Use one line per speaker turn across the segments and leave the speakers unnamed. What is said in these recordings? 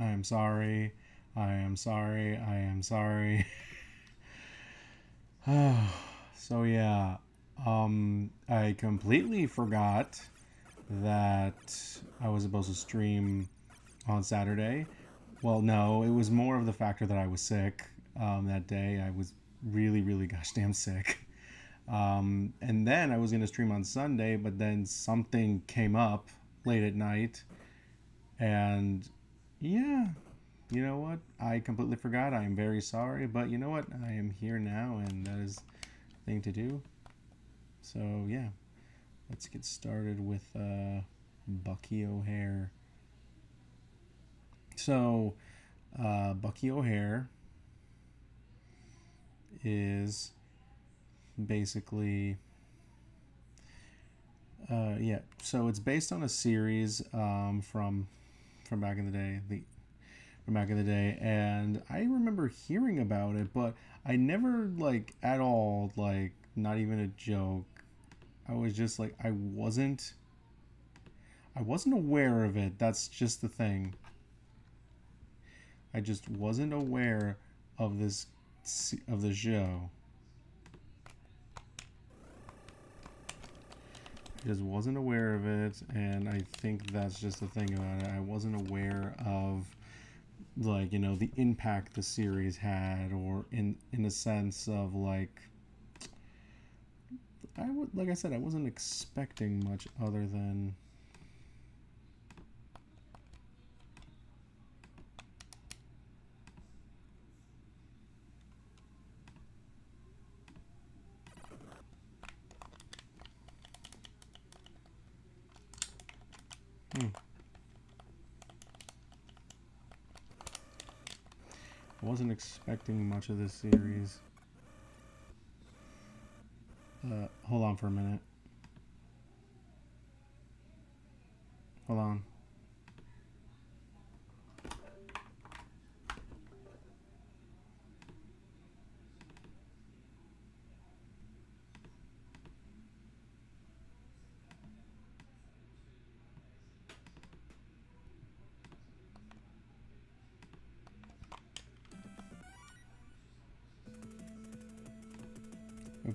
I am sorry. I am sorry. I am sorry. so yeah, um, I completely forgot that I was supposed to stream on Saturday. Well, no, it was more of the factor that I was sick um, that day. I was really, really gosh damn sick. Um, and then I was going to stream on Sunday, but then something came up late at night. And yeah, you know what? I completely forgot. I am very sorry. But you know what? I am here now, and that is the thing to do. So yeah, let's get started with uh, Bucky O'Hare. So, uh, Bucky O'Hare is basically uh, yeah so it's based on a series um, from from back in the day the from back in the day and i remember hearing about it but i never like at all like not even a joke. I was just like i wasn't i wasn't aware of it. That's just the thing. I just wasn't aware of this of the show just wasn't aware of it, and I think that's just the thing about it. I wasn't aware of like you know the impact the series had, or in in a sense of like I would like I said I wasn't expecting much other than Hmm. I wasn't expecting much of this series. Uh, hold on for a minute. Hold on.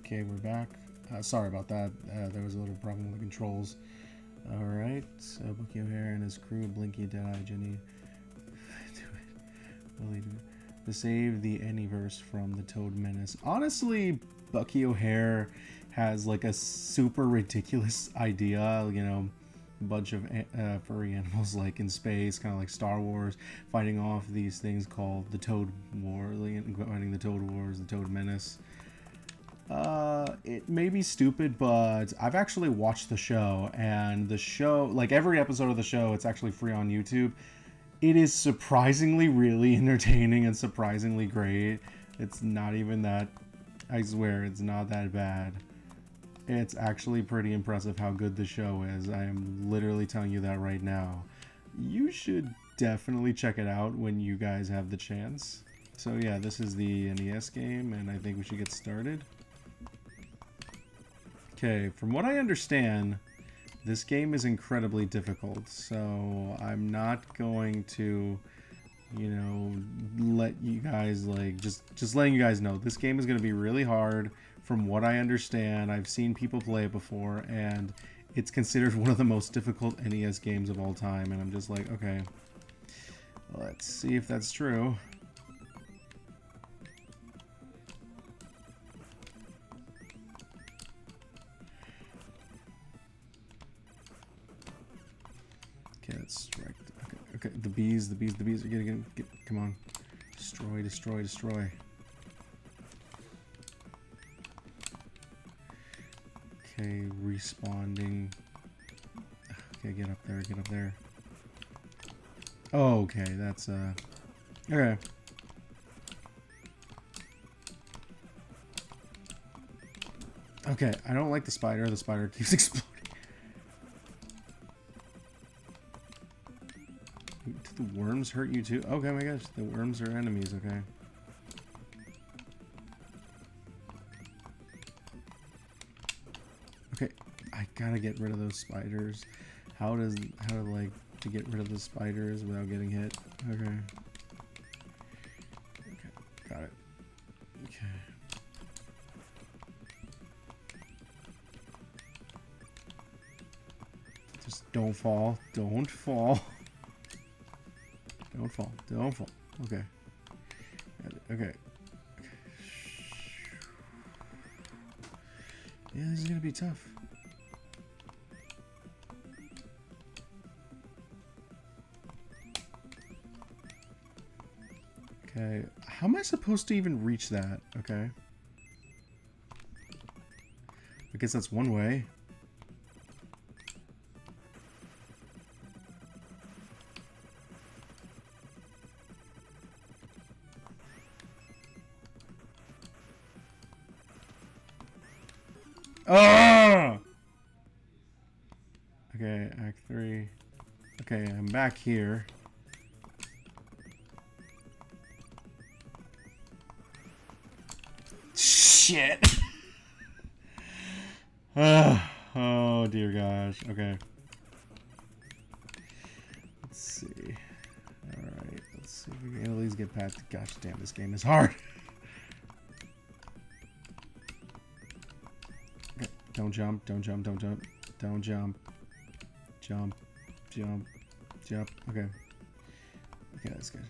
Okay, we're back. Uh, sorry about that. Uh, there was a little problem with the controls. Alright, so Bucky O'Hare and his crew, Blinky, Deadeye, Jenny, to save the Aniverse from the Toad Menace. Honestly, Bucky O'Hare has like a super ridiculous idea, you know, a bunch of uh, furry animals like in space, kind of like Star Wars, fighting off these things called the Toad War, fighting the Toad Wars, the Toad Menace. Uh, it may be stupid, but I've actually watched the show, and the show, like every episode of the show, it's actually free on YouTube. It is surprisingly really entertaining and surprisingly great. It's not even that, I swear, it's not that bad. It's actually pretty impressive how good the show is. I am literally telling you that right now. You should definitely check it out when you guys have the chance. So yeah, this is the NES game, and I think we should get started. Okay, from what I understand, this game is incredibly difficult, so I'm not going to, you know, let you guys, like, just, just letting you guys know, this game is going to be really hard from what I understand. I've seen people play it before, and it's considered one of the most difficult NES games of all time, and I'm just like, okay, let's see if that's true. Okay, let's strike. Okay, okay, the bees, the bees, the bees are getting, get, get, come on. Destroy, destroy, destroy. Okay, responding. Okay, get up there, get up there. Oh, okay, that's, uh, okay. Okay, I don't like the spider. The spider keeps exploding. The worms hurt you too? Okay, my gosh, the worms are enemies, okay. Okay, I gotta get rid of those spiders. How does, how to like to get rid of the spiders without getting hit. Okay. Okay, got it. Okay. Just don't fall. Don't fall. Don't fall. Don't fall. Okay. Okay. Yeah, this is gonna be tough. Okay, how am I supposed to even reach that? Okay. I guess that's one way. Back here. Shit! Ah, oh, dear gosh. Okay. Let's see. Alright, let's see if we can at least get past... Gosh damn, this game is hard. Don't jump, don't jump, don't jump, don't jump. Jump, jump, jump. Okay. Okay, that's good.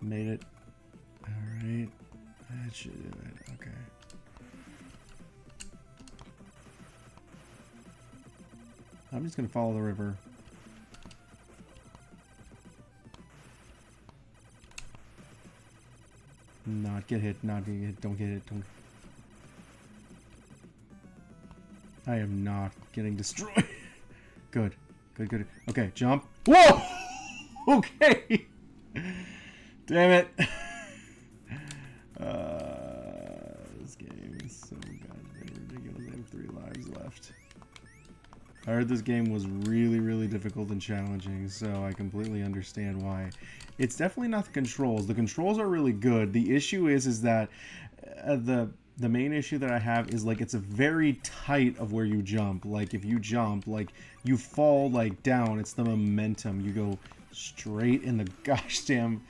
Made it. Alright. That should do it. Okay. I'm just gonna follow the river. Not get hit, not get hit, don't get hit, don't I am not getting destroyed. good. Good, good. Okay, jump. Whoa! okay! Damn it. Uh, this game is so goddamn ridiculous. I have three lives left. I heard this game was really, really difficult and challenging, so I completely understand why. It's definitely not the controls. The controls are really good. The issue is, is that uh, the the main issue that I have is like it's a very tight of where you jump. Like if you jump, like you fall like down. It's the momentum. You go straight in the gosh damn.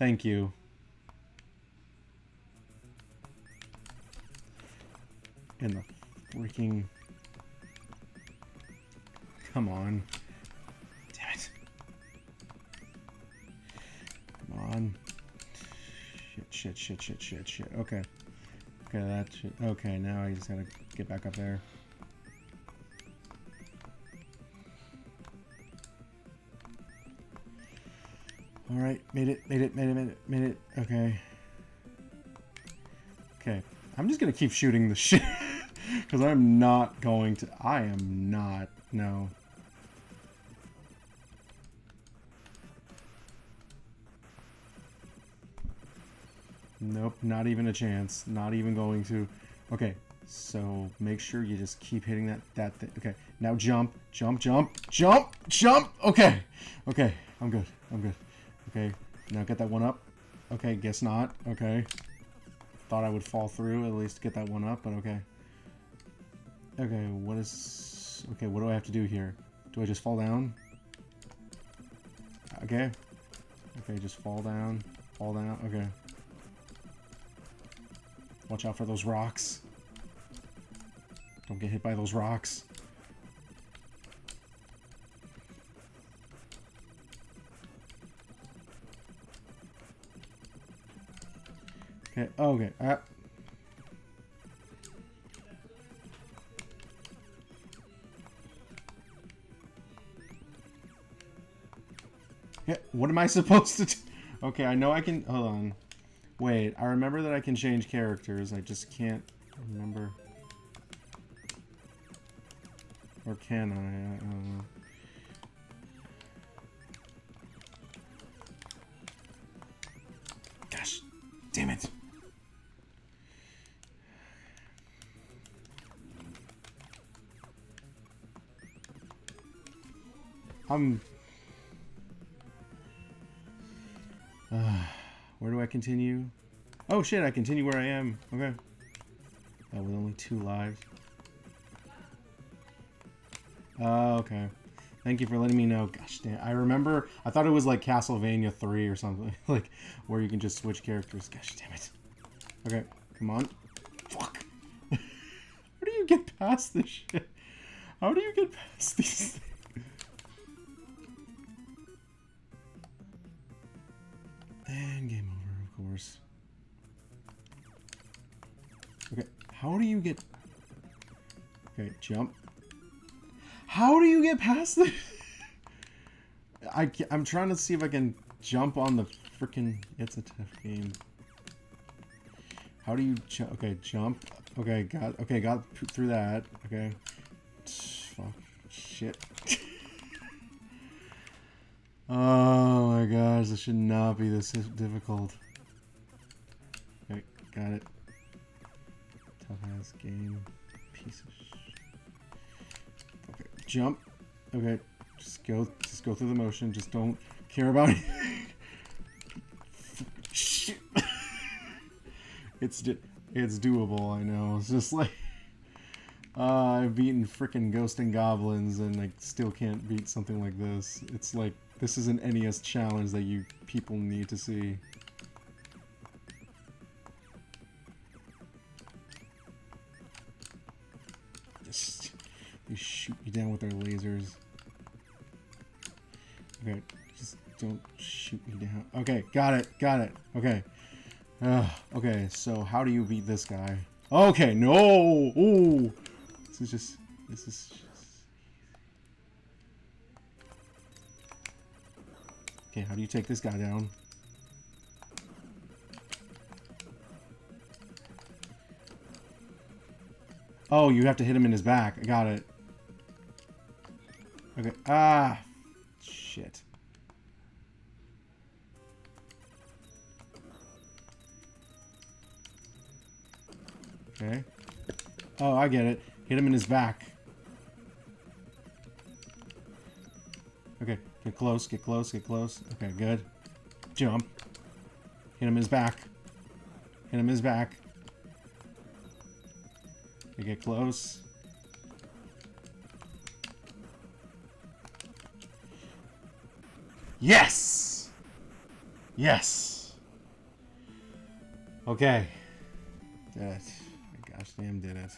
Thank you. In the freaking. Come on. Damn it. Come on. Shit, shit, shit, shit, shit, shit. Okay. Okay, that should, okay, now I just gotta get back up there. Alright, made it, made it, made it, made it, made it, okay. Okay, I'm just gonna keep shooting the shit, because I'm not going to, I am not, no. Nope, not even a chance. Not even going to. Okay, so make sure you just keep hitting that that thing. Okay, now jump, jump, jump, jump, jump. Okay, okay, I'm good. I'm good. Okay, now get that one up. Okay, guess not. Okay, thought I would fall through at least get that one up, but okay. Okay, what is? Okay, what do I have to do here? Do I just fall down? Okay. Okay, just fall down. Fall down. Okay. Watch out for those rocks. Don't get hit by those rocks. Okay, okay. Uh, what am I supposed to do? Okay, I know I can... Hold on. Wait, I remember that I can change characters. I just can't remember. Or can I? I don't know. Gosh, damn it. I'm... Uh, where do I continue? Oh shit, I continue where I am. Okay. Oh, with only two lives. Oh, okay. Thank you for letting me know. Gosh damn, I remember. I thought it was like Castlevania 3 or something, like where you can just switch characters. Gosh damn it. Okay, come on. Fuck. How do you get past this shit? How do you get past these things? And game Okay, how do you get... Okay, jump. How do you get past this? I, I'm trying to see if I can jump on the freaking... It's a tough game. How do you jump? Okay, jump. Okay, got... Okay, got through that. Okay. Fuck. Shit. oh my gosh, this should not be this difficult. Got it. Tough ass game. Piece of Okay, jump. Okay, just go just go through the motion. Just don't care about anything. Shit. it's it's doable, I know. It's just like uh, I've beaten freaking Ghost and Goblins and I still can't beat something like this. It's like, this is an NES challenge that you people need to see. Shoot you down with their lasers. Okay, just don't shoot me down. Okay, got it, got it. Okay. Uh, okay, so how do you beat this guy? Okay, no! Ooh! This is just... This is just... Okay, how do you take this guy down? Oh, you have to hit him in his back. I got it. Okay. Ah! Shit. Okay. Oh, I get it. Hit him in his back. Okay, get close, get close, get close. Okay, good. Jump. Hit him in his back. Hit him in his back. Okay, get close. Yes! Yes! Okay. That, gosh damn did it.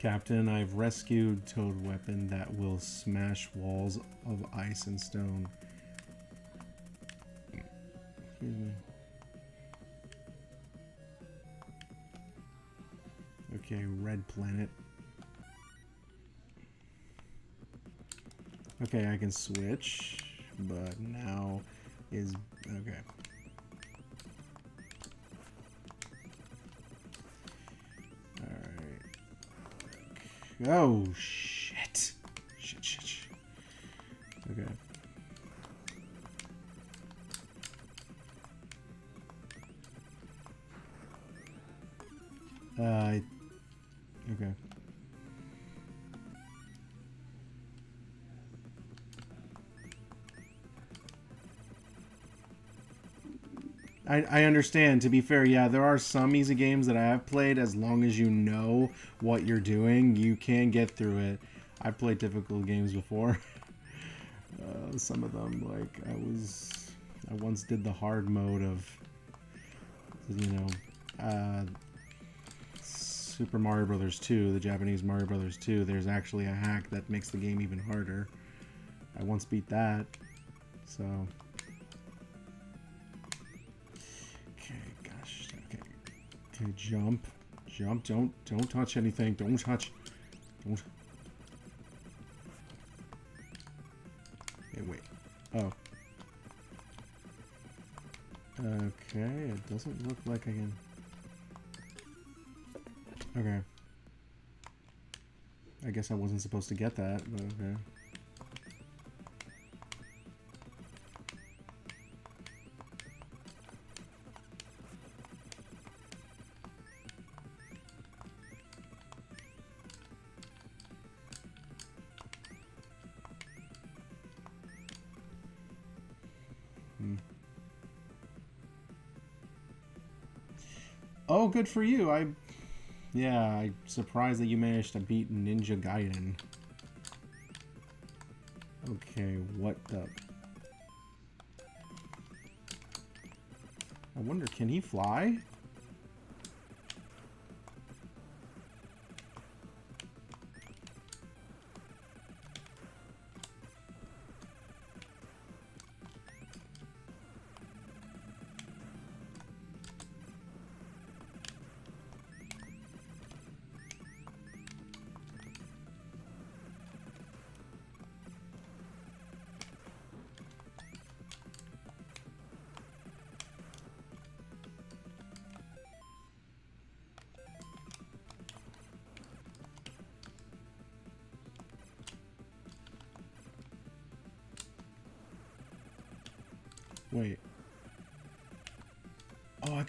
Captain, I've rescued Toad Weapon that will smash walls of ice and stone. Excuse me. Okay, red planet. Okay, I can switch, but now is... okay. Alright. Oh, shit. Shit, shit, shit. Okay. Uh, okay. I, I understand. To be fair, yeah, there are some easy games that I have played. As long as you know what you're doing, you can get through it. I played difficult games before. uh, some of them, like I was, I once did the hard mode of, you know, uh, Super Mario Brothers 2, the Japanese Mario Brothers 2. There's actually a hack that makes the game even harder. I once beat that, so. Okay, gosh. Okay, Okay, jump. Jump. Don't don't touch anything. Don't touch. Don't. Hey, wait. Oh. Okay, it doesn't look like I can... Okay. I guess I wasn't supposed to get that, but okay. Hmm. Oh, good for you. I yeah, I'm surprised that you managed to beat Ninja Gaiden. Okay, what the... I wonder, can he fly?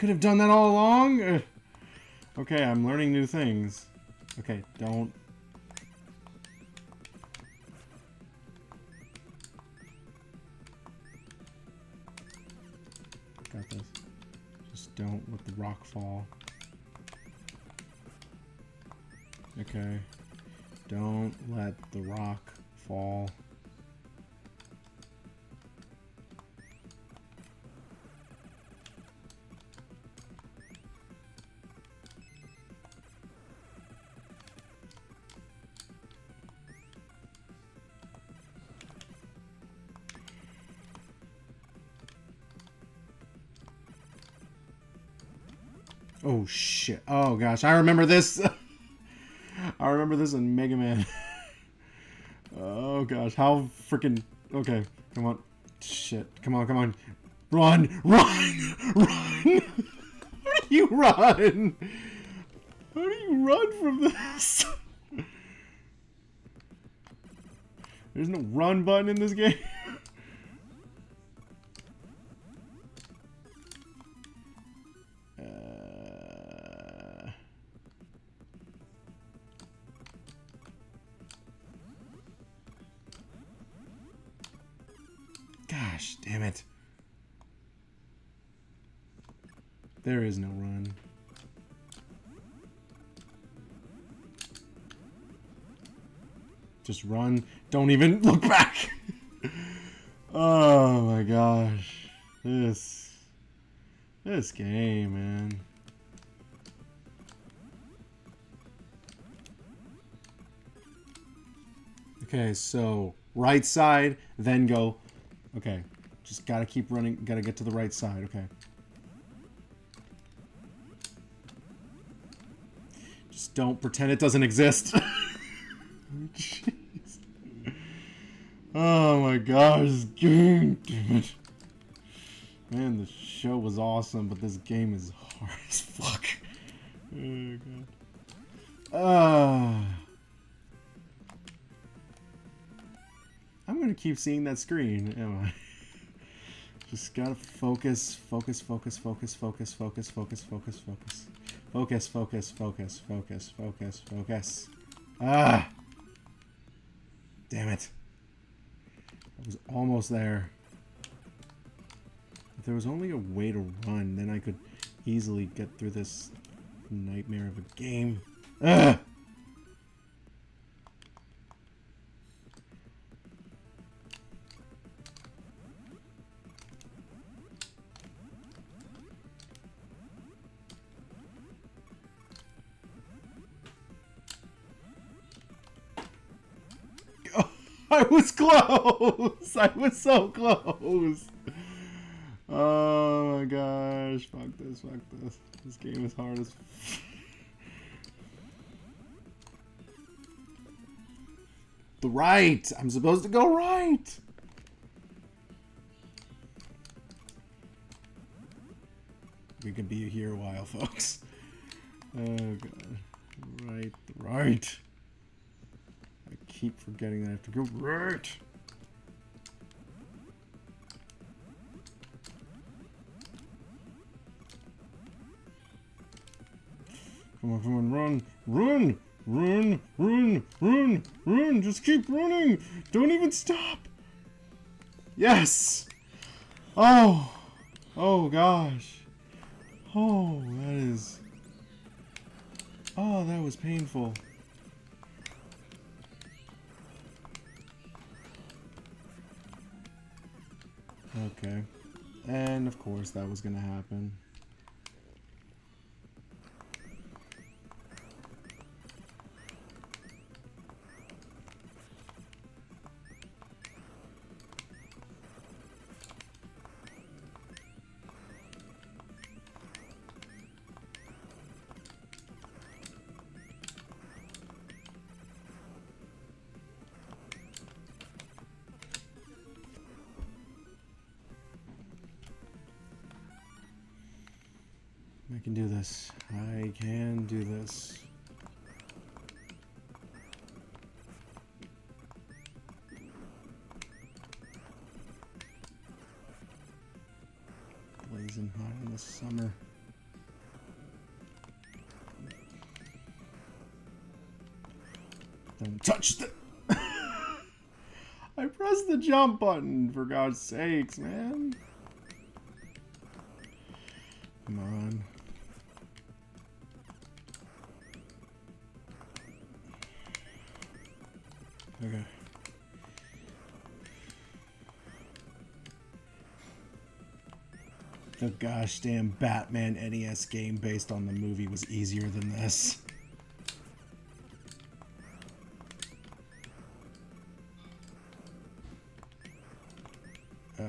Could have done that all along? Ugh. Okay, I'm learning new things. Okay, don't... Got this. Just don't let the rock fall. Okay. Don't let the rock fall. Oh shit. Oh gosh, I remember this. I remember this in Mega Man. oh gosh, how freaking Okay, come on. Shit. Come on, come on. Run! Run! Run! How do you run? How do you run from this? There's no run button in this game. Run. Don't even look back. oh my gosh. This this game, man. Okay, so right side, then go. Okay, just gotta keep running. Gotta get to the right side. Okay. Just don't pretend it doesn't exist. Oh my gosh, game, damn it. Man, the show was awesome, but this game is hard as fuck. Oh god. Ah. I'm gonna keep seeing that screen, am I? Just gotta focus, focus, focus, focus, focus, focus, focus, focus, focus. Focus, focus, focus, focus, focus, focus. Ah! Damn it. I was almost there. If there was only a way to run, then I could easily get through this nightmare of a game. Ugh! Close. I was so close. Oh my gosh. Fuck this, fuck this. This game is hard as The right! I'm supposed to go right! We can be here a while, folks. Oh god. Right, right. Keep forgetting that I have to go right. Come on, come on, run, run, run, run, run, run. Just keep running. Don't even stop. Yes. Oh, oh gosh. Oh, that is Oh, that was painful. Okay. And of course that was gonna happen. This. I can do this. Blazing hot in the summer. Don't touch the... I pressed the jump button, for God's sakes, man. Damn Batman NES game based on the movie was easier than this. Uh.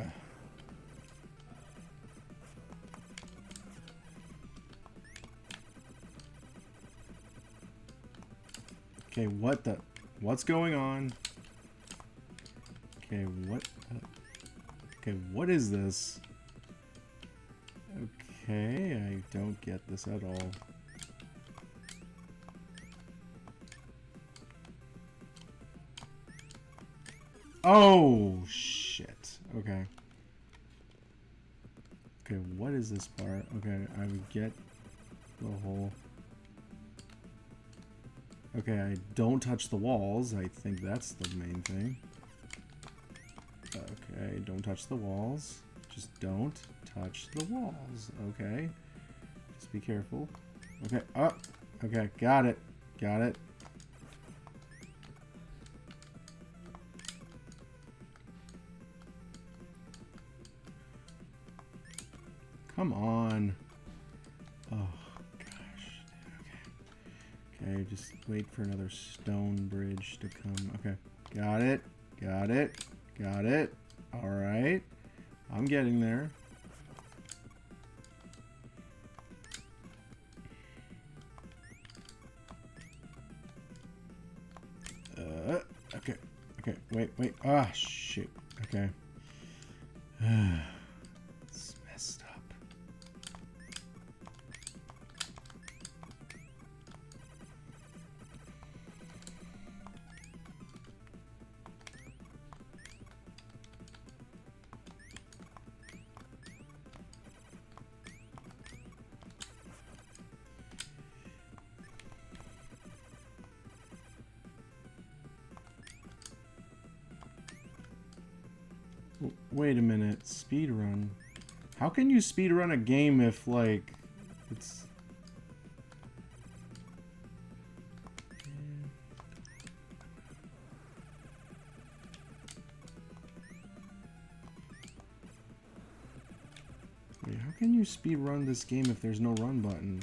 Okay, what the... What's going on? Okay, what... Okay, what is this? Okay, I don't get this at all. Oh, shit. Okay. Okay, what is this part? Okay, I would get the whole... Okay, I don't touch the walls. I think that's the main thing. Okay, don't touch the walls. Just don't touch the walls. Okay. Just be careful. Okay, oh, okay, got it. Got it. Come on. Oh, gosh. Okay. Okay, just wait for another stone bridge to come. Okay, got it. Got it. Got it. All right. I'm getting there. Wait. Ah, shoot. Okay. speed run. How can you speed run a game if like it's Wait, how can you speed run this game if there's no run button?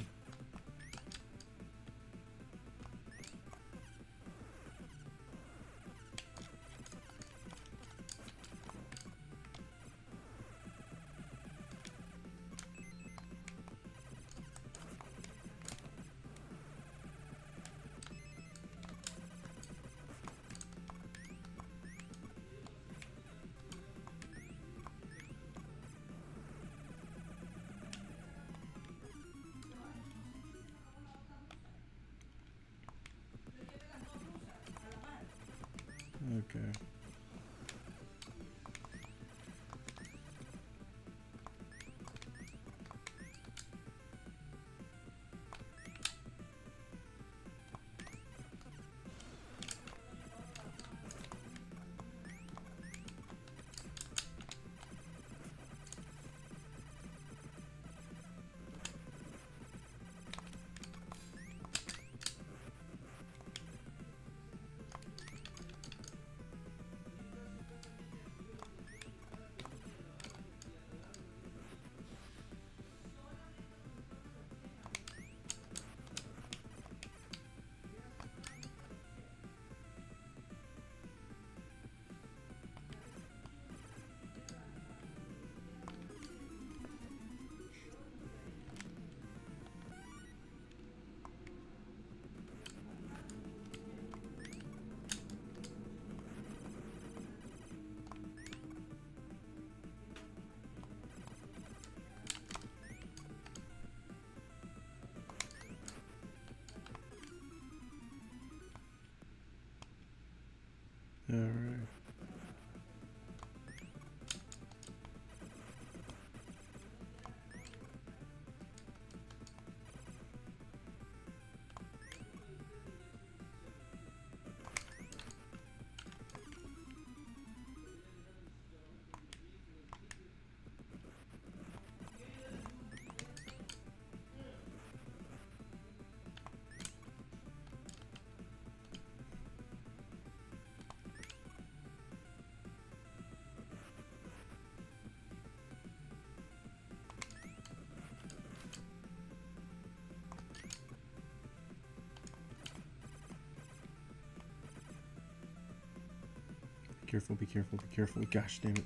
Careful, be careful, be careful. Gosh damn it.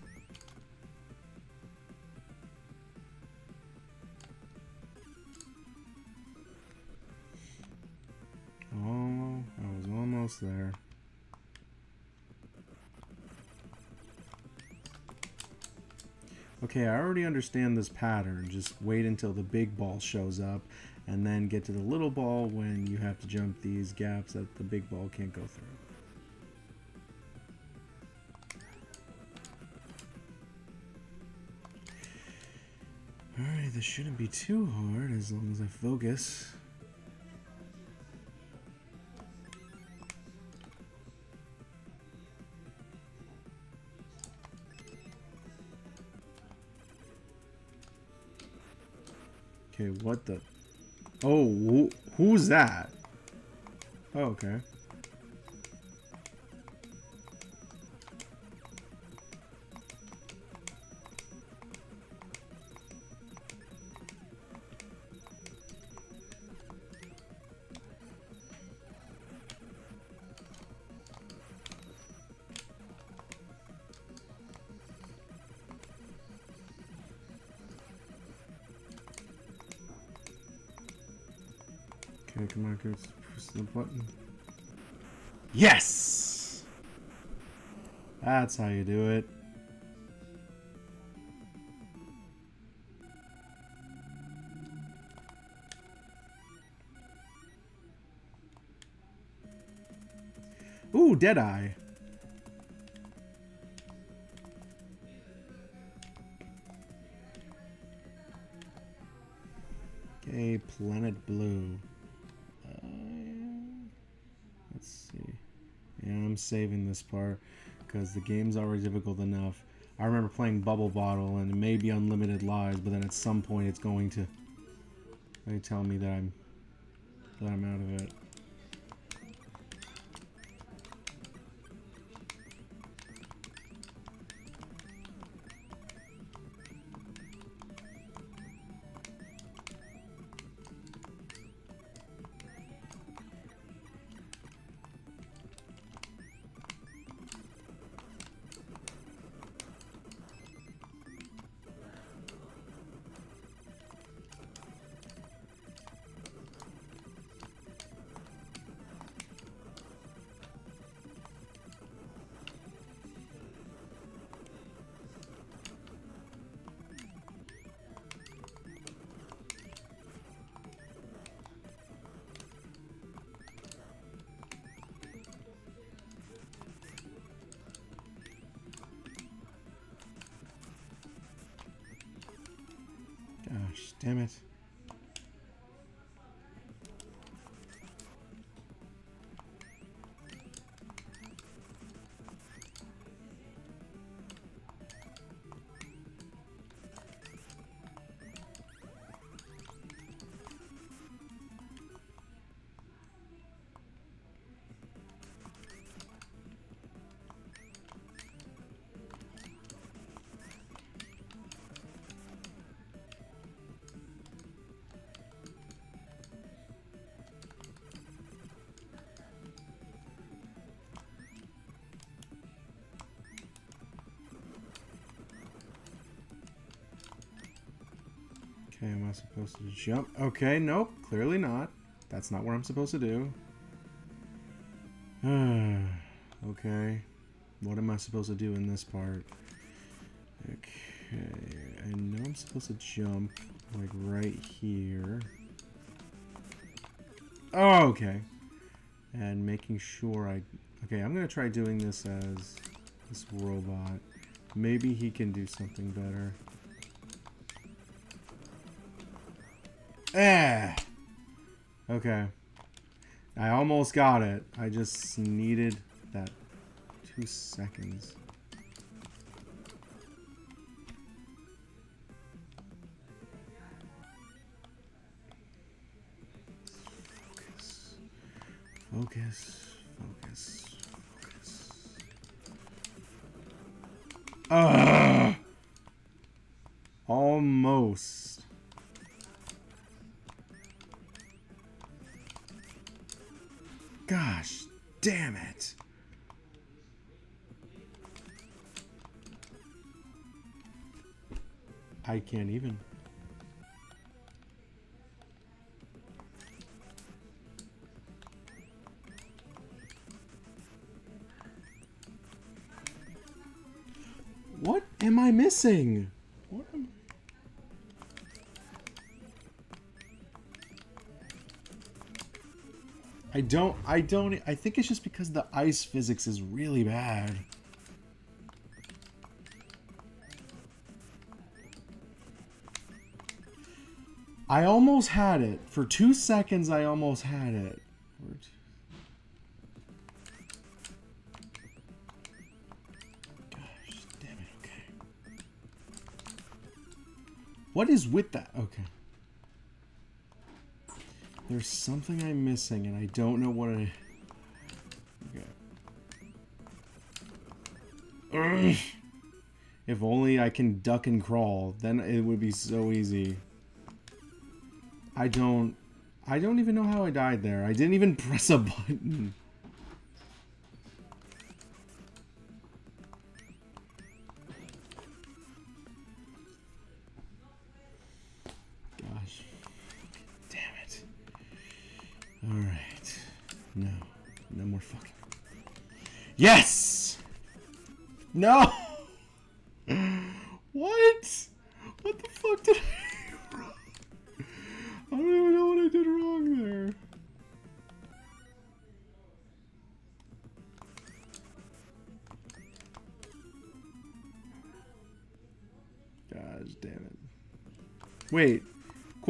Oh, I was almost there. Okay, I already understand this pattern. Just wait until the big ball shows up and then get to the little ball when you have to jump these gaps that the big ball can't go through. Shouldn't be too hard as long as I focus. Okay, what the... Oh, wh who's that? Oh, okay. Okay, Yes! That's how you do it. Ooh, Deadeye. Saving this part because the game's already difficult enough. I remember playing Bubble Bobble and it may be unlimited lives, but then at some point it's going to they tell me that I'm that I'm out of it. Okay, am I supposed to jump? Okay, nope, clearly not. That's not what I'm supposed to do. okay, what am I supposed to do in this part? Okay, I know I'm supposed to jump, like, right here. Oh, okay. And making sure I Okay, I'm gonna try doing this as this robot. Maybe he can do something better. Eh! Okay. I almost got it. I just needed that two seconds. Focus. Focus. Focus. Ugh! Gosh, damn it. I can't even. What am I missing? I don't I don't I think it's just because the ice physics is really bad. I almost had it. For two seconds I almost had it. Gosh, damn it, okay. What is with that? Okay. There's something I'm missing and I don't know what I... Okay. If only I can duck and crawl, then it would be so easy. I don't... I don't even know how I died there. I didn't even press a button.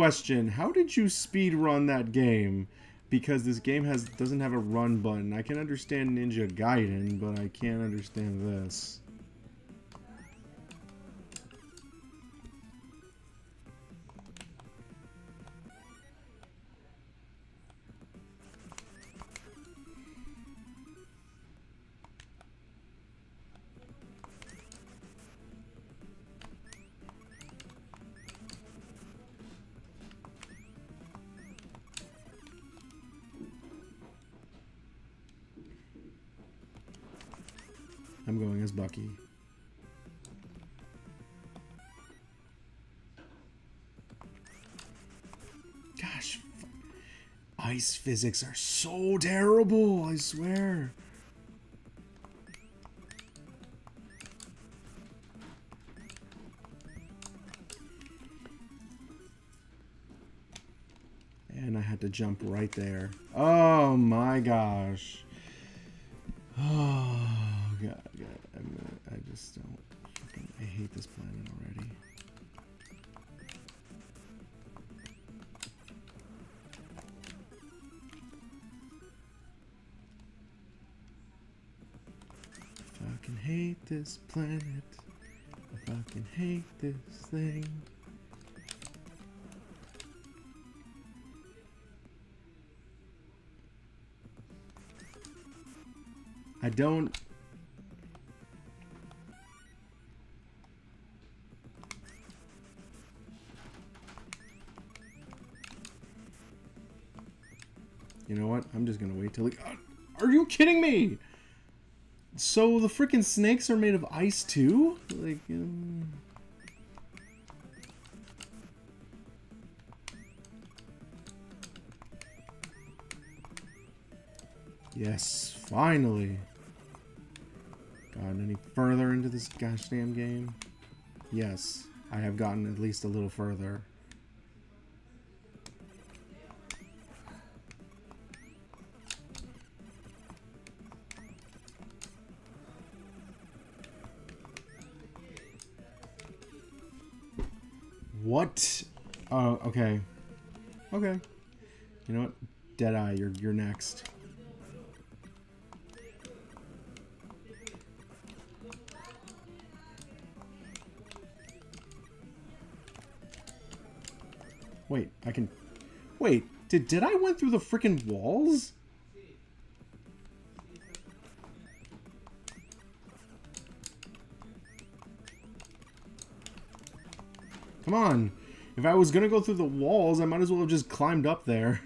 Question. How did you speed run that game? Because this game has doesn't have a run button. I can understand Ninja Gaiden, but I can't understand this. Physics are so terrible, I swear. And I had to jump right there. Oh my gosh. Oh god, god. Gonna, I just don't. I hate this planet already. This planet. I fucking hate this thing. I don't You know what? I'm just gonna wait till. He... Are you kidding me? So the freaking snakes are made of ice too? Like. Um... Yes, finally. Gotten any further into this gosh damn game? Yes, I have gotten at least a little further. Okay. Okay. You know what? Deadeye, you're you're next. Wait, I can... Wait, did, did I went through the freaking walls? Come on. If I was gonna go through the walls, I might as well have just climbed up there.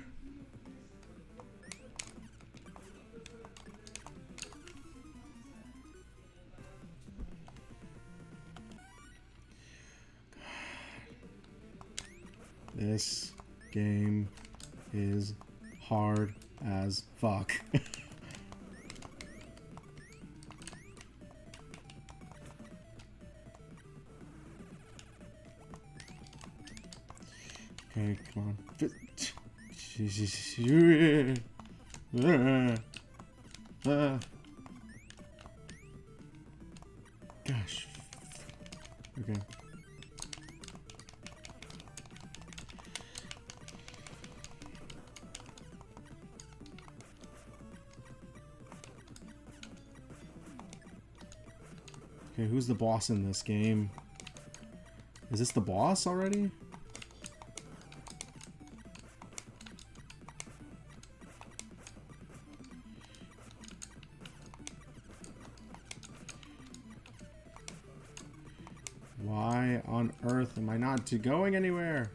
Gosh. Okay. Okay, who's the boss in this game? Is this the boss already? Not going anywhere?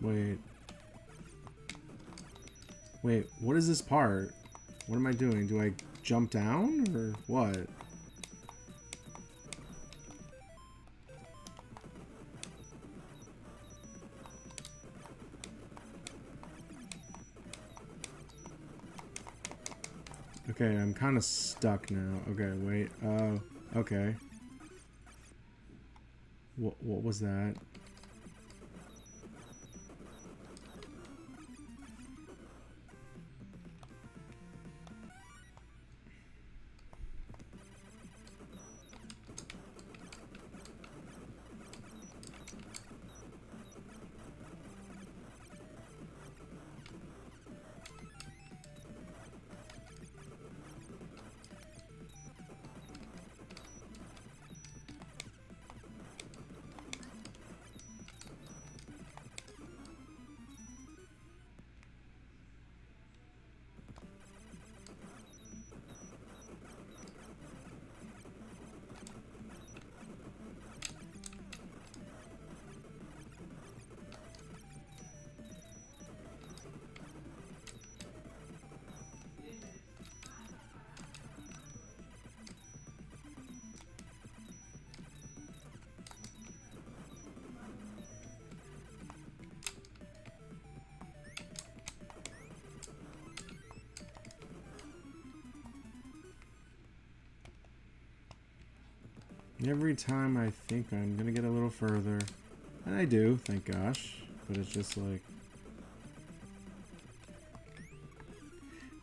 Wait. Wait, what is this part? What am I doing? Do I jump down or what? Okay, I'm kind of stuck now. Okay, wait. Oh, uh, okay. What, what was that? Every time I think I'm gonna get a little further, and I do, thank gosh, but it's just like...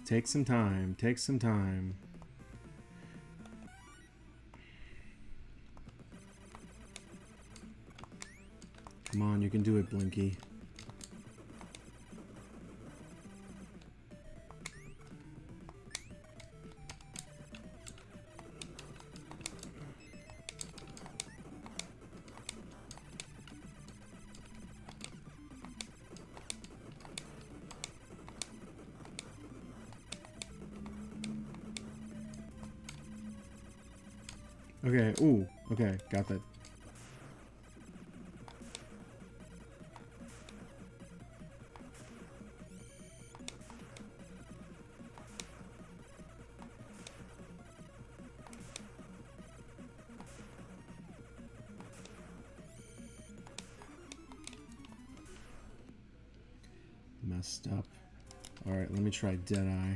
Take some time, take some time. Come on, you can do it, Blinky. Me try Deadeye.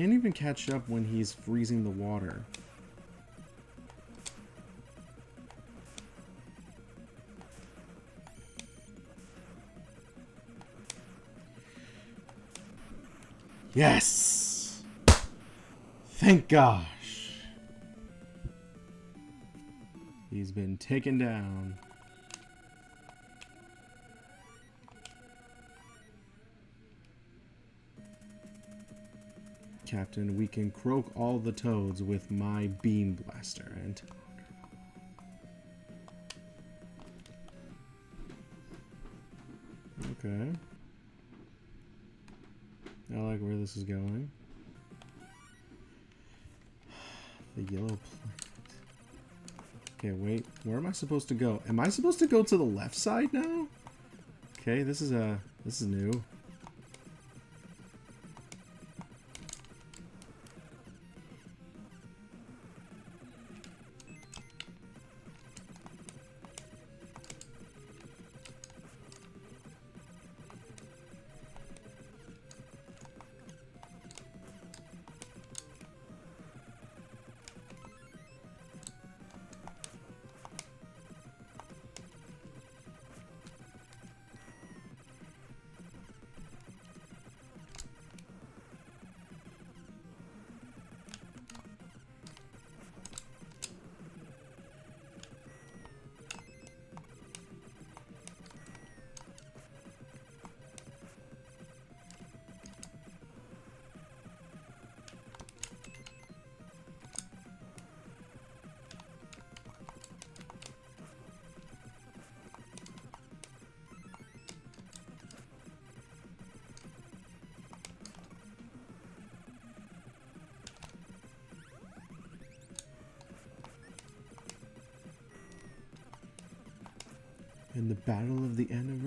Can't even catch up when he's freezing the water. Yes! Thank gosh. He's been taken down. Captain, we can croak all the toads with my beam blaster and Okay. I like where this is going. The yellow planet. Okay, wait. Where am I supposed to go? Am I supposed to go to the left side now? Okay, this is a uh, this is new.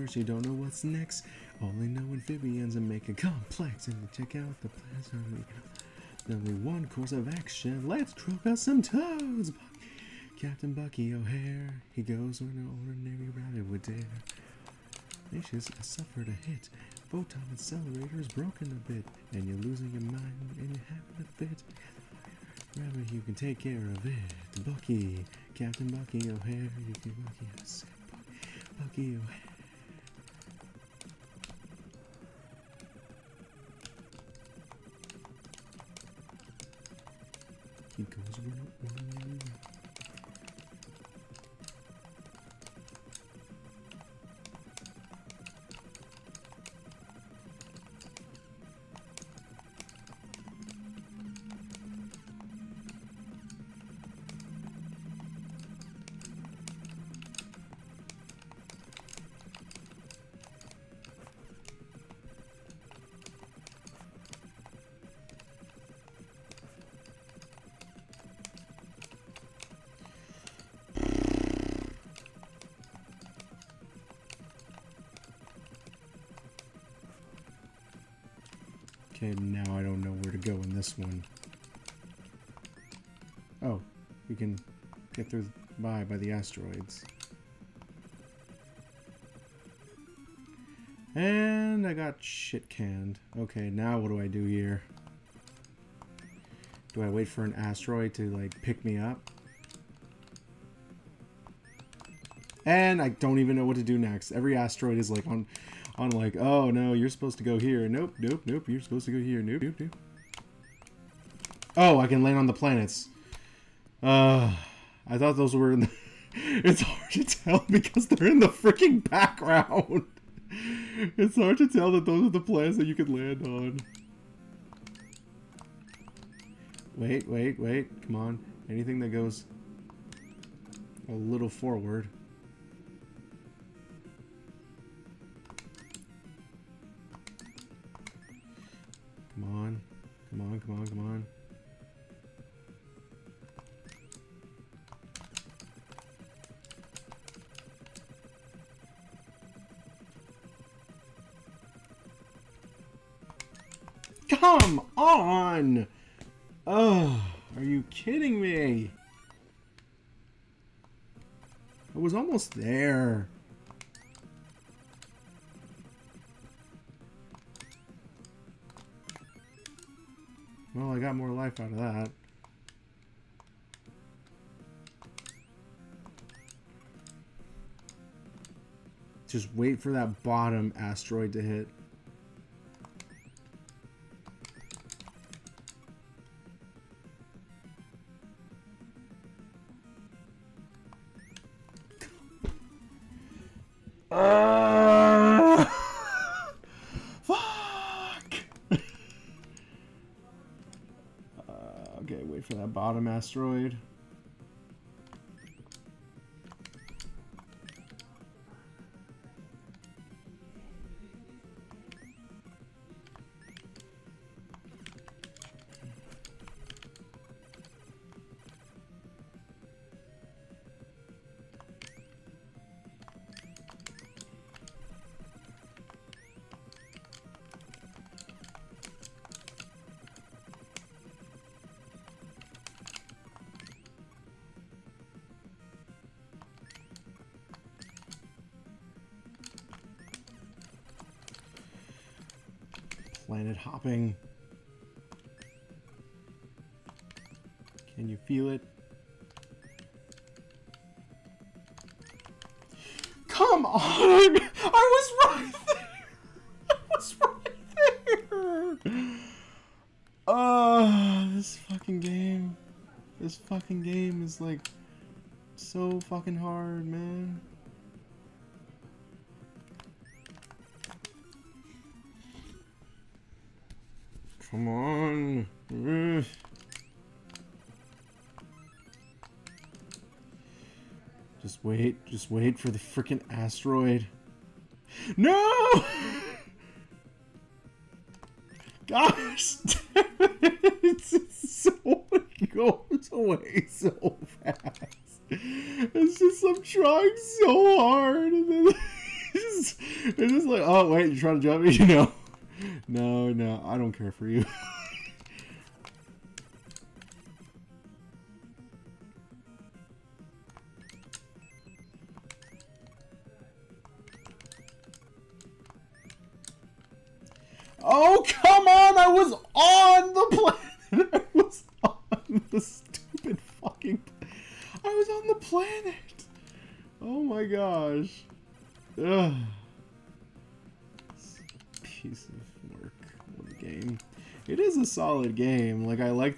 Universe, you don't know what's next. Only know amphibians and make it complex. And check out the. There's only one course of action. Let's croak out some toads. Captain Bucky O'Hare. He goes where no ordinary rabbit would dare. Nations suffered a hit. Photon accelerator is broken a bit. And you're losing your mind and you're having a fit. Rabbit, you can take care of it. Bucky. Captain Bucky O'Hare. You can Bucky. Bucky O'Hare. This one. Oh, you can get through by by the asteroids. And I got shit canned. Okay, now what do I do here? Do I wait for an asteroid to like pick me up? And I don't even know what to do next. Every asteroid is like on on like, oh no, you're supposed to go here. Nope, nope, nope, you're supposed to go here. Nope, nope, nope. Oh, I can land on the planets. Uh, I thought those were in the... it's hard to tell because they're in the freaking background. it's hard to tell that those are the planets that you can land on. wait, wait, wait. Come on. Anything that goes a little forward. Come on. Come on, come on, come on. Come on! Oh, are you kidding me? I was almost there. Well, I got more life out of that. Just wait for that bottom asteroid to hit. Uh, fuck! uh, okay, wait for that bottom asteroid. Hopping. Can you feel it? Come on! I was right there! I was right there! Oh, this fucking game. This fucking game is like so fucking hard, man. Wait. For the freaking asteroid. No! Gosh, it's so it goes away so fast. It's just I'm trying so hard, and then it's just, it's just like, oh wait, you're trying to jump me, you know. No, no, I don't care for you.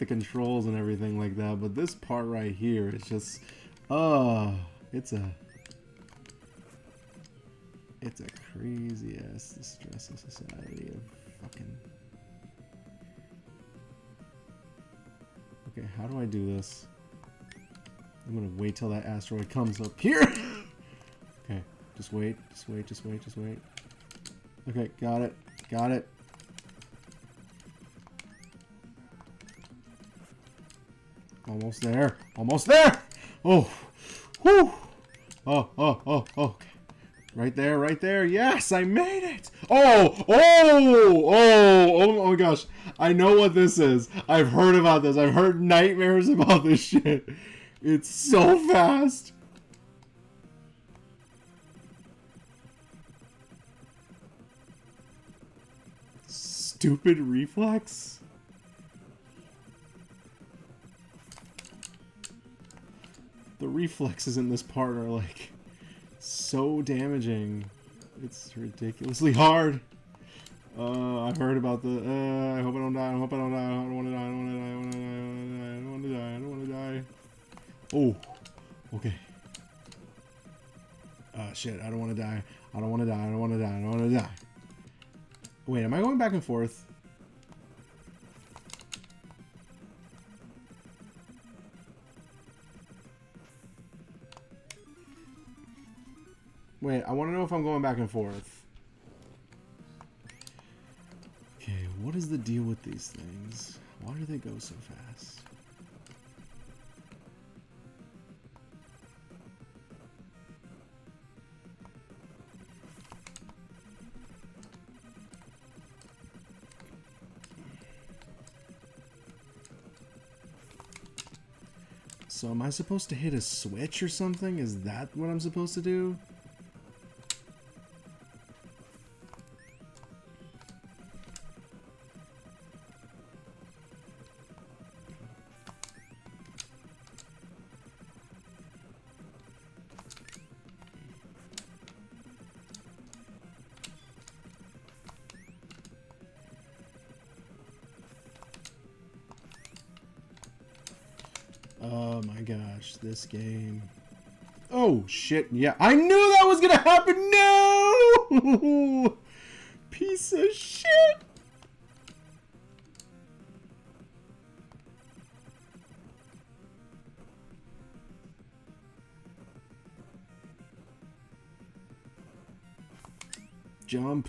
The controls and everything like that, but this part right here is just... Uh, it's a... It's a crazy ass distress of society of fucking... Okay, how do I do this? I'm gonna wait till that asteroid comes up here! okay, just wait, just wait, just wait, just wait. Okay, got it, got it. Almost there, almost there! Oh, whew! Oh, oh, oh, oh. Right there, right there. Yes, I made it. Oh, oh, oh, oh my gosh. I know what this is. I've heard about this. I've heard nightmares about this shit. It's so fast. Stupid reflex. The reflexes in this part are like so damaging. It's ridiculously hard. Uh, I've heard about the. Uh, I hope I don't die. I hope I don't die. I don't want to die. I don't want to die. I don't want to die. I don't want to die. I don't want to die. Oh, okay. Uh, shit. I don't want to die. I don't want to die. I don't want to die. I don't want to die. Wait, am I going back and forth? Wait, I want to know if I'm going back and forth. Okay, what is the deal with these things? Why do they go so fast? So am I supposed to hit a switch or something? Is that what I'm supposed to do? This game. Oh shit, yeah. I knew that was gonna happen! No! Piece of shit! Jump.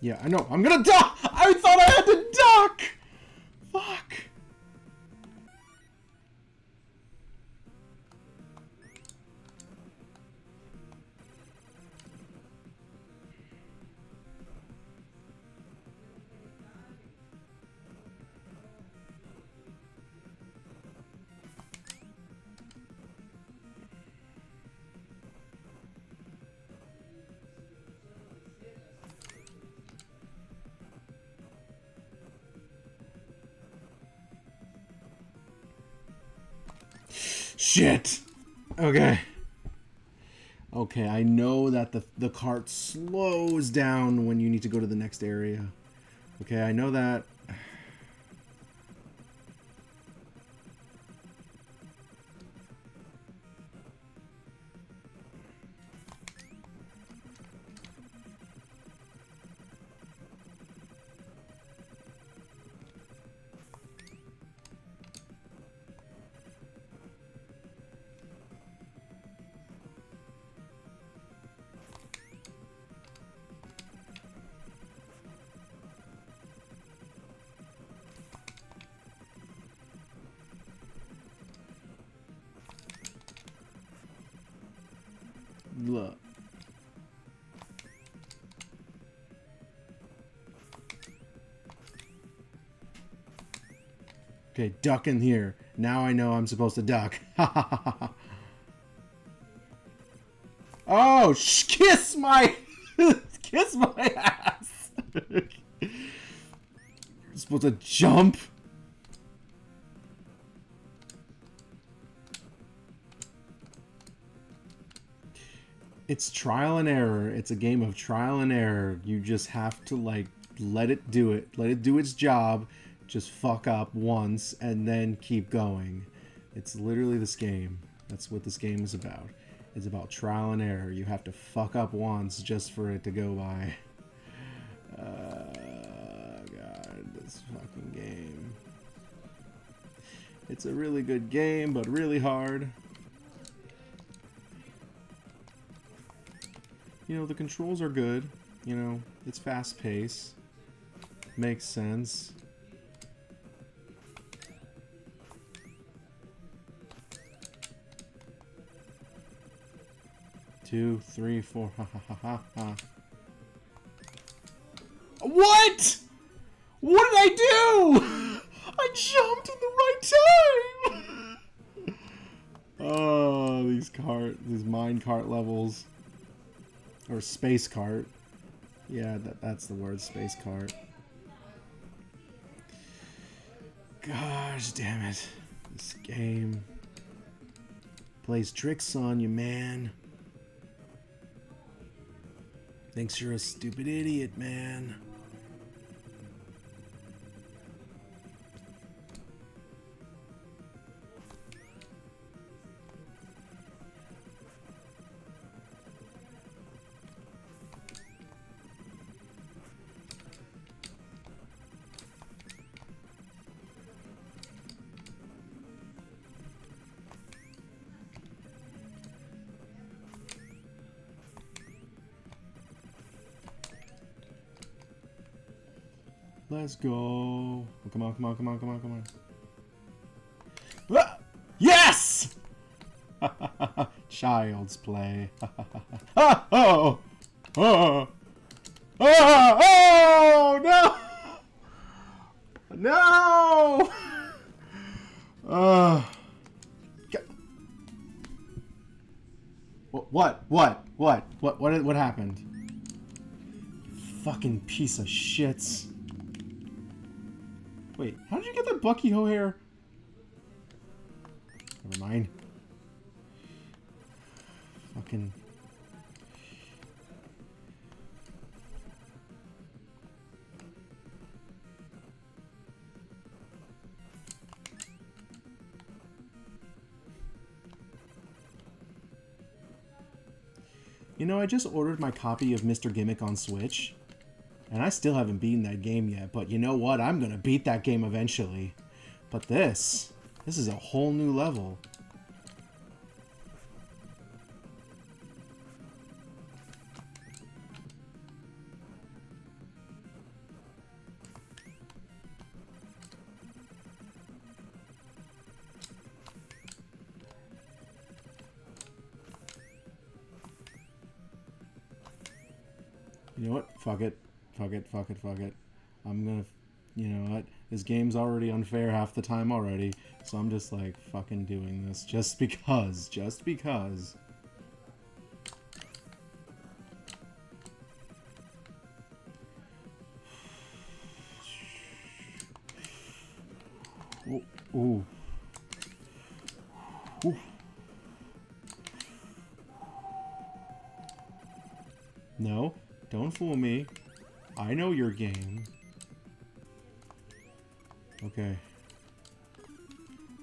Yeah, I know. I'm gonna die! I thought I had to Okay. Okay, I know that the, the cart slows down when you need to go to the next area. Okay, I know that. Okay, duck in here. Now I know I'm supposed to duck. oh, kiss my... kiss my ass! Supposed to jump? it's trial and error. It's a game of trial and error. You just have to like let it do it. Let it do its job. Just fuck up once and then keep going. It's literally this game. That's what this game is about. It's about trial and error. You have to fuck up once just for it to go by. Uh, God, this fucking game. It's a really good game, but really hard. you know, the controls are good. You know, it's fast pace. Makes sense. Two, three, four, ha ha ha ha ha. What? What did I do? I jumped in the right time! oh, these cart, these mine cart levels. Or space cart. Yeah, that, that's the word, space cart. Gosh damn it. This game plays tricks on you, man. Thinks you're a stupid idiot, man. Let's go. Come on, come on, come on, come on, come on. Yes! Child's play. ah, oh! Oh! Oh! Oh! No! No! Uh, what? What? What? What? What? What? What happened? Fucking piece of shits. Wait, how did you get that Bucky O'Hare? Never mind. Fucking. You know, I just ordered my copy of Mr. Gimmick on Switch. And I still haven't beaten that game yet, but you know what? I'm gonna beat that game eventually. But this, this is a whole new level. Fuck it, fuck it. I'm gonna, you know what? This game's already unfair half the time already, so I'm just like fucking doing this just because, just because. Ooh. Ooh. Ooh. No, don't fool me. I know your game. Okay.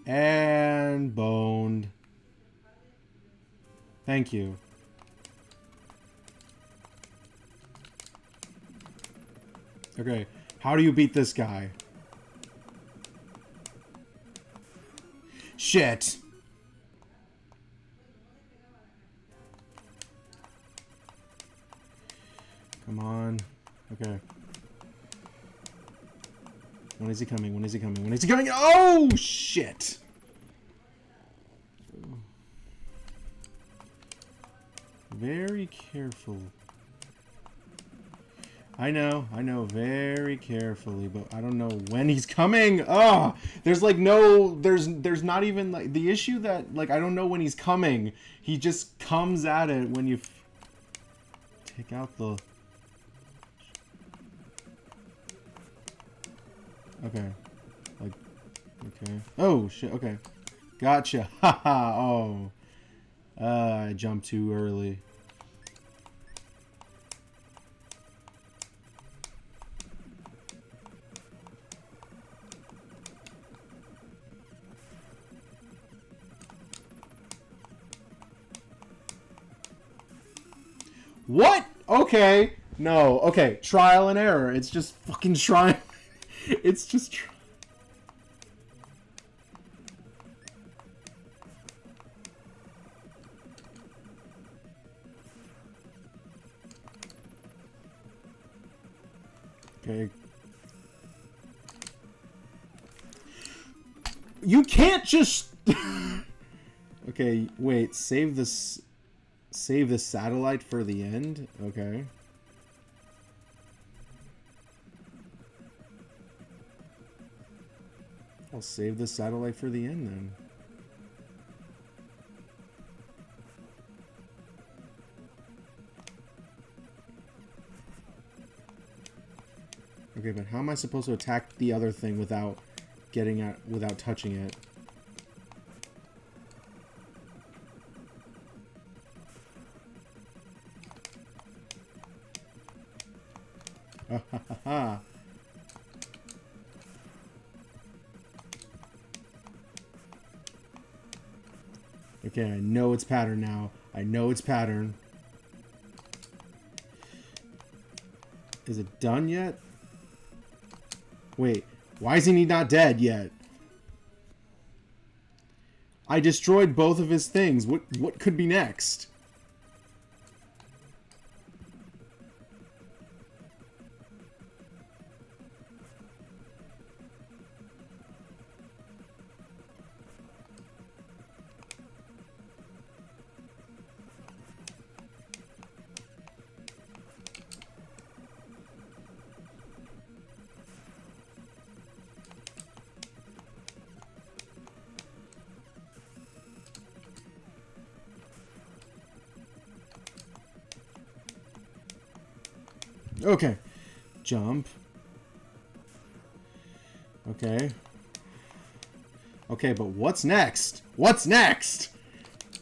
And boned. Thank you. Okay, how do you beat this guy? Shit. Okay. When is he coming? When is he coming? When is he coming? Oh, shit! Very careful. I know, I know, very carefully, but I don't know when he's coming. Oh, there's like no, there's, there's not even like the issue that like I don't know when he's coming. He just comes at it when you take out the Okay. Like, okay. Oh, shit, okay. Gotcha. Haha, oh. Uh, I jumped too early. What? Okay. No. Okay. Trial and error. It's just fucking trying. it's just. Okay. You can't just. okay, wait. Save this. Save the satellite for the end. Okay. I'll save the satellite for the end then. Okay, but how am I supposed to attack the other thing without getting at without touching it? Okay, I know its pattern now. I know its pattern. Is it done yet? Wait, why isn't he not dead yet? I destroyed both of his things. What what could be next? Okay. Jump. Okay. Okay, but what's next? What's next?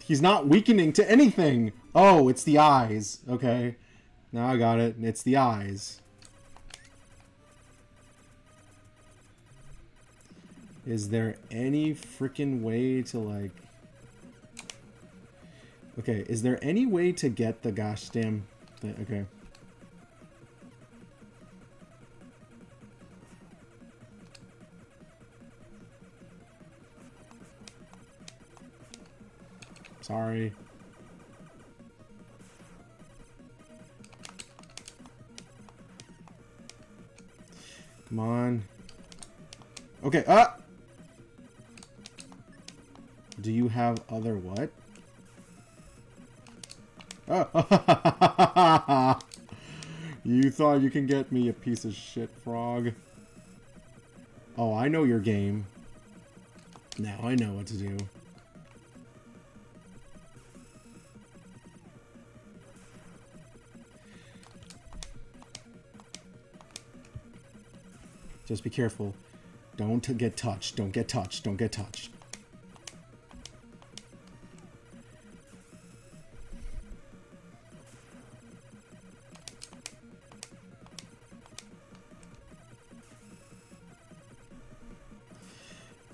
He's not weakening to anything. Oh, it's the eyes. Okay. Now I got it. It's the eyes. Is there any freaking way to, like... Okay, is there any way to get the gosh damn thing? Okay. Sorry. Come on. Okay, ah! Do you have other what? Oh. you thought you can get me, a piece of shit frog. Oh, I know your game. Now I know what to do. Just be careful. Don't get touched. Don't get touched. Don't get touched.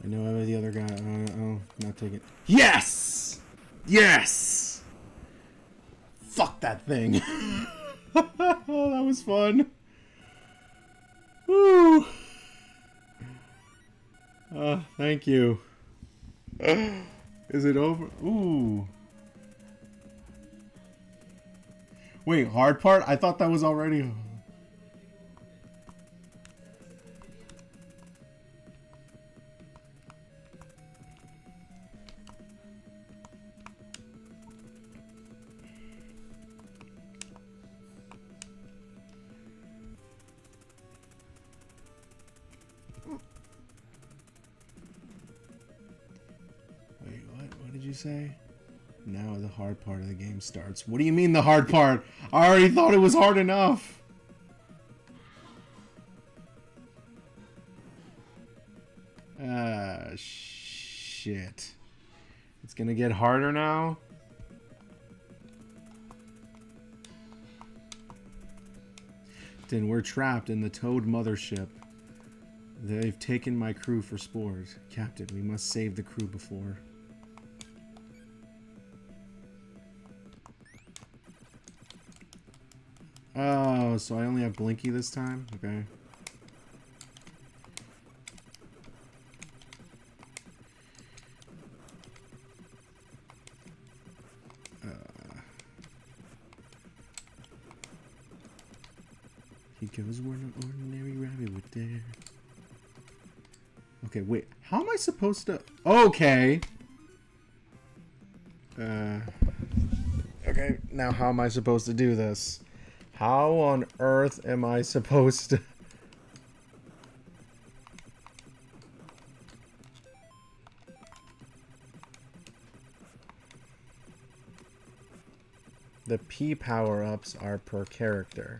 I know the other guy. Uh, oh, not taking. It. Yes! Yes! Fuck that thing. oh, that was fun. Thank you. Is it over? Ooh. Wait, hard part? I thought that was already... hard part of the game starts. What do you mean the hard part? I already thought it was hard enough. Ah, shit. It's gonna get harder now? Then we're trapped in the Toad mothership. They've taken my crew for spores. Captain, we must save the crew before. Oh, so I only have Blinky this time? Okay. Uh, he goes where an ordinary rabbit would dare. Okay, wait. How am I supposed to... Okay. Uh, okay, now how am I supposed to do this? How on earth am I supposed to... The P power-ups are per character.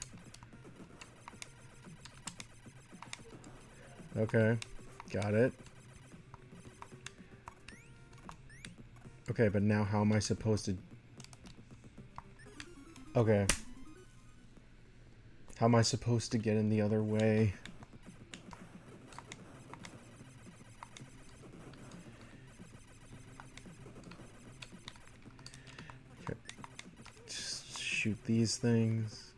Okay, got it. Okay, but now how am I supposed to... Okay. How am I supposed to get in the other way? Okay. Just shoot these things.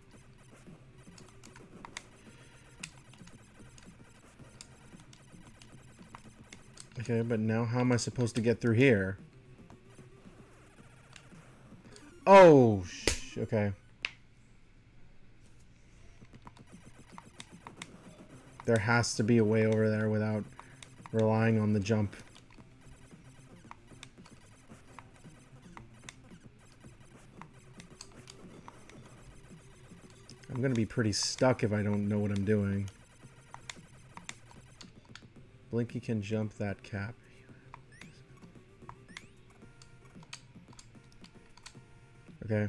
Okay, but now how am I supposed to get through here? Oh, okay. There has to be a way over there without relying on the jump. I'm gonna be pretty stuck if I don't know what I'm doing. Blinky can jump that cap. Okay.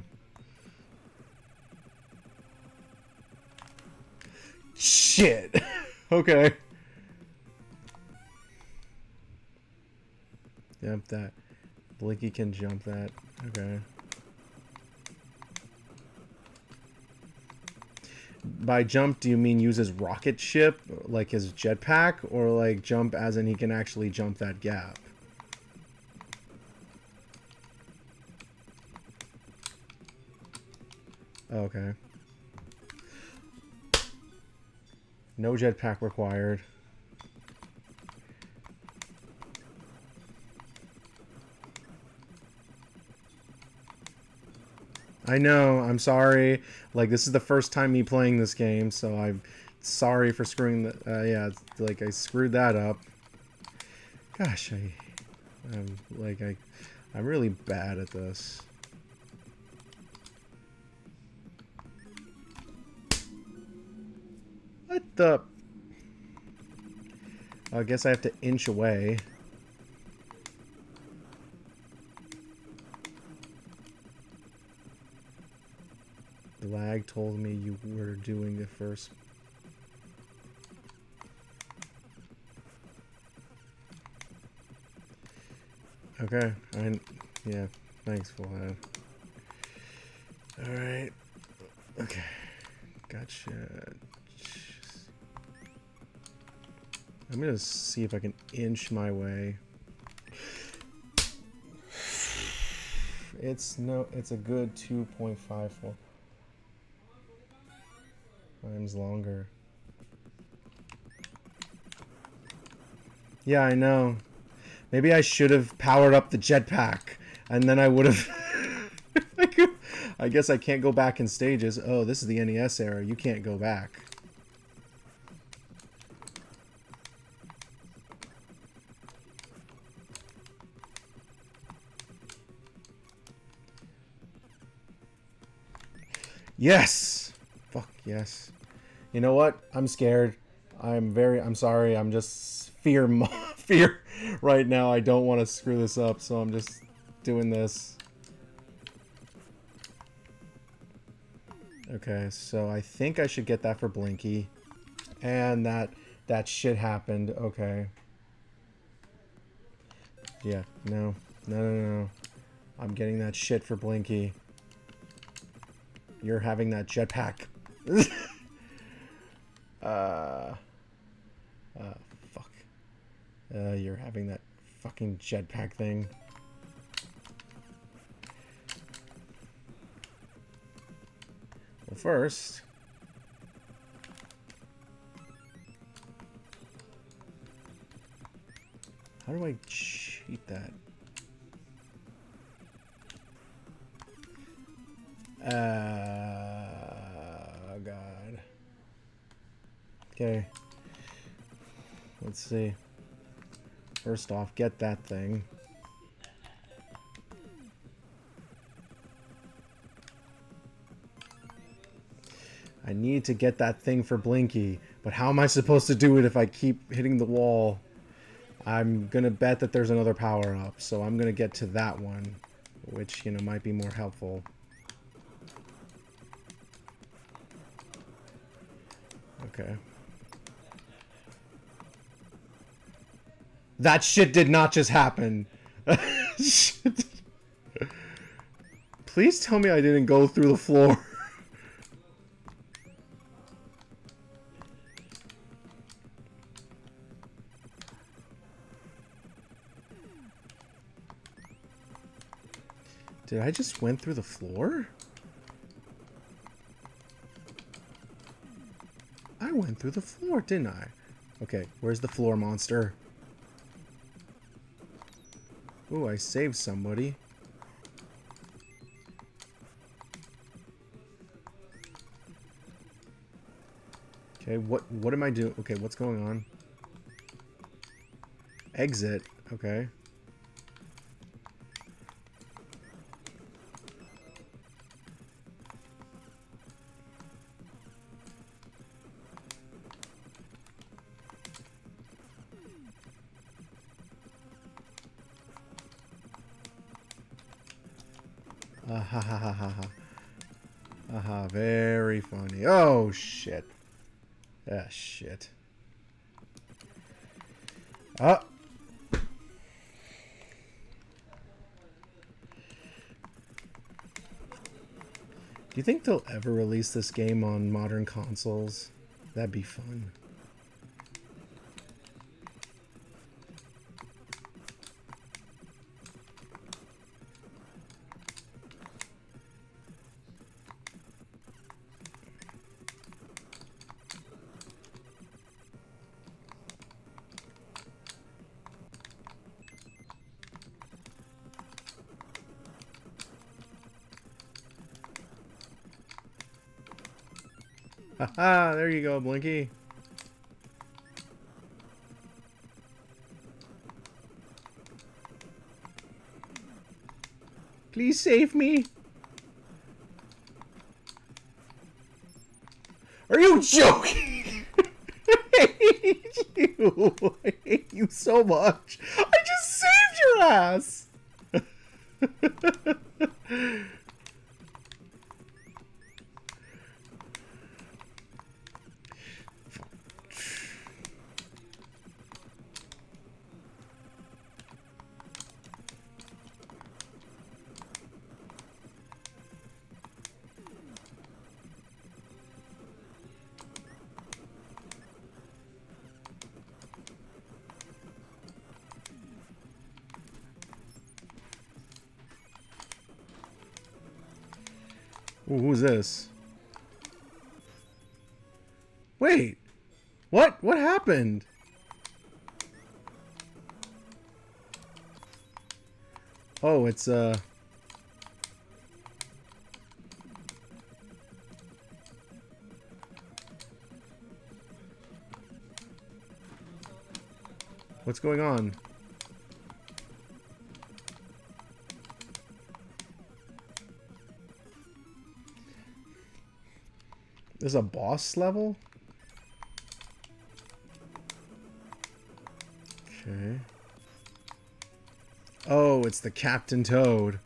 Shit. okay. Jump that. Blinky can jump that. Okay. By jump, do you mean use his rocket ship, like his jetpack, or like jump as in he can actually jump that gap? Oh, okay. No jetpack required. I know, I'm sorry. Like, this is the first time me playing this game, so I'm sorry for screwing the... Uh, yeah, like, I screwed that up. Gosh, I... I'm, like, I... I'm really bad at this. What the... Oh, I guess I have to inch away. The lag told me you were doing the first... Okay, I... Yeah, thanks for that. Alright. Okay. Gotcha. I'm gonna see if I can inch my way. It's no, it's a good 2.54 times longer. Yeah, I know. Maybe I should have powered up the jetpack, and then I would have... I guess I can't go back in stages. Oh, this is the NES era. You can't go back. Yes! Fuck, yes. You know what? I'm scared. I'm very, I'm sorry. I'm just fear, fear right now. I don't want to screw this up, so I'm just doing this. Okay, so I think I should get that for Blinky. And that, that shit happened. Okay. Yeah, no. No, no, no. I'm getting that shit for Blinky. You're having that jetpack. uh, uh, fuck. Uh, you're having that fucking jetpack thing. Well, first... How do I cheat that? Uh, God. Okay. Let's see. First off, get that thing. I need to get that thing for Blinky, but how am I supposed to do it if I keep hitting the wall? I'm gonna bet that there's another power-up, so I'm gonna get to that one, which, you know, might be more helpful. Okay. That shit did not just happen. Please tell me I didn't go through the floor. Did I just went through the floor? Went through the floor, didn't I? Okay, where's the floor monster? Ooh, I saved somebody. Okay, what what am I doing? Okay, what's going on? Exit. Okay. Ah shit. Ah. Do you think they'll ever release this game on modern consoles? That'd be fun. Haha, there you go, Blinky. Please save me. Are you joking? I hate you. I hate you so much. I just saved your ass. this? Wait. What? What happened? Oh, it's, uh... What's going on? There's a boss level? Okay. Oh, it's the Captain Toad.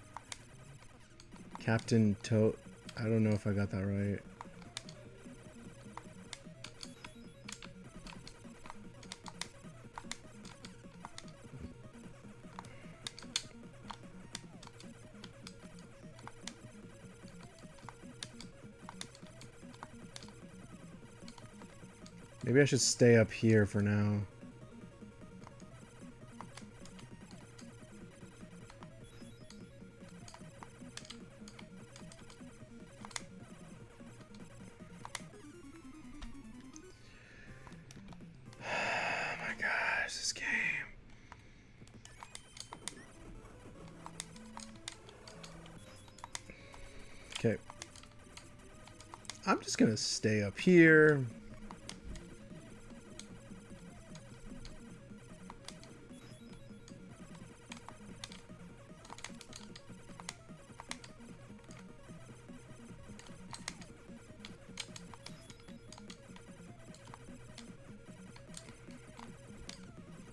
Captain Toad. I don't know if I got that right. Maybe I should stay up here for now. Oh my gosh, this game. Okay. I'm just gonna stay up here.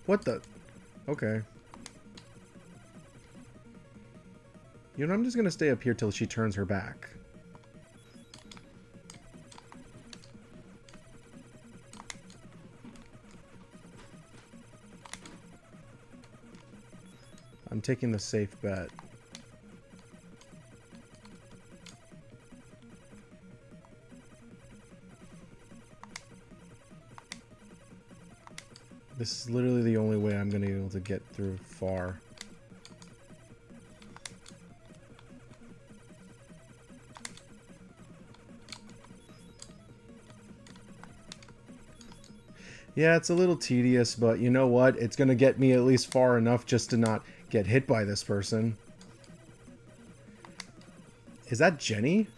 What the? Okay. You know, I'm just gonna stay up here till she turns her back. I'm taking the safe bet. This is literally the only way I'm going to be able to get through far. Yeah, it's a little tedious, but you know what? It's going to get me at least far enough just to not get hit by this person. Is that Jenny?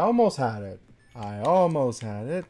Almost had it. I almost had it.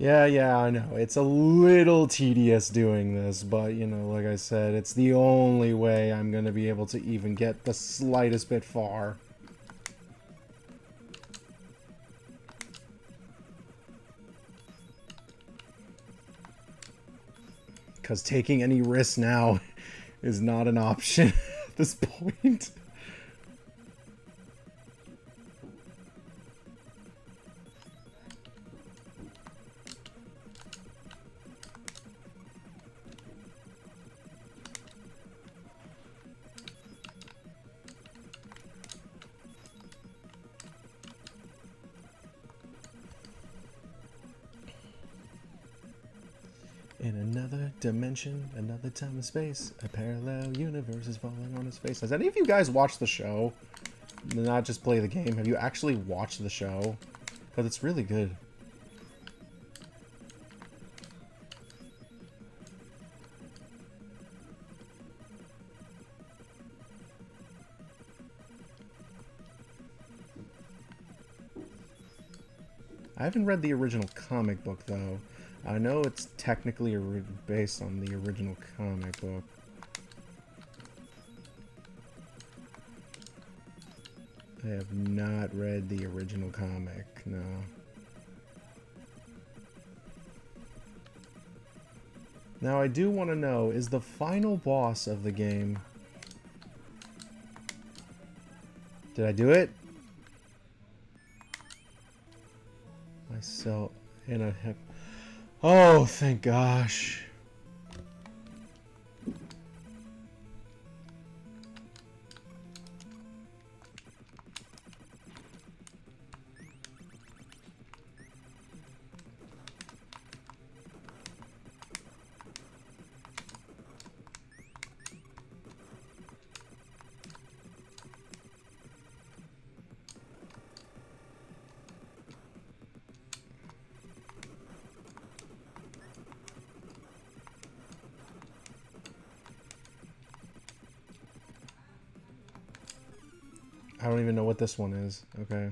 Yeah, yeah, I know. It's a little tedious doing this, but, you know, like I said, it's the only way I'm going to be able to even get the slightest bit far. Because taking any risk now is not an option at this point. Dimension, another time and space, a parallel universe is falling on his face. Has any of you guys watched the show? Not just play the game. Have you actually watched the show? Because it's really good. I haven't read the original comic book, though. I know it's technically based on the original comic book. I have not read the original comic, no. Now I do want to know, is the final boss of the game... Did I do it? Myself in a hip... Oh, thank gosh. This one is. Okay.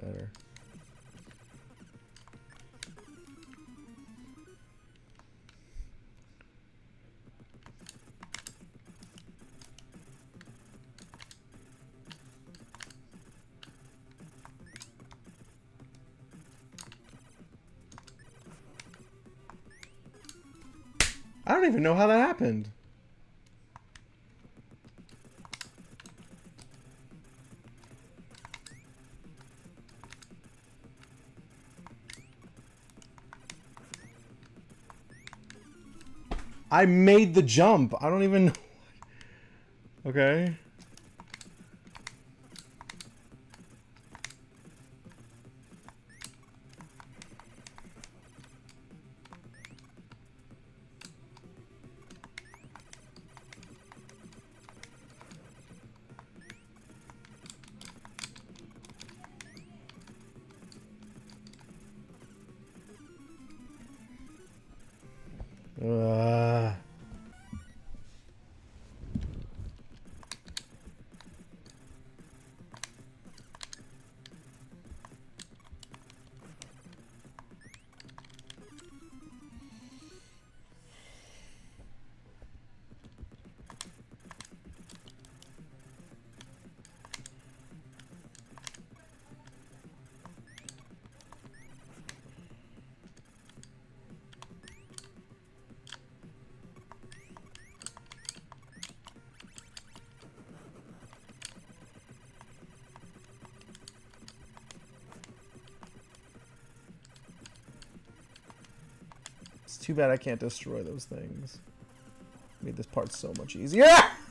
Better. I don't even know how that happened. I made the jump. I don't even. Okay. Too bad I can't destroy those things. Made this part so much easier.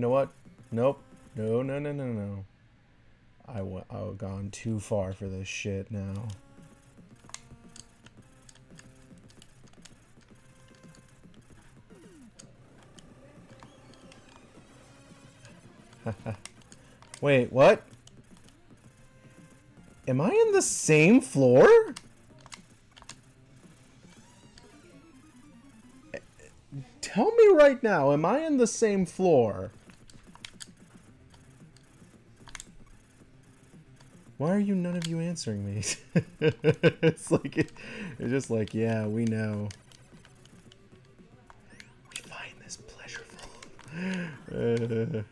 You know what? Nope. No, no, no, no, no. I went. I've gone too far for this shit now. Wait, what? Am I in the same floor? Eh, eh, tell me right now, am I in the same floor? Why are you none of you answering me? it's like it's just like, yeah, we know. We find this pleasurable. Uh,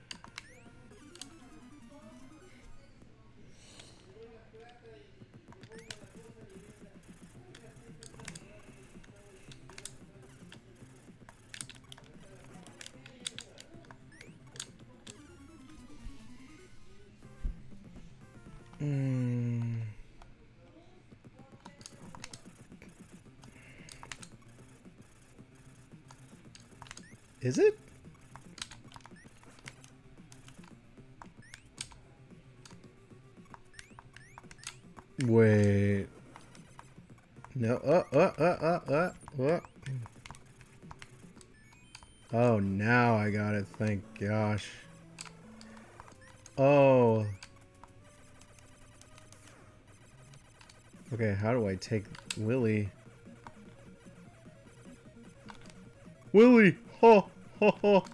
take Willy? Willy! Ho! Ho! Ho!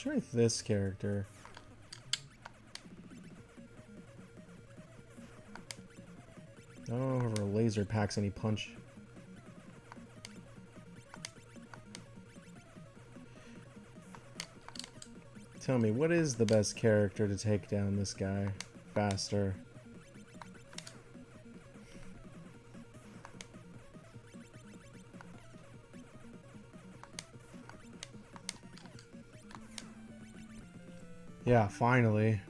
Try this character. If her laser packs any punch. Tell me, what is the best character to take down this guy faster? Yeah, finally.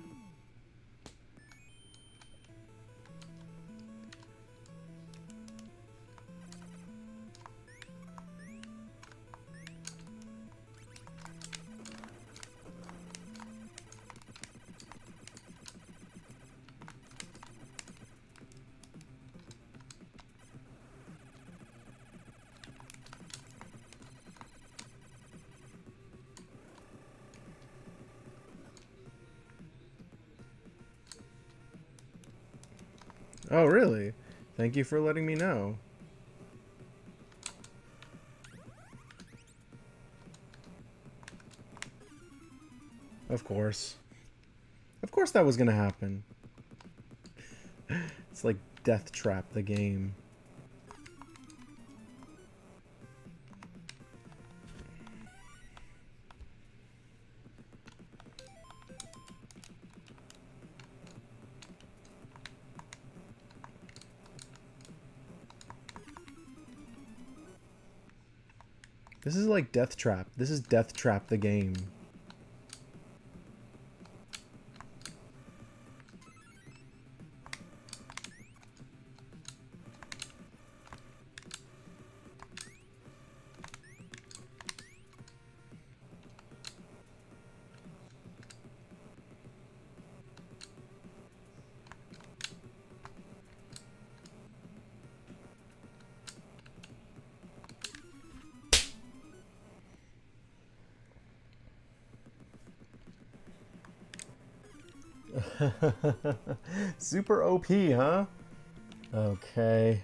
Thank you for letting me know. Of course. Of course that was gonna happen. it's like Death Trap, the game. Like Death Trap. This is Death Trap the game. Super OP, huh? Okay.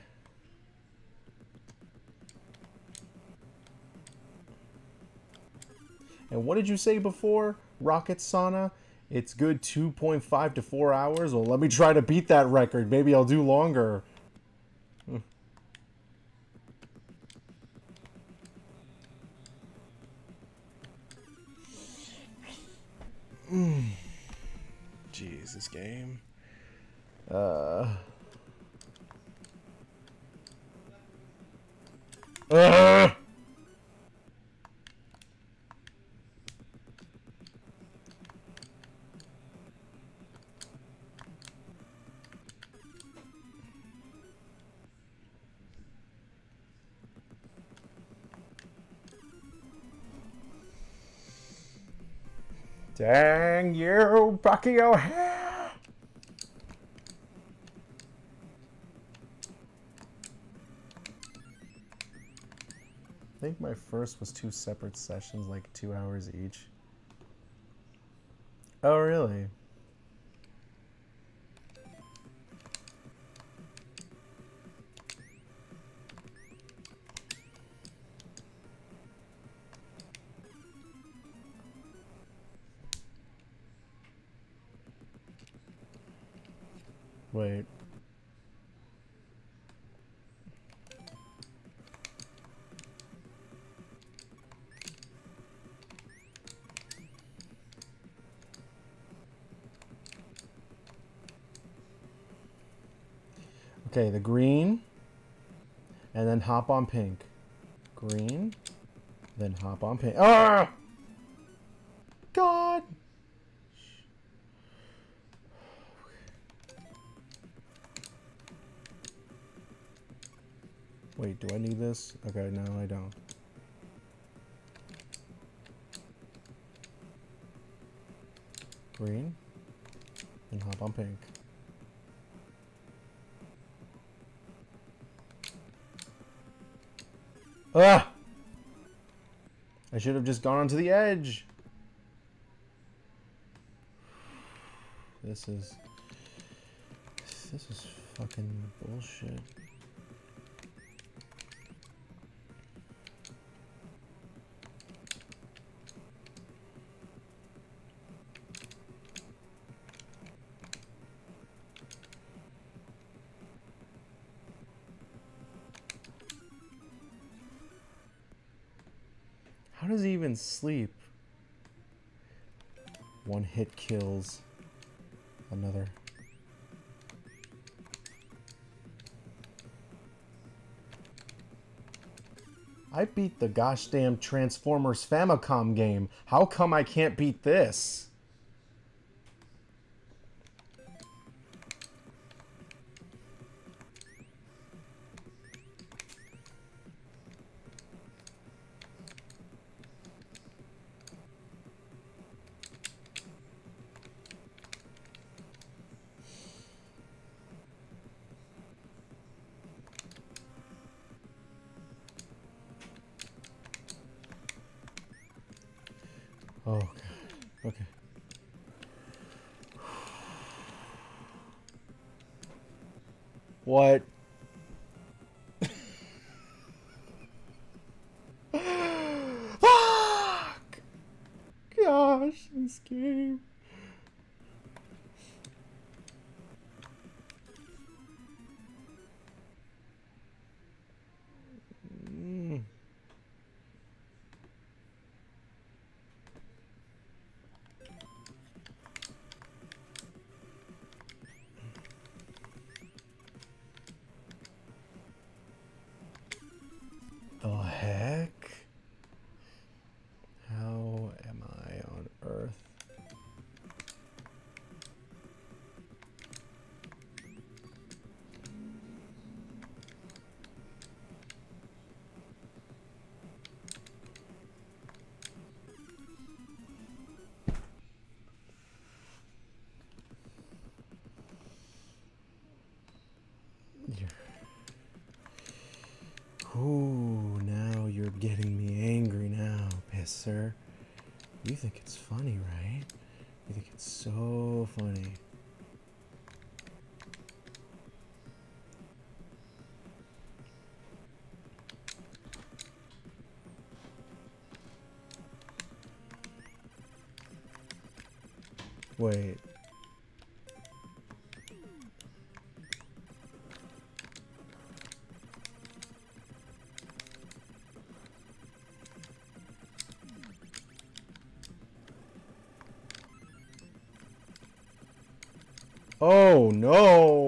And what did you say before, Rocket Sauna? It's good 2.5 to 4 hours? Well, let me try to beat that record. Maybe I'll do longer. Hmm. Jeez, this game. Dang you, Bucky O'Hare! My first was two separate sessions, like two hours each. Oh, really? Wait. Okay, the green, and then hop on pink. Green, then hop on pink. Ah! God! Wait, do I need this? Okay, no, I don't. Green, and hop on pink. Ah! I should have just gone onto the edge. This is This is fucking bullshit. Even sleep? One hit kills another. I beat the gosh damn Transformers Famicom game. How come I can't beat this? Wait. Oh no!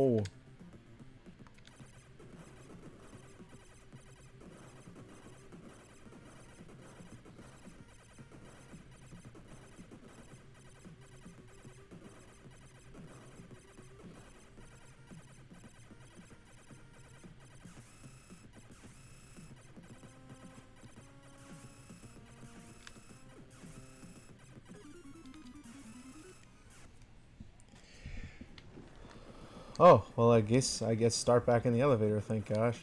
Oh, well I guess I guess start back in the elevator, thank gosh.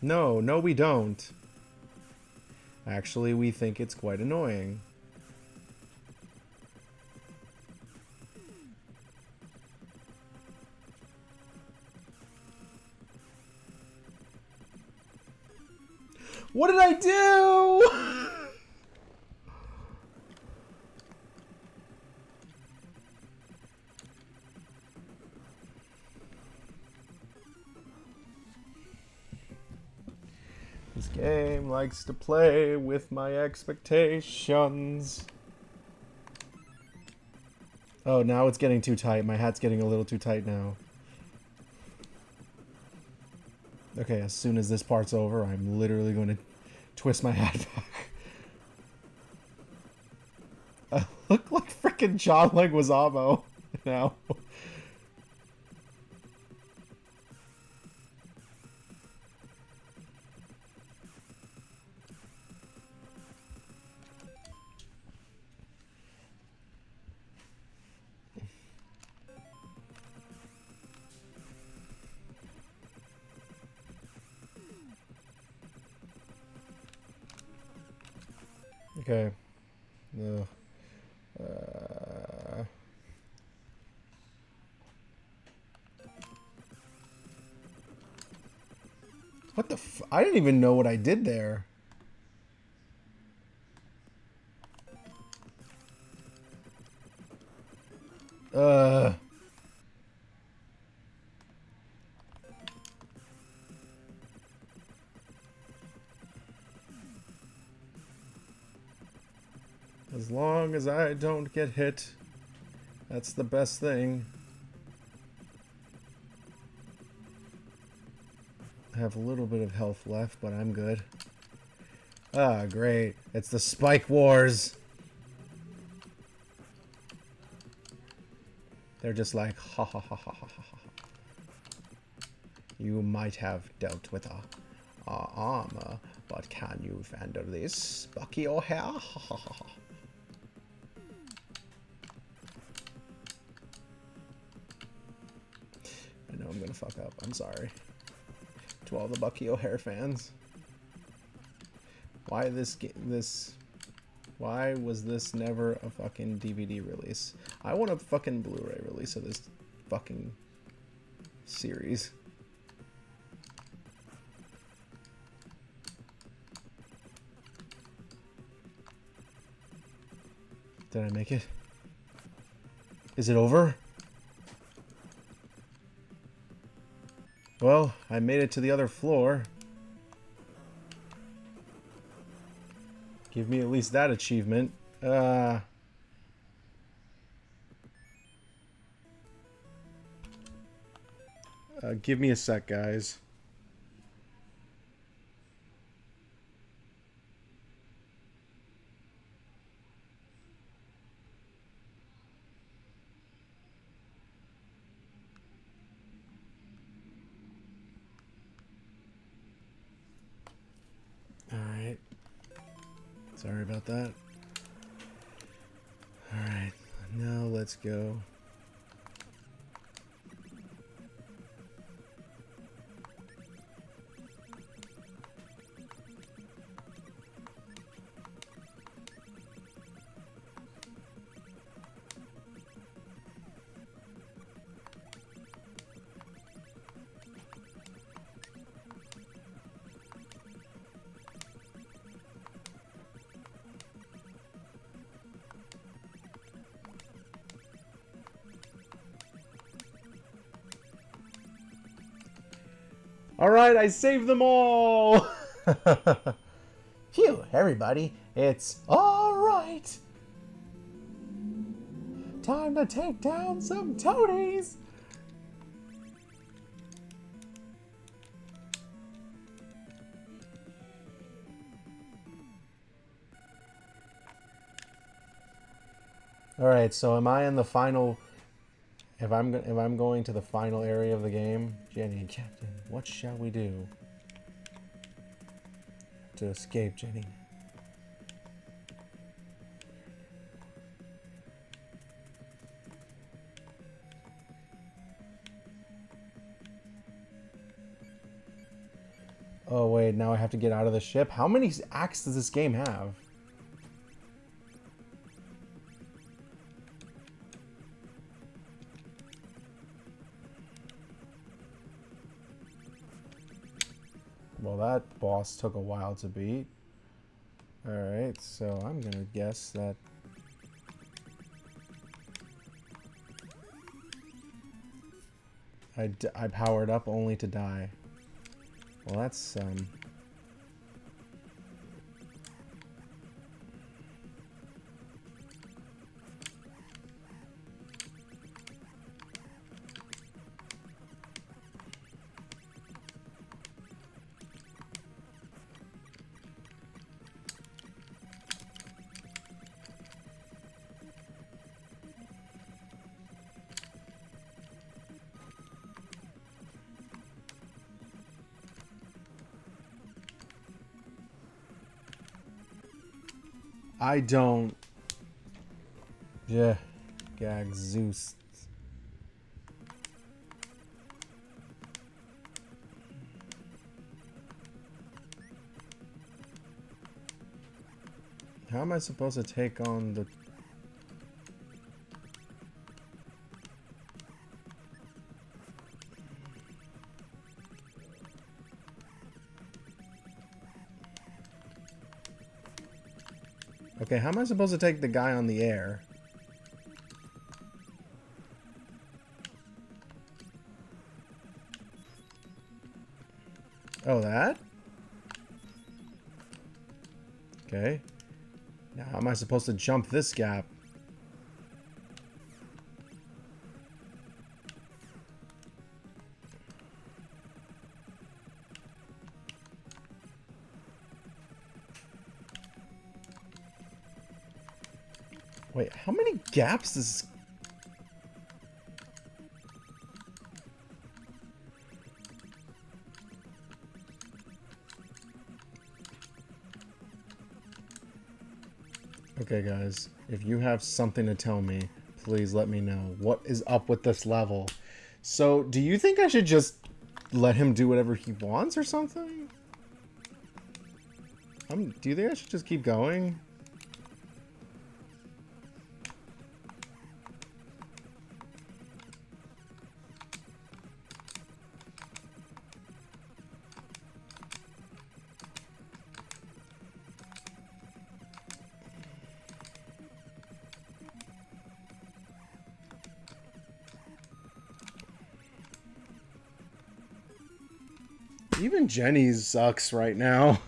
No, no we don't. Actually, we think it's quite annoying. Likes to play with my expectations. Oh, now it's getting too tight. My hat's getting a little too tight now. Okay, as soon as this part's over, I'm literally going to twist my hat back. I look like freaking John Leguizamo Okay. No. Uh... What the f- I didn't even know what I did there. As I don't get hit, that's the best thing. I have a little bit of health left, but I'm good. Ah, great. It's the Spike Wars. They're just like, ha ha ha ha ha ha. You might have dealt with a, a armor, but can you fender this, Bucky O'Hare? Ha ha ha ha. I'm sorry. To all the Bucky O'Hare fans. Why this this why was this never a fucking DVD release? I want a fucking Blu-ray release of this fucking series. Did I make it? Is it over? Well, I made it to the other floor. Give me at least that achievement. Uh... Uh, give me a sec, guys. Right, I saved them all. Phew, everybody, it's all right. Time to take down some toadies. All right, so am I in the final if I'm if I'm going to the final area of the game, Jenny, and Captain, what shall we do to escape, Jenny? Oh wait, now I have to get out of the ship. How many acts does this game have? Took a while to beat. Alright, so I'm gonna guess that... I, I powered up only to die. Well, that's, um... I don't. Yeah. Gag Zeus. How am I supposed to take on the... Okay, how am I supposed to take the guy on the air? Oh, that? Okay. Now, how am I supposed to jump this gap? How many gaps Okay, guys, if you have something to tell me, please let me know. What is up with this level? So, do you think I should just let him do whatever he wants or something? Um, do you think I should just keep going? Even Jenny's sucks right now.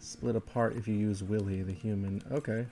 Split apart if you use Willy, the human. Okay.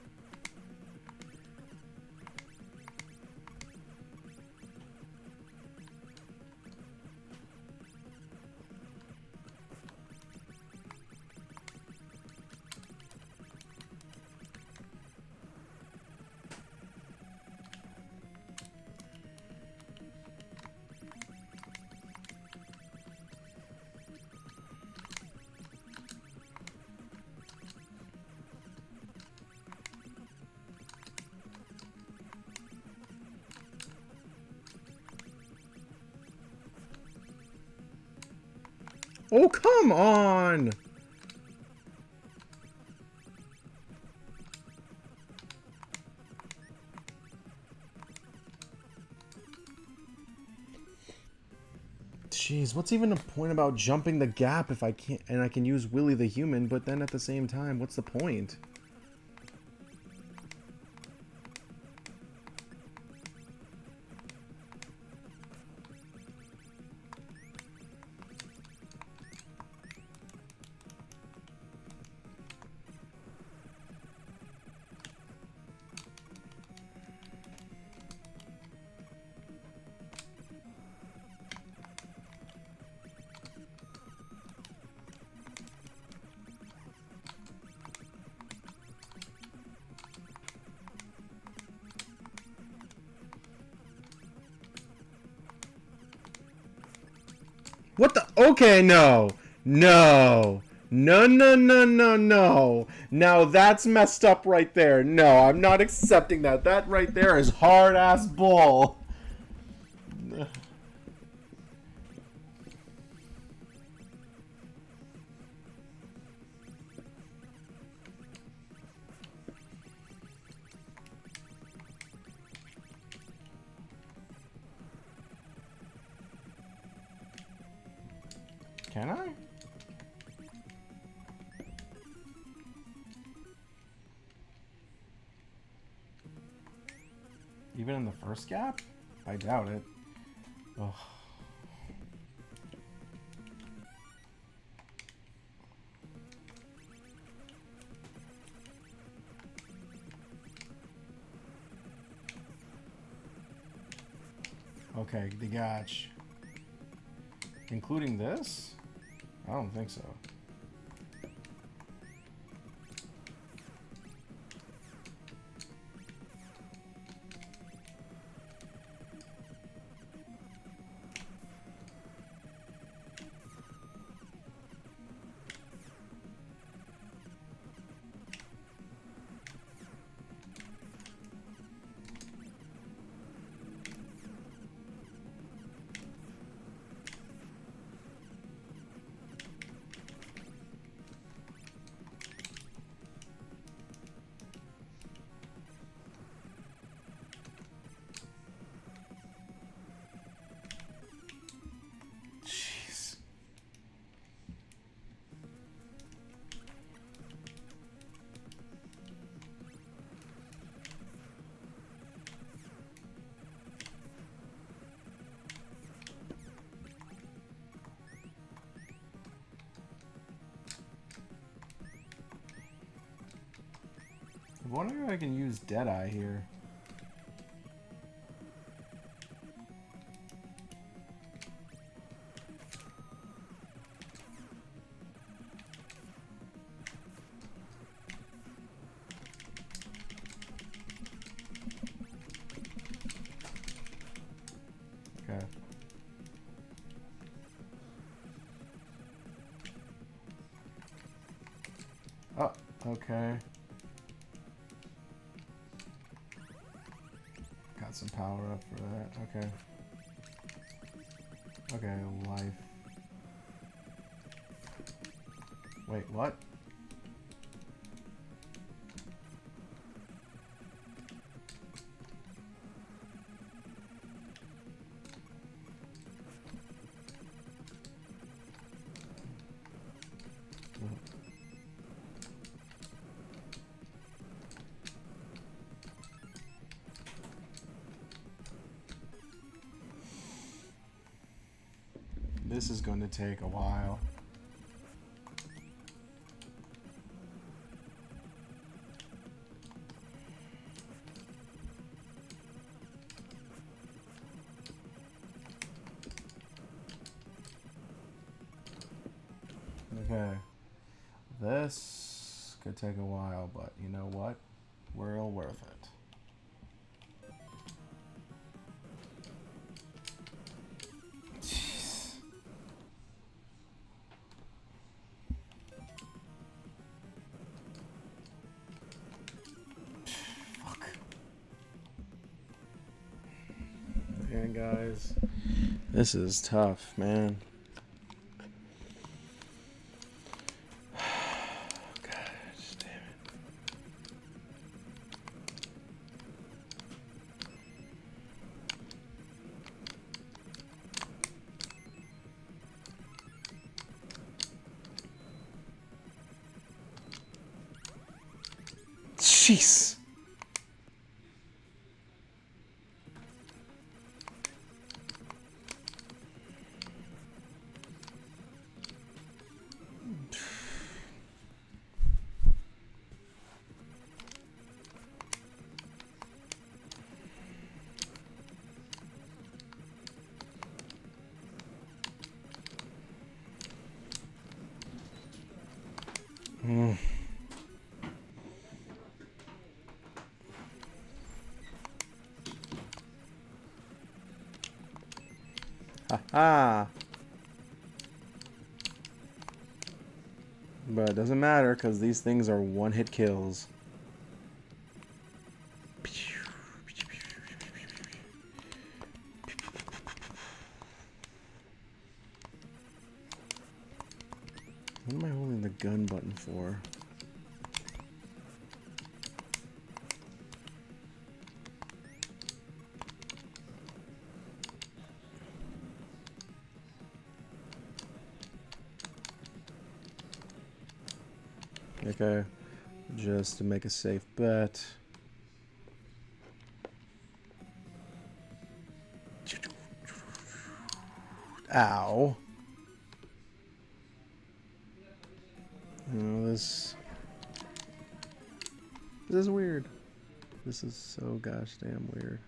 On! Jeez, what's even the point about jumping the gap if I can't, and I can use Willy the human, but then at the same time, what's the point? Okay, no. No. No, no, no, no, no. Now that's messed up right there. No, I'm not accepting that. That right there is hard ass bull. First gap? I doubt it. Ugh. Okay, the gotch. Including this? I don't think so. If I can use Deadeye here. Okay. Oh, for that. Okay. Okay, life. Wait, what? This is going to take a while. Okay. This could take a while, but you know what? We're all worth it. Man, guys. This is tough, man. Doesn't matter because these things are one hit kills. To make a safe bet. Ow. This. This is weird. This is so gosh damn weird.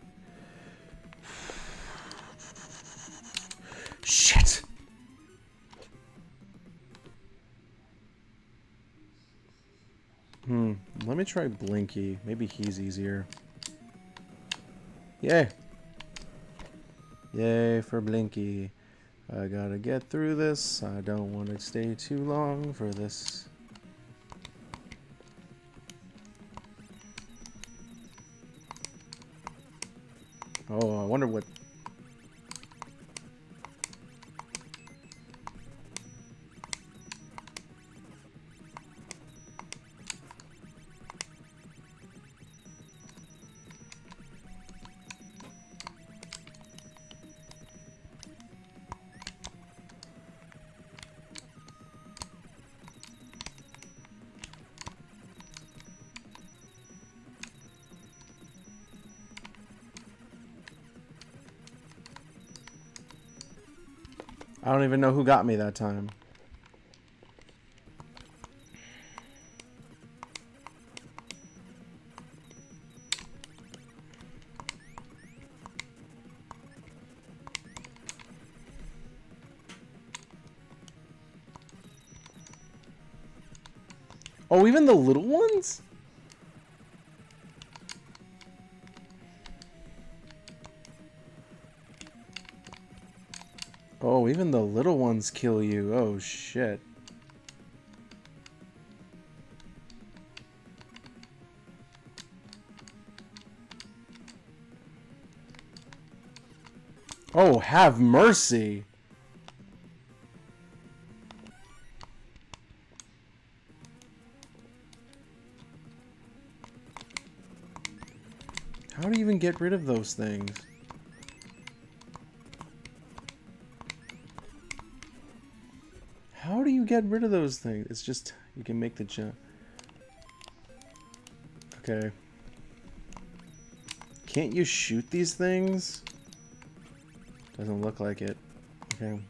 Try Blinky. Maybe he's easier. Yay! Yay for Blinky. I gotta get through this. I don't want to stay too long for this. I don't even know who got me that time. Oh, even the little ones? Even the little ones kill you. Oh, shit. Oh, have mercy. How do you even get rid of those things? Get rid of those things? It's just, you can make the jump. Okay. Can't you shoot these things? Doesn't look like it. Okay.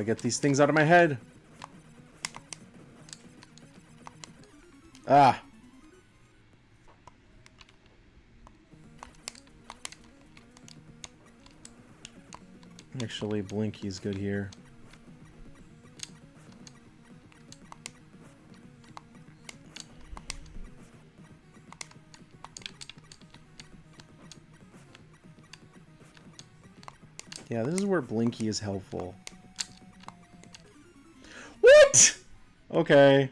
I get these things out of my head? Ah. Actually, Blinky's good here. Yeah, this is where Blinky is helpful. Okay.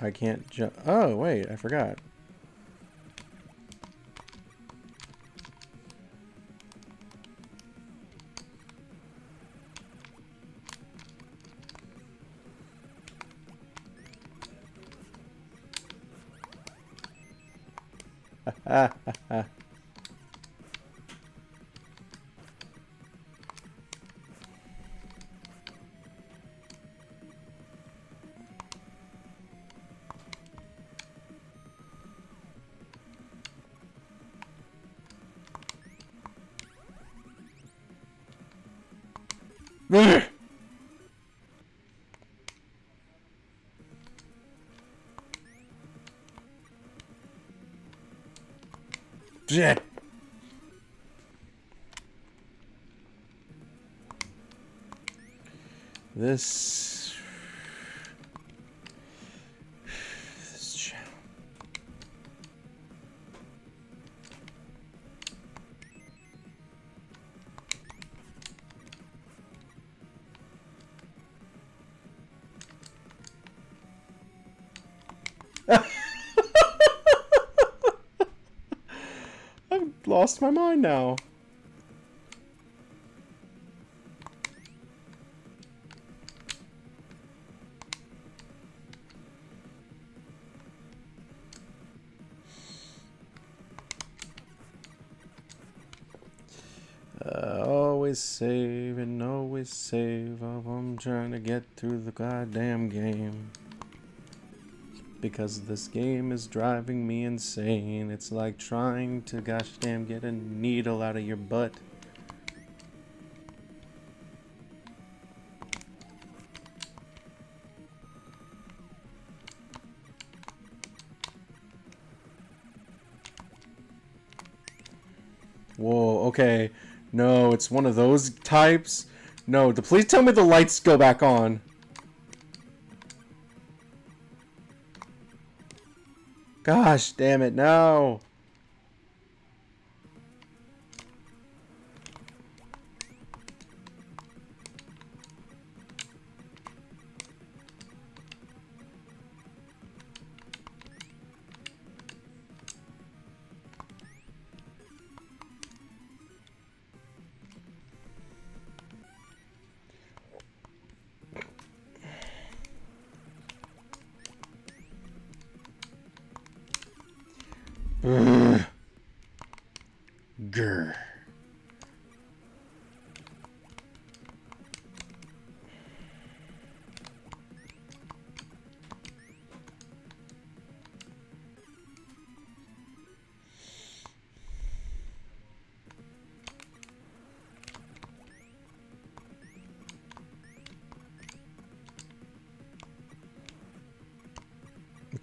I can't jump. Oh, wait, I forgot. This... I've lost my mind now. Save. up. I'm trying to get through the goddamn game. Because this game is driving me insane. It's like trying to gosh damn get a needle out of your butt. Whoa, okay. No, it's one of those types. No, the, please tell me the lights go back on. Gosh, damn it, no.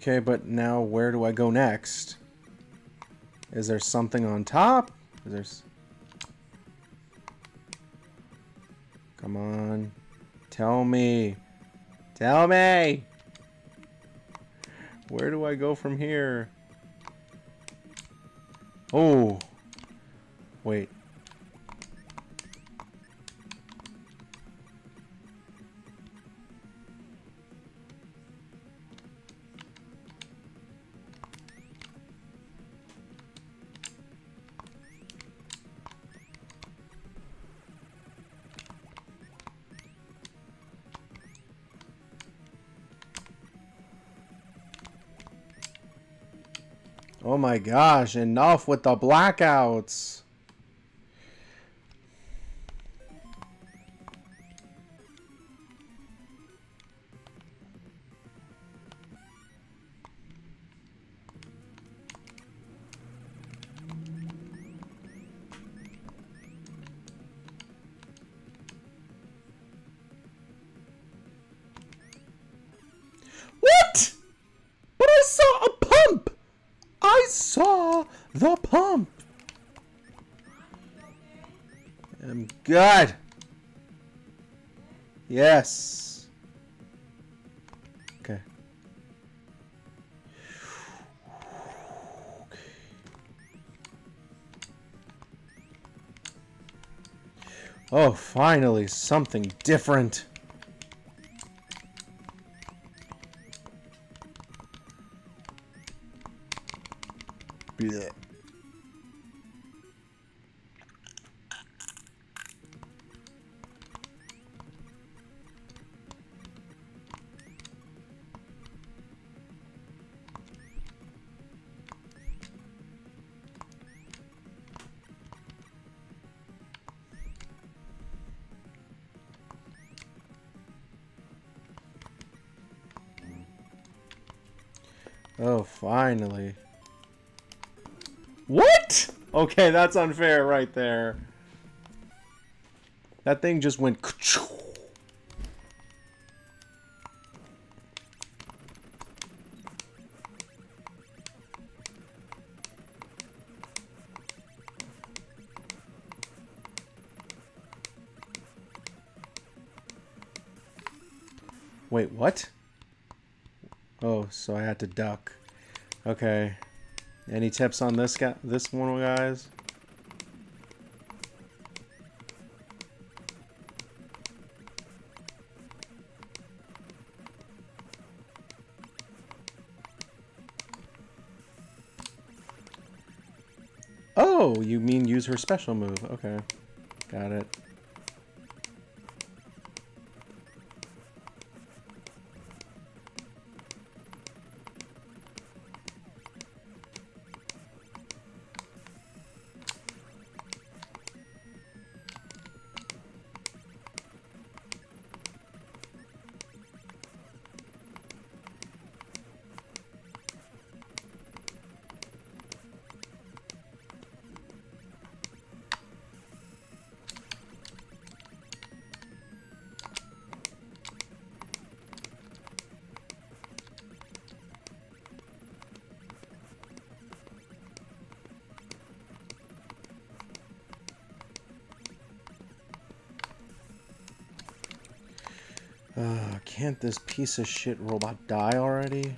Okay, but now where do I go next? Is there something on top? Is there... Come on. Tell me. Tell me! Where do I go from here? Oh. Wait. My gosh, enough with the blackouts. I'm good. Yes. Okay. Oh, finally, something different. Okay, that's unfair right there. That thing just went... Wait, what? Oh, so I had to duck. Okay. Any tips on this guy, this one, guys? Oh, you mean use her special move. Okay. Got it. This piece of shit robot die already?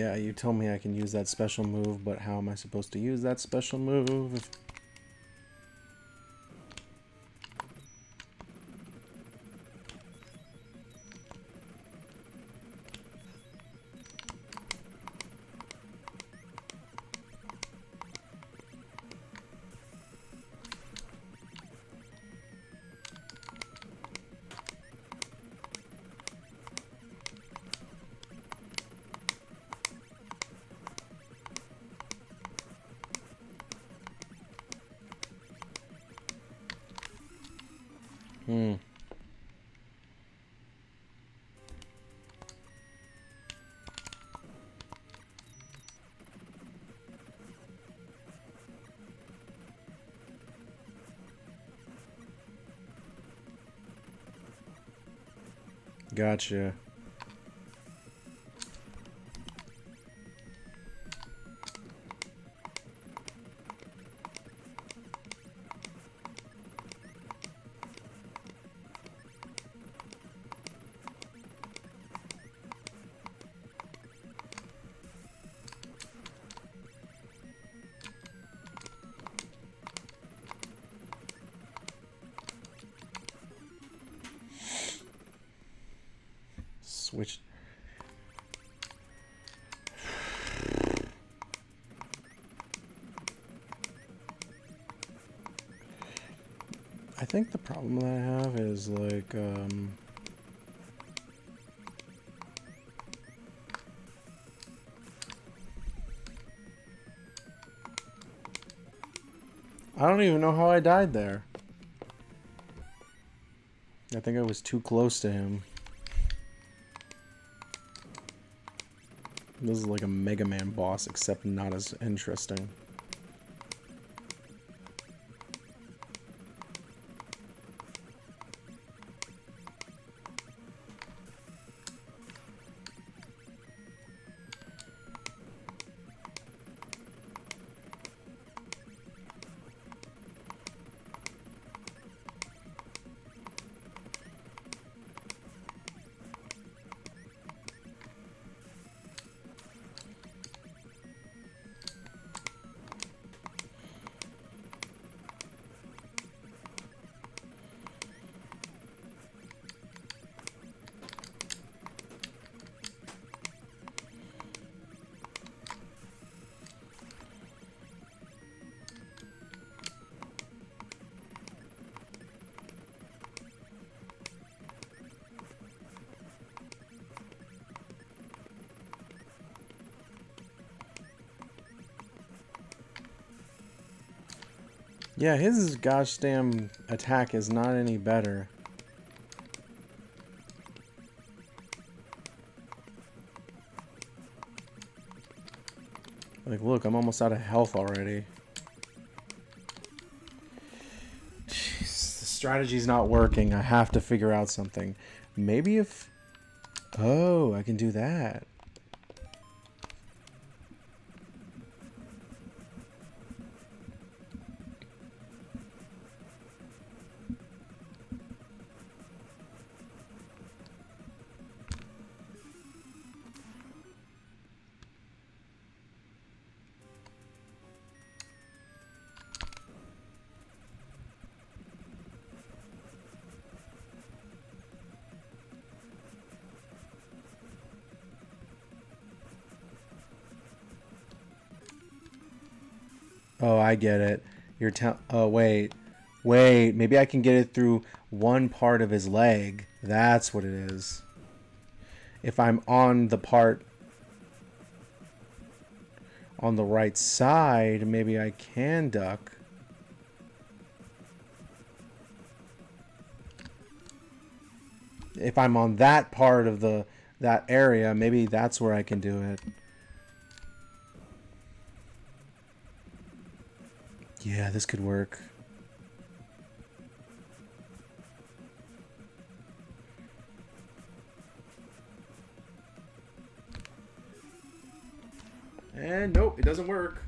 Yeah, you told me I can use that special move, but how am I supposed to use that special move? Gotcha. Think the problem that I have is like, um, I don't even know how I died there. I think I was too close to him. This is like a Mega Man boss, except not as interesting. Yeah, his gosh damn attack is not any better. Like, look, I'm almost out of health already. Jeez, the strategy's not working. I have to figure out something. Maybe if... Oh, I can do that. Get it. You're tell. Oh, wait. Wait. Maybe I can get it through one part of his leg. That's what it is. If I'm on the part on the right side, maybe I can duck. If I'm on that part of the that area, maybe that's where I can do it. This could work. And nope, it doesn't work.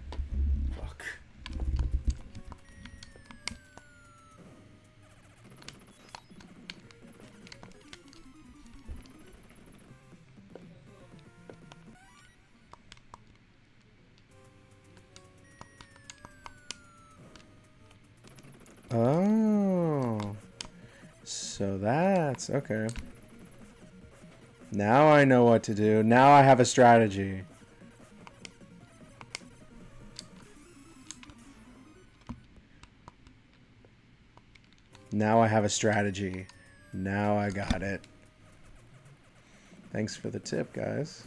Okay. Now I know what to do. Now I have a strategy. Now I have a strategy. Now I got it. Thanks for the tip, guys.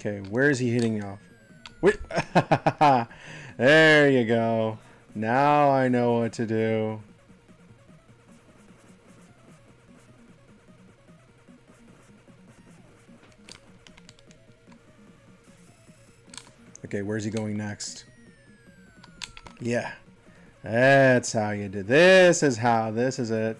Okay, where is he hitting off? Wait. there you go. Now I know what to do. Okay, where's he going next? Yeah. That's how you do. This is how. This is it.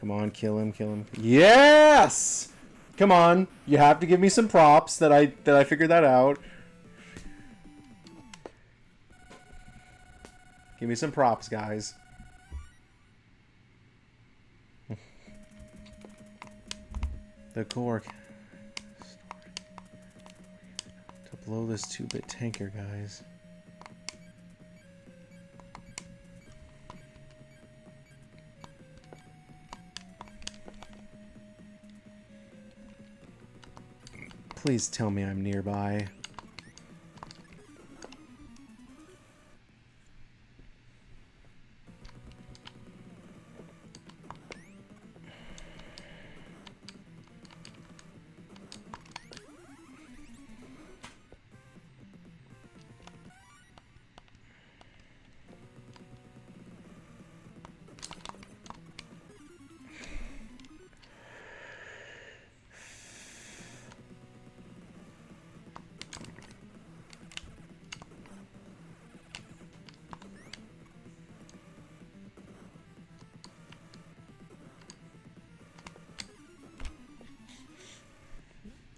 Come on, kill him, kill him. Yes! Come on, you have to give me some props that I that I figured that out. Give me some props, guys. the cork. To blow this two-bit tanker, guys. Please tell me I'm nearby.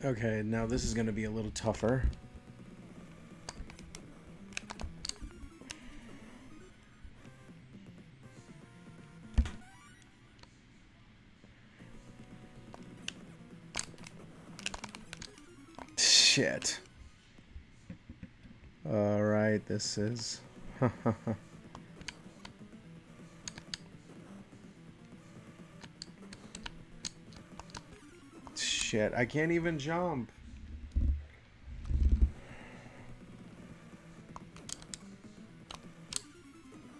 Okay, now this is going to be a little tougher. Shit. Alright, this is... shit. I can't even jump.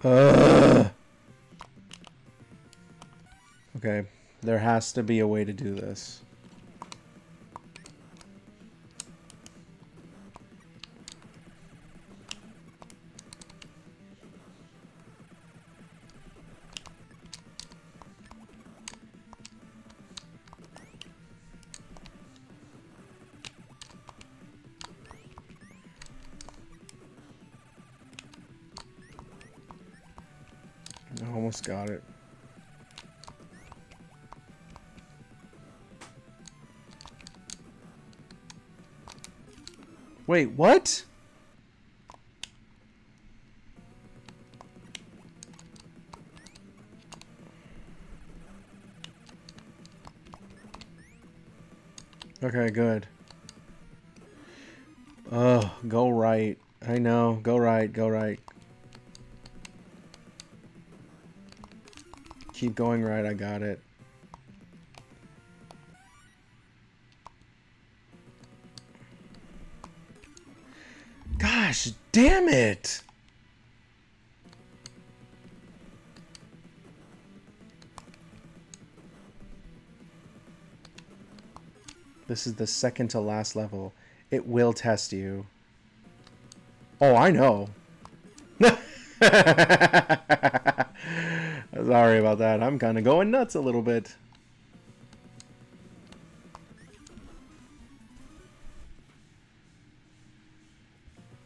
Ugh. Okay, there has to be a way to do this. Wait, what? Okay, good. Oh, go right. I know. Go right, go right. keep going right, I got it. This is the second to last level. It will test you. Oh, I know. Sorry about that. I'm kind of going nuts a little bit.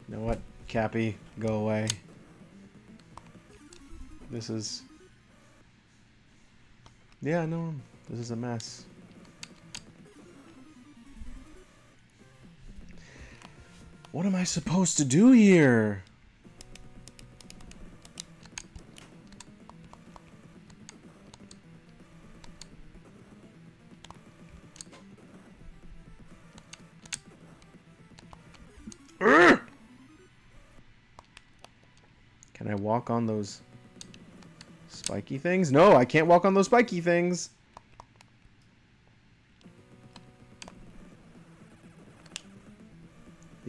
You know what, Cappy? Go away. This is... Yeah, no, this is a mess. What am I supposed to do here? Can I walk on those spiky things? No, I can't walk on those spiky things.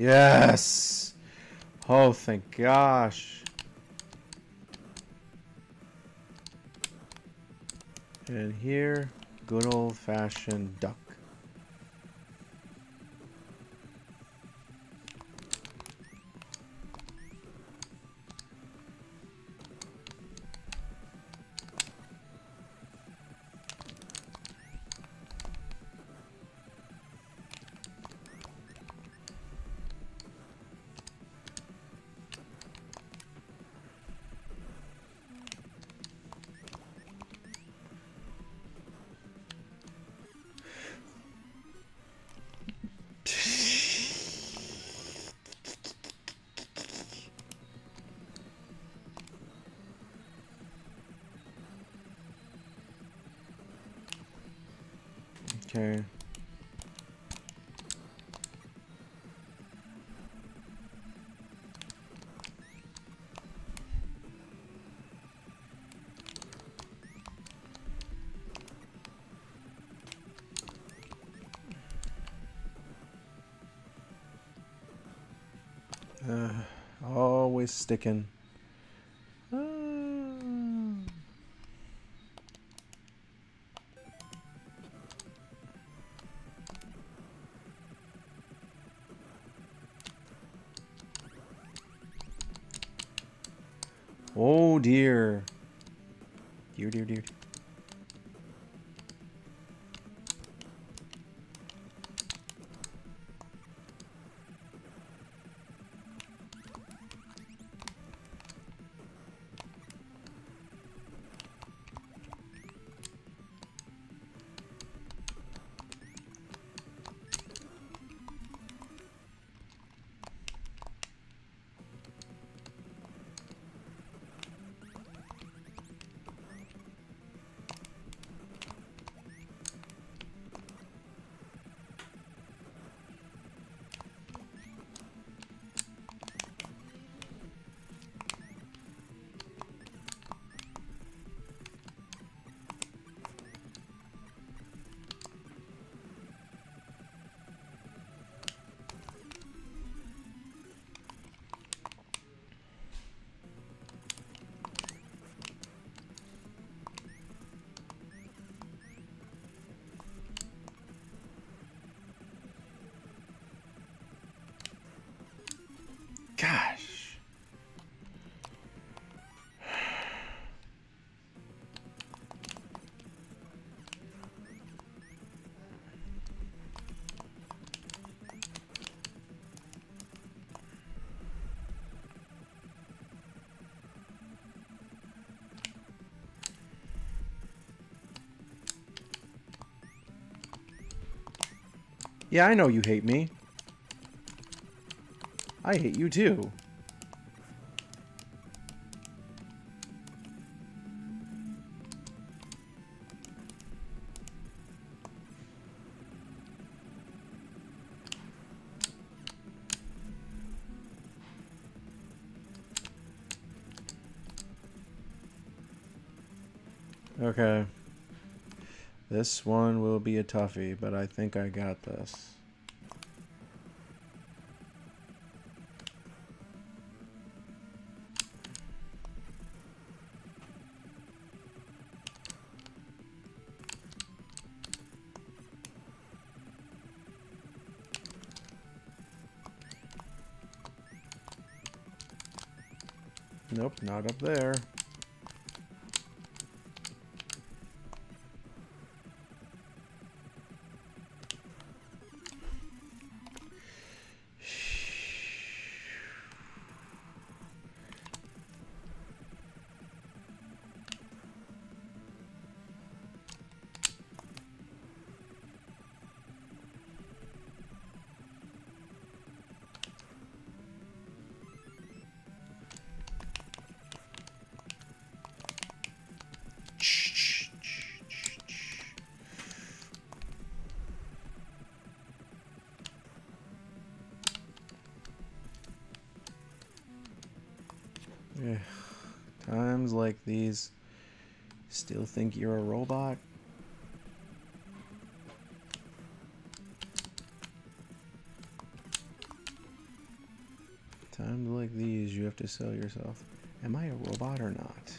Yes. Oh, thank gosh. And here, good old-fashioned duck. Sticking. Gosh. Yeah, I know you hate me. I hate you too. Okay. This one will be a toughie, but I think I got this. Not up there. Times like these, still think you're a robot? Times like these, you have to sell yourself. Am I a robot or not?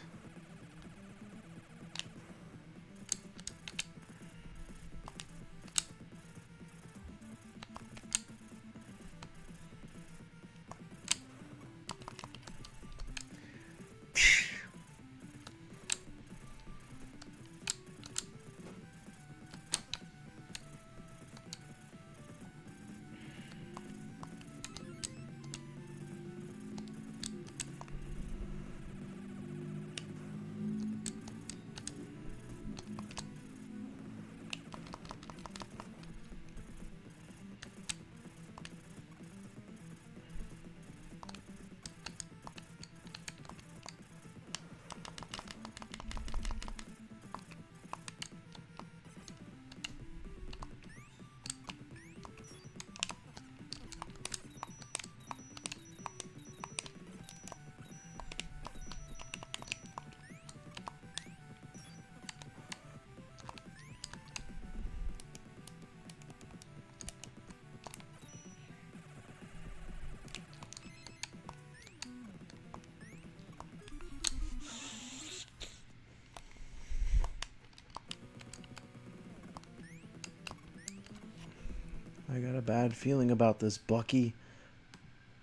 Got a bad feeling about this, Bucky.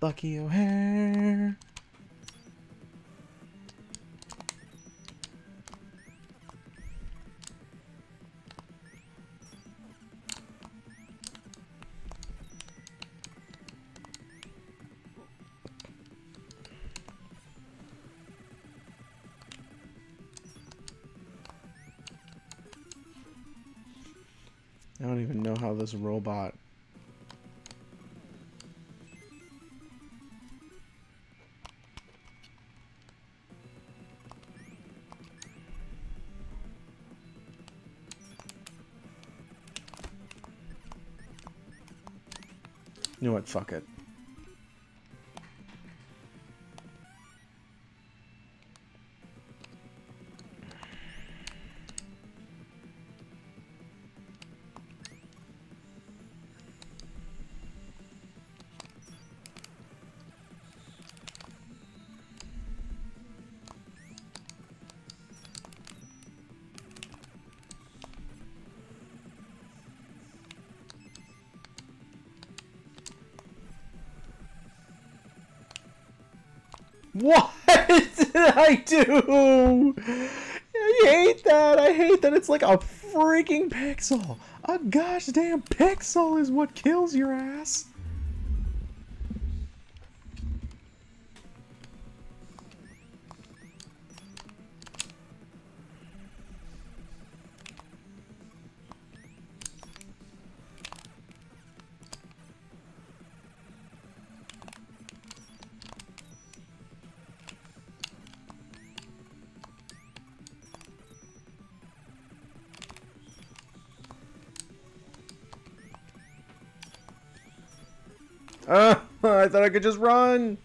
Bucky O'Hare. I don't even know how this robot You know what? Fuck it. I do? I hate that. I hate that it's like a freaking pixel. A gosh damn pixel is what kills your ass. Thought I could just run.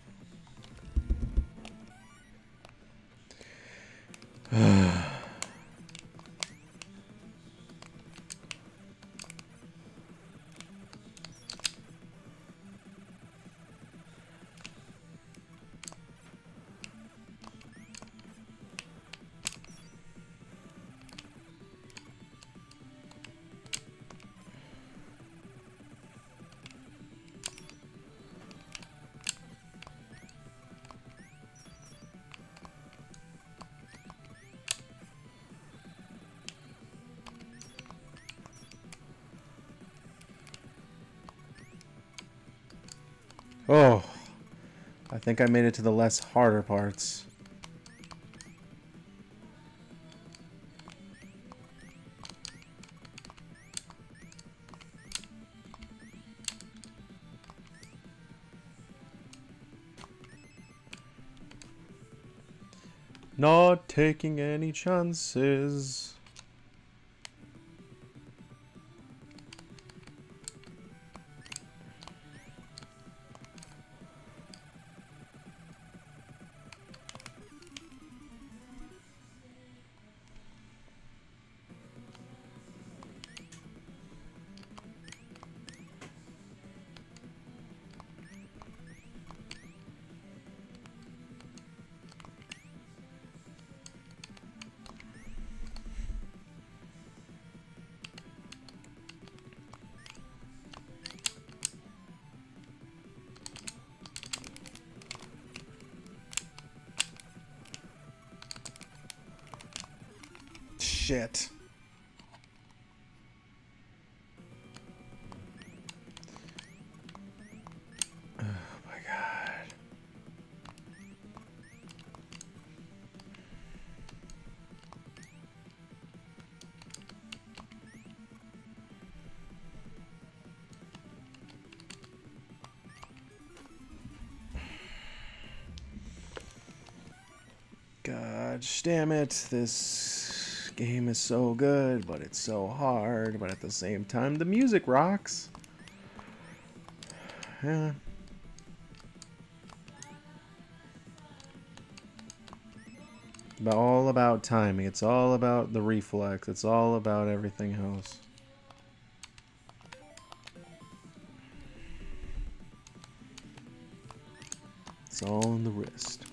Think I made it to the less harder parts. Not taking any chances. Shit. Oh my god. God damn it, this game is so good, but it's so hard, but at the same time, the music rocks. Yeah. But all about timing. It's all about the reflex. It's all about everything else. It's all in the wrist.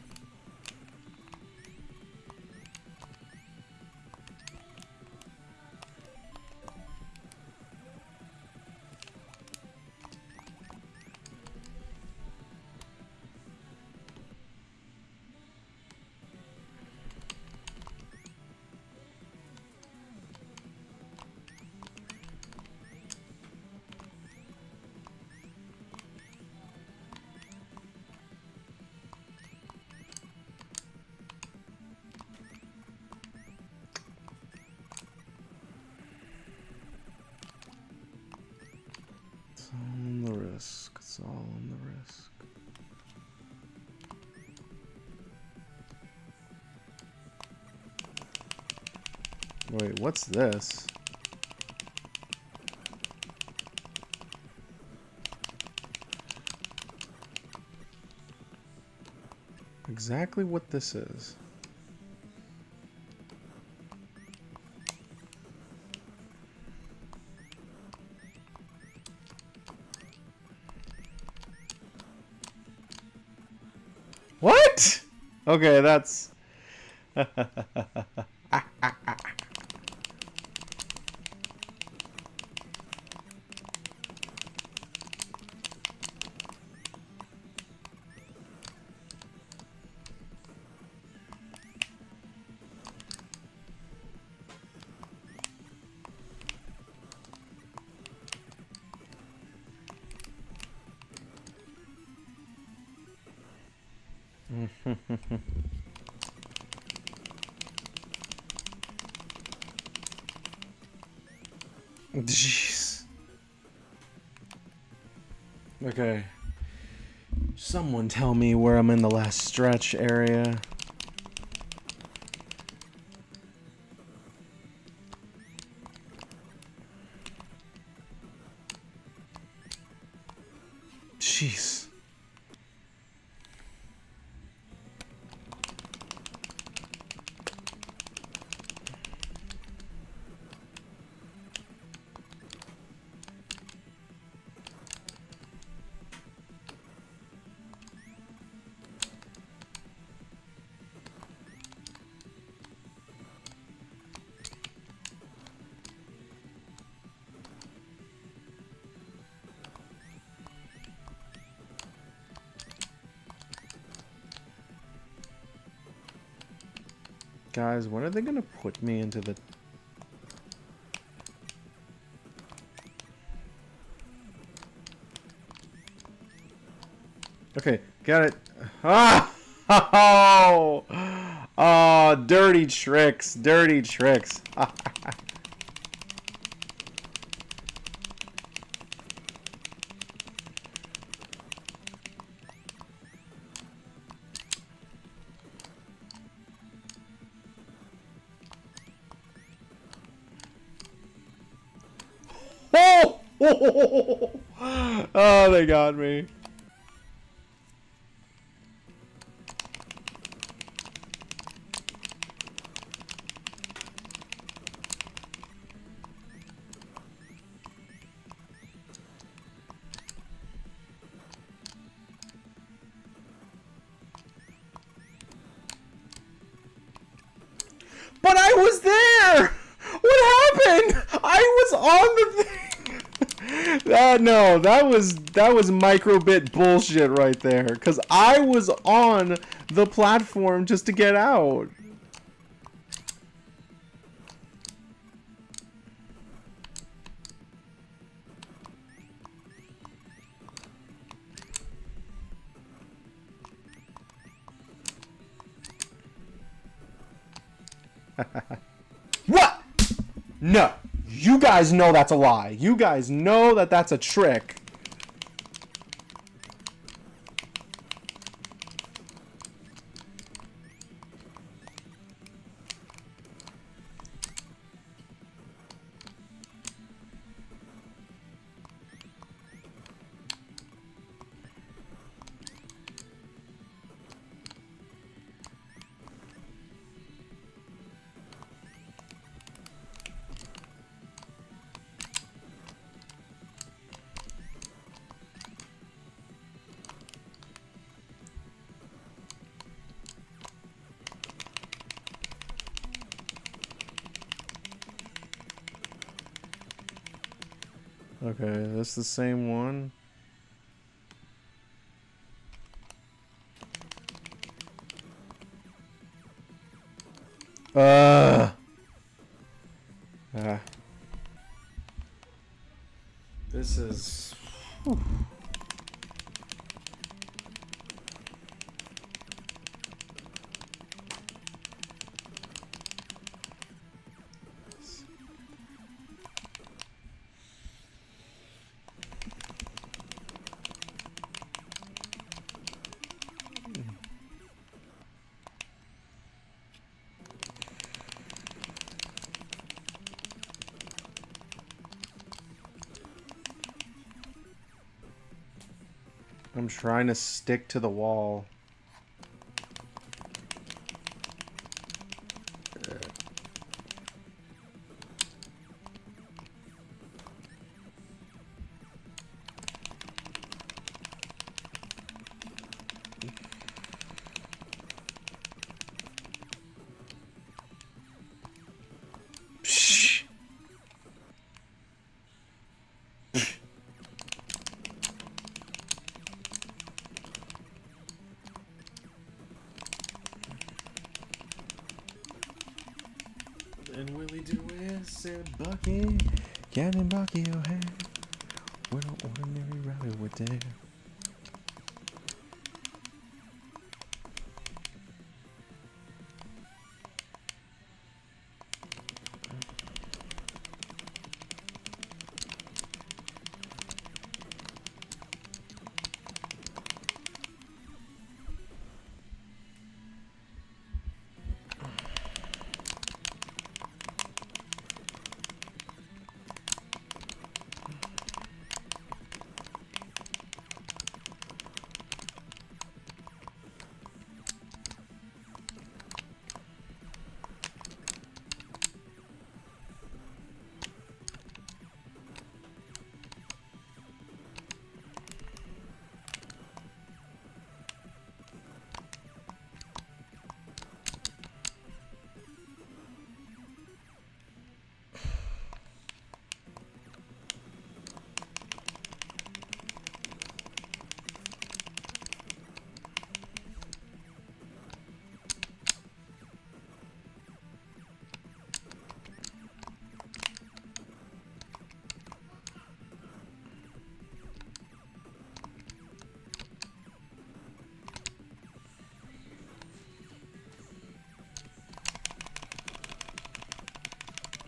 What's this? Exactly what this is. What? Okay, that's. tell me where I'm in the last stretch area. Guys, when are they gonna put me into the... Okay, got it. Ah! Oh! Oh, dirty tricks. Dirty tricks. oh! No, that was that was microbit bullshit right there. Cause I was on the platform just to get out. Guys know that's a lie. You guys know that that's a trick. That's the same one. Trying to stick to the wall.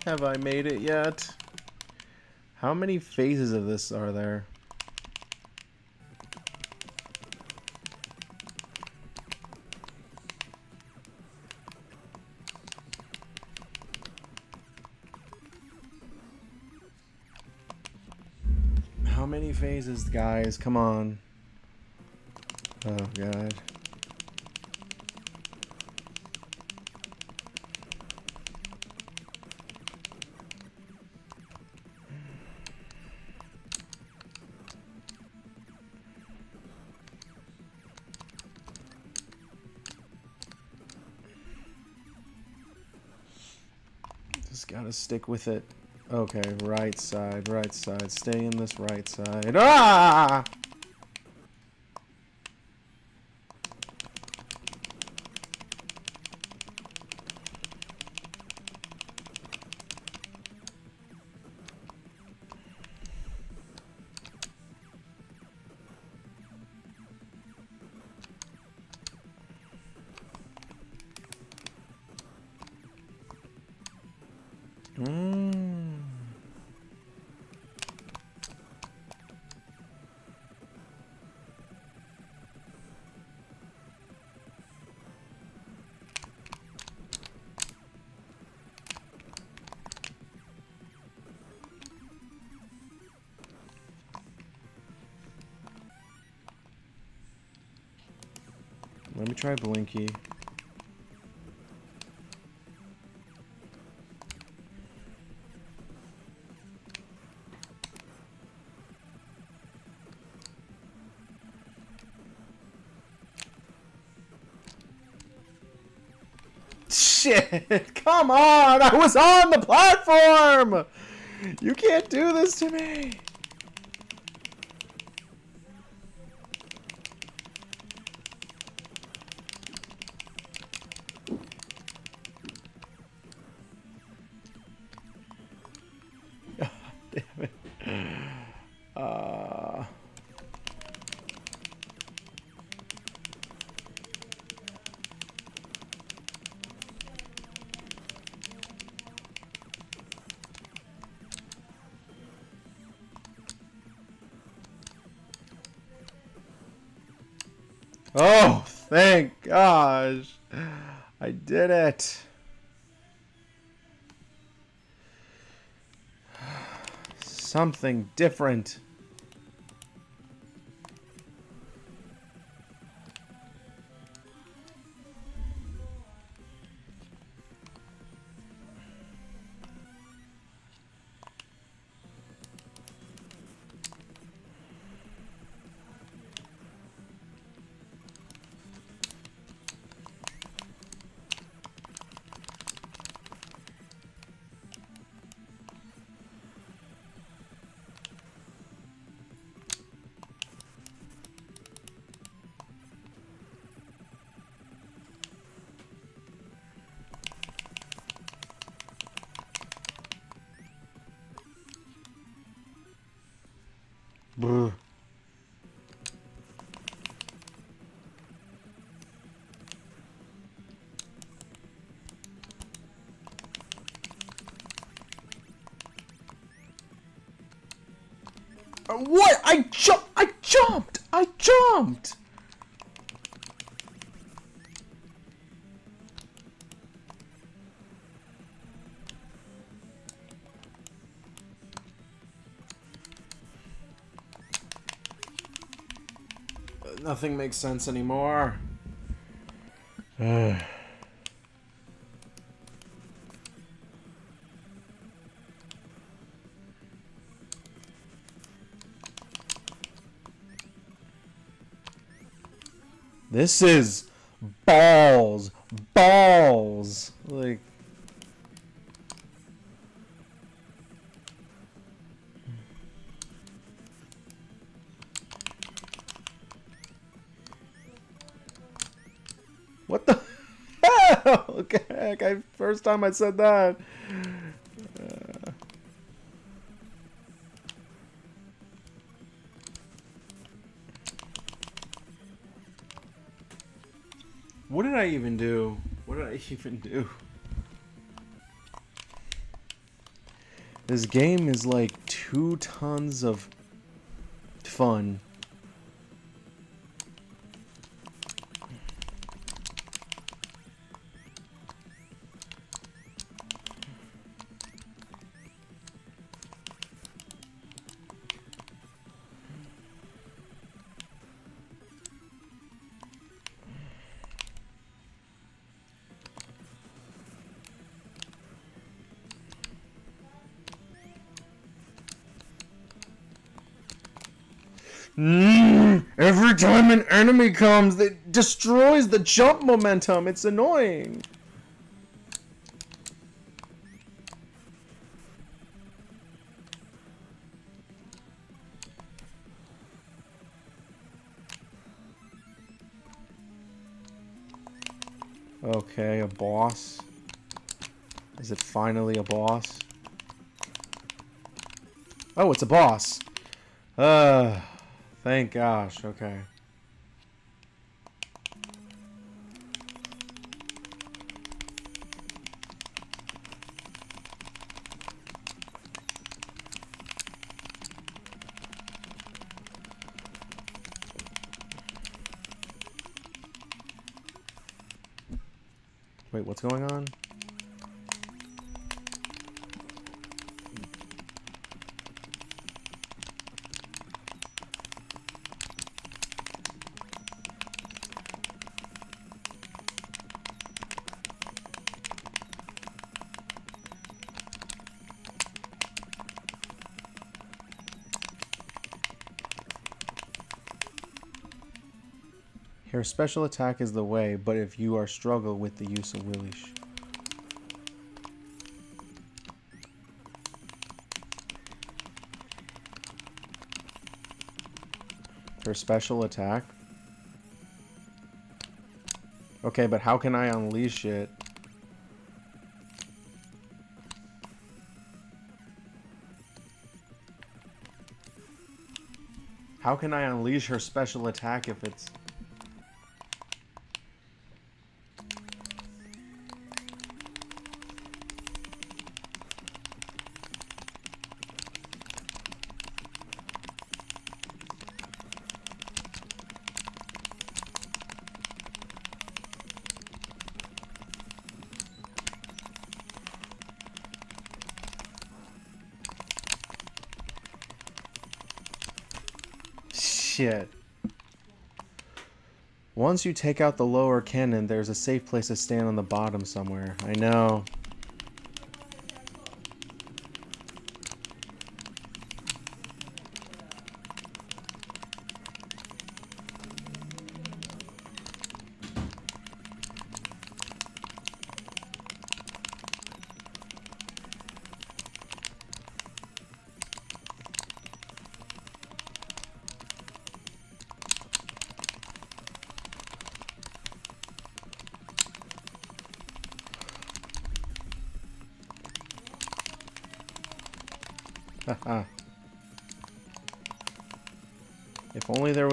Have I made it yet? How many phases of this are there? How many phases, guys? Come on. Oh, God. Gotta stick with it. Okay, right side, right side. Stay in this right side. Ah! Try Blinky. Shit! Come on! I was on the platform! You can't do this to me! Thank gosh. I did it. Something different. What? I jumped! I jumped! I jumped! Nothing makes sense anymore. This is balls, balls. Like What the? Okay, first time I said that. even do? This game is like two tons of fun comes, it destroys the jump momentum. It's annoying. Okay, a boss. Is it finally a boss? Oh, it's a boss. Uh... Thank gosh, okay. Going on? Her special attack is the way, but if you are struggle with the use of Willish. Her special attack? Okay, but how can I unleash it? How can I unleash her special attack if it's... Once you take out the lower cannon, there's a safe place to stand on the bottom somewhere. I know.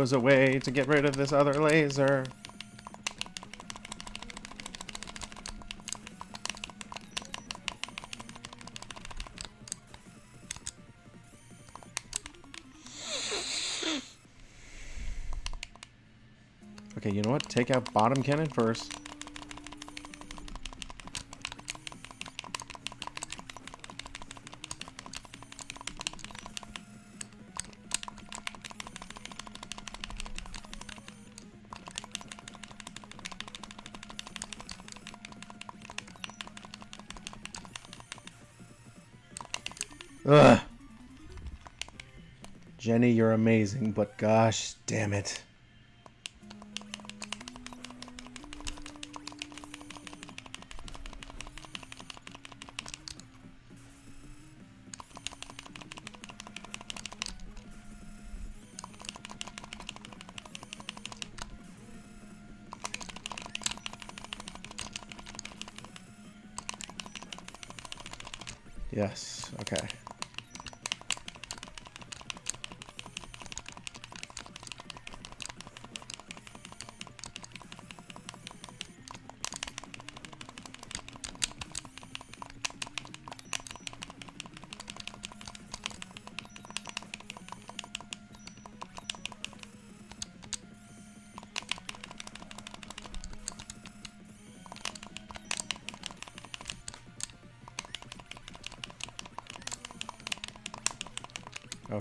Was a way to get rid of this other laser. Okay, you know what? Take out bottom cannon first. Amazing, but gosh damn it.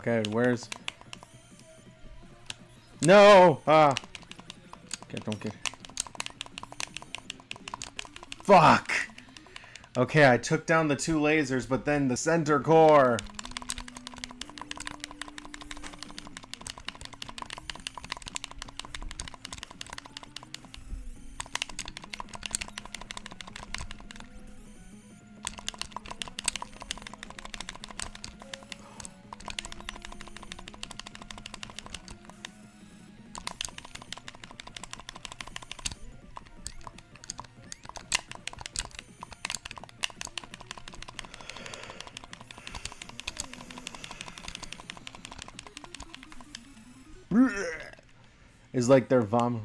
Okay, where's... No! Ah! Okay, don't get... Fuck! Okay, I took down the two lasers, but then the center core... is like their vom.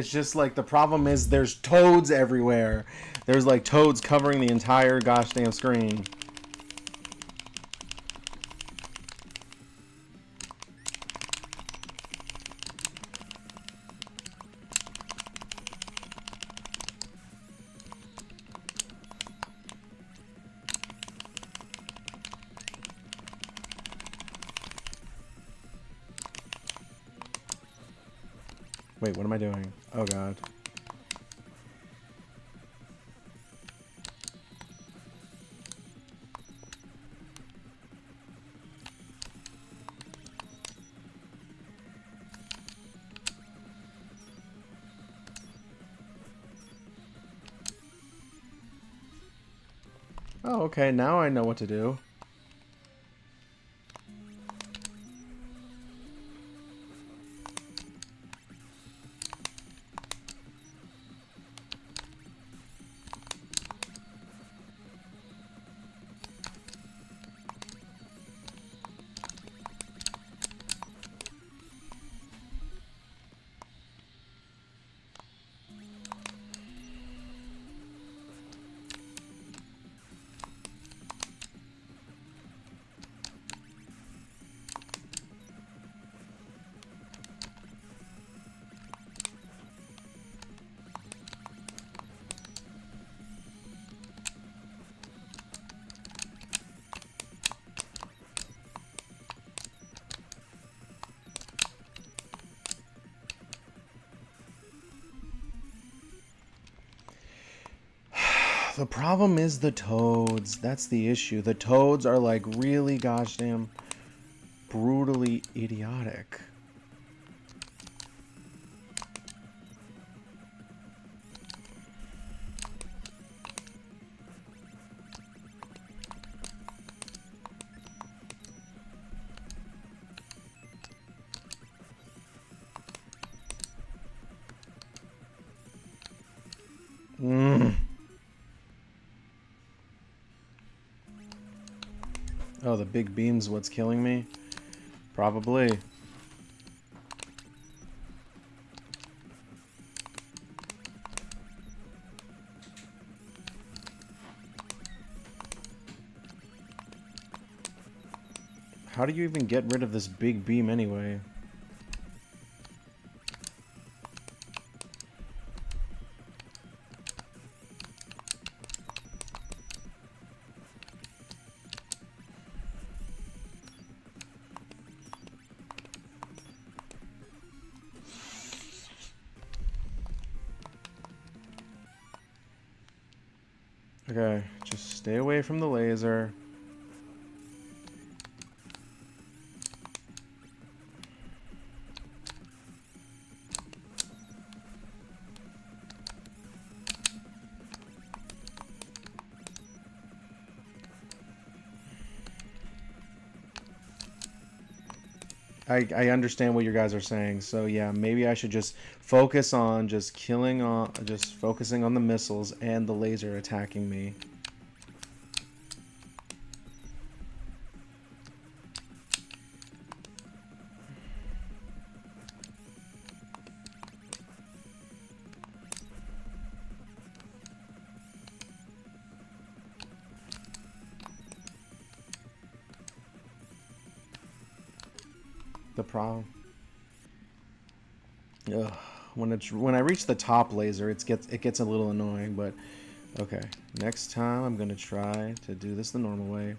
It's just like the problem is there's toads everywhere. There's like toads covering the entire gosh damn screen. Okay, now I know what to do. The problem is the toads. That's the issue. The toads are like really gosh damn brutally idiotic. Big beam's what's killing me? Probably. How do you even get rid of this big beam anyway? I, I understand what you guys are saying. So yeah, maybe I should just focus on just killing on just focusing on the missiles and the laser attacking me. Problem. Ugh. When it's when I reach the top laser, it gets it gets a little annoying, but okay. Next time I'm gonna try to do this the normal way.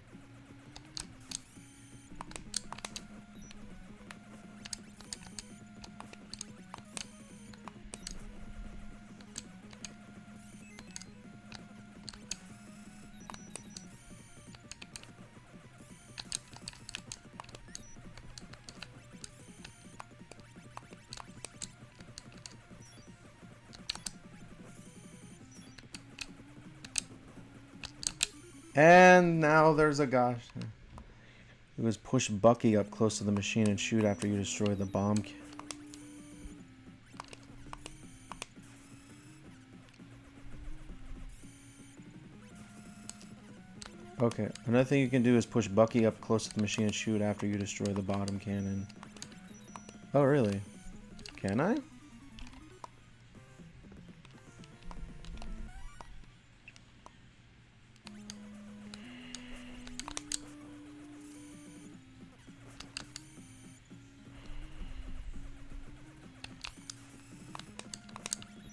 There's a gosh. It was push Bucky up close to the machine and shoot after you destroy the bomb. Okay, another thing you can do is push Bucky up close to the machine and shoot after you destroy the bottom cannon. Oh, really? Can I?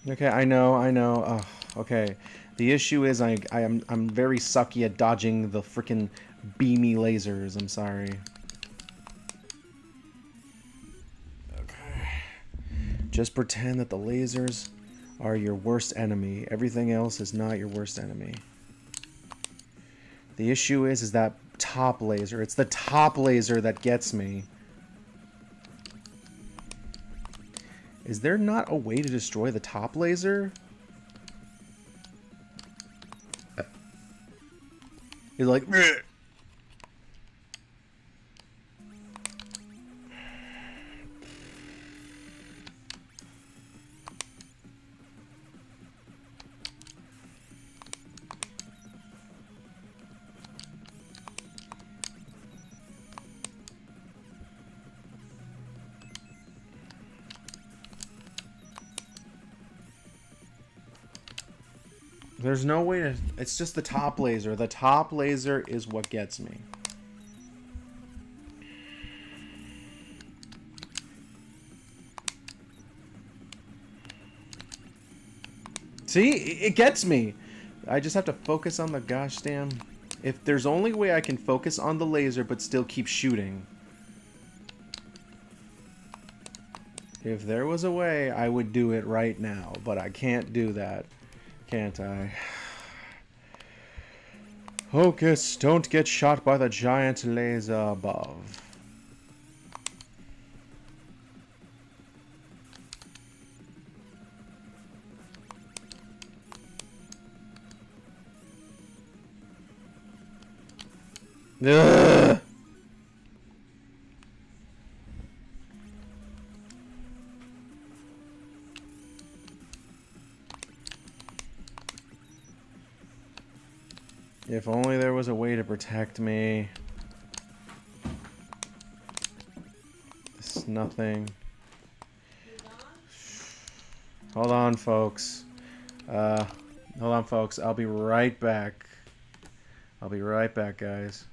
Okay, I know, I know. Oh, okay. The issue is I, I am I'm very sucky at dodging the freaking beamy lasers. I'm sorry. Okay. Just pretend that the lasers are your worst enemy. Everything else is not your worst enemy. The issue is is that top laser. It's the top laser that gets me. Is there not a way to destroy the top laser? He's like, Bleh. There's no way to... It's just the top laser. The top laser is what gets me. See? It gets me. I just have to focus on the gosh damn... If there's only way I can focus on the laser but still keep shooting... If there was a way, I would do it right now, but I can't do that. Can't I? Hocus, don't get shot by the giant laser above. Ugh. If only there was a way to protect me. It's nothing. Hold on, folks. Uh, hold on, folks. I'll be right back. I'll be right back, guys.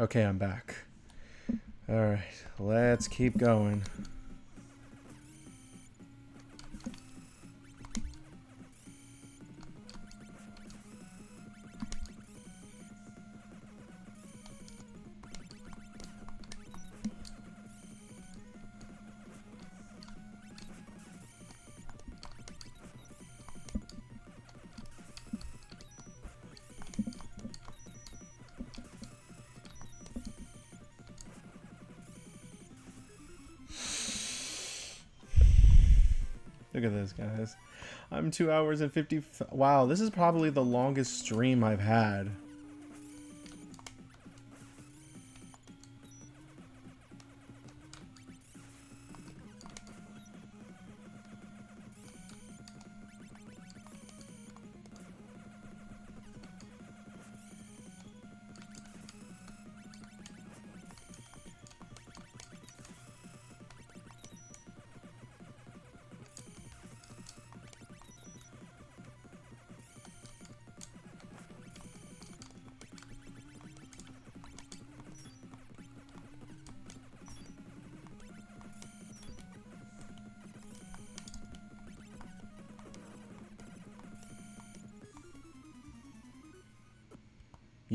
Okay, I'm back. Alright, let's keep going. This, guys. I'm two hours and 50. Wow, this is probably the longest stream I've had.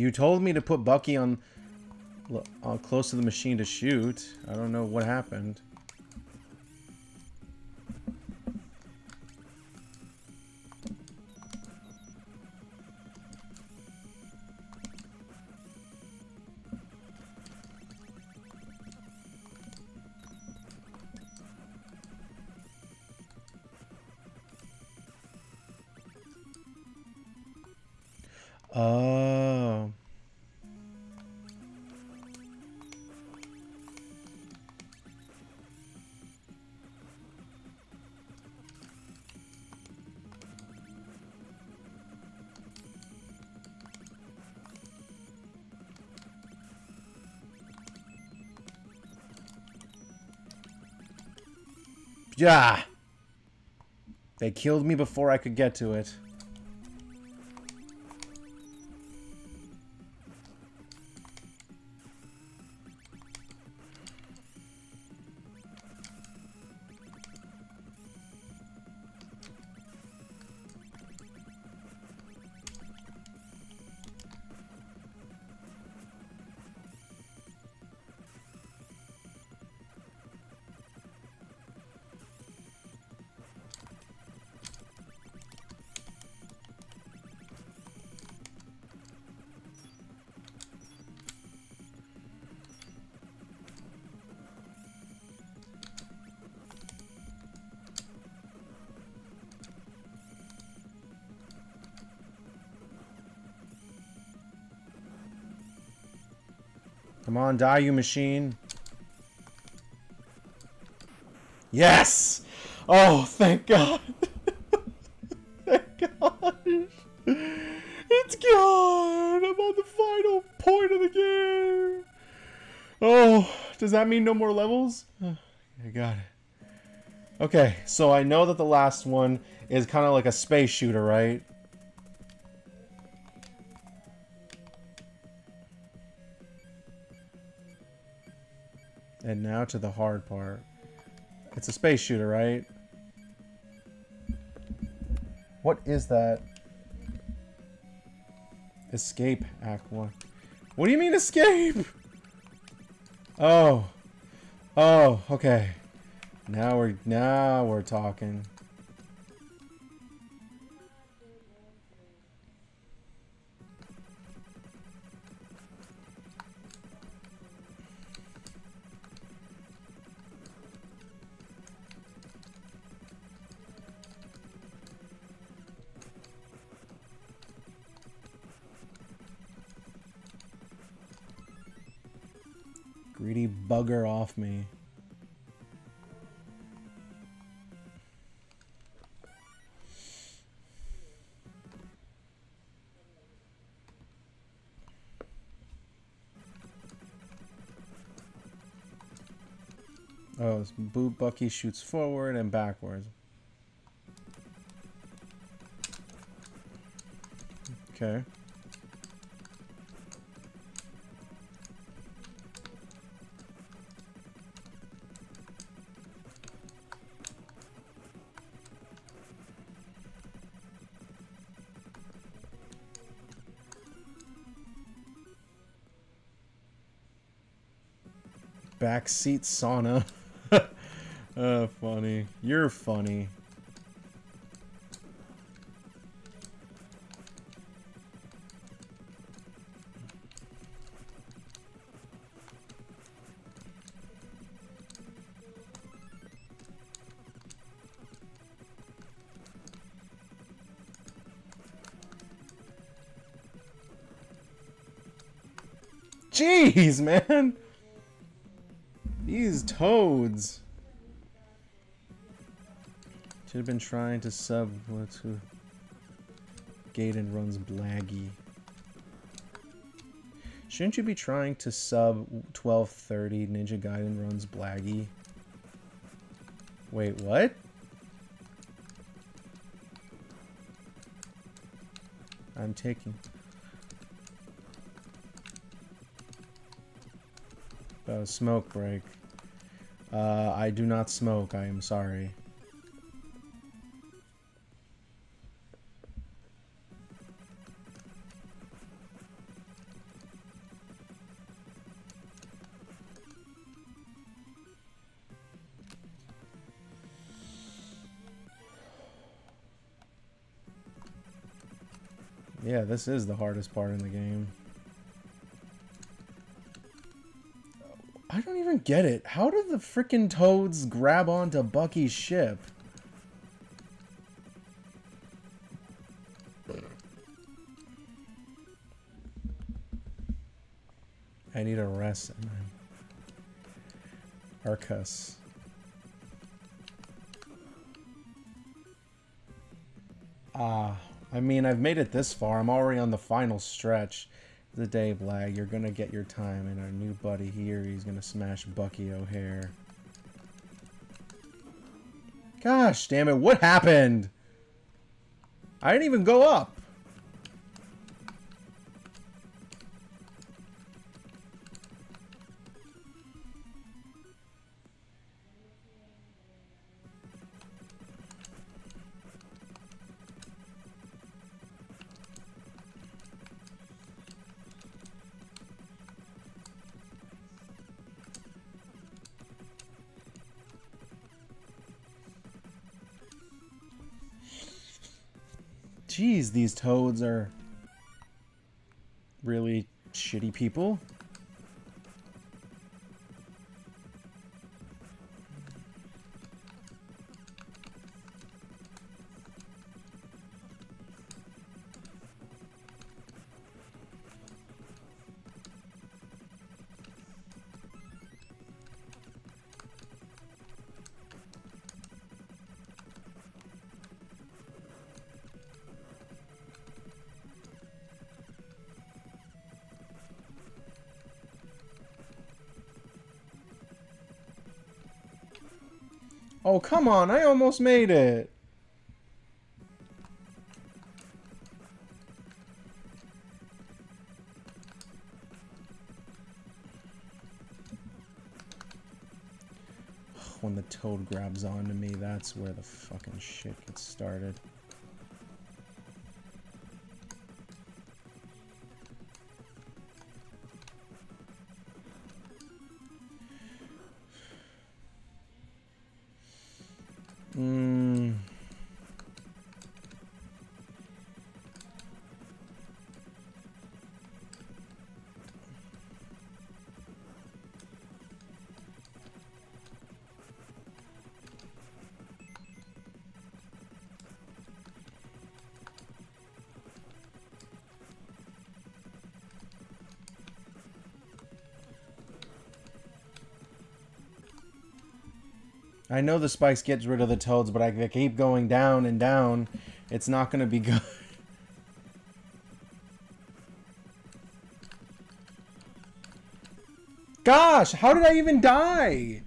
You told me to put Bucky on close to the machine to shoot. I don't know what happened. Yeah. They killed me before I could get to it. On, die, you machine. Yes! Oh, thank God. thank God. It's gone. I'm on the final point of the game. Oh, does that mean no more levels? I got it. Okay, so I know that the last one is kind of like a space shooter, right? Now to the hard part. It's a space shooter, right? What is that? Escape Act 1. What do you mean escape? Oh. Oh, okay. Now we're now we're talking. Bugger off me. Oh, Boot Bucky shoots forward and backwards. Okay. backseat sauna. uh, funny. You're funny. Jeez, man. These toads. Should have been trying to sub to Gaiden runs Blaggy. Shouldn't you be trying to sub 1230 Ninja Gaiden runs Blaggy? Wait, what? I'm taking... Uh, smoke break. Uh, I do not smoke, I am sorry. Yeah, this is the hardest part in the game. Don't get it. How did the freaking toads grab onto Bucky's ship? I need a rest. Arcus. Ah, I mean, I've made it this far. I'm already on the final stretch the day, Blag. You're gonna get your time, and our new buddy here, he's gonna smash Bucky O'Hare. Gosh damn it, what happened? I didn't even go up. These toads are really shitty people. Come on. I almost made it. When the toad grabs onto me, that's where the fucking shit gets started. I know the spikes gets rid of the toads, but I keep going down and down. It's not going to be good. Gosh, how did I even die?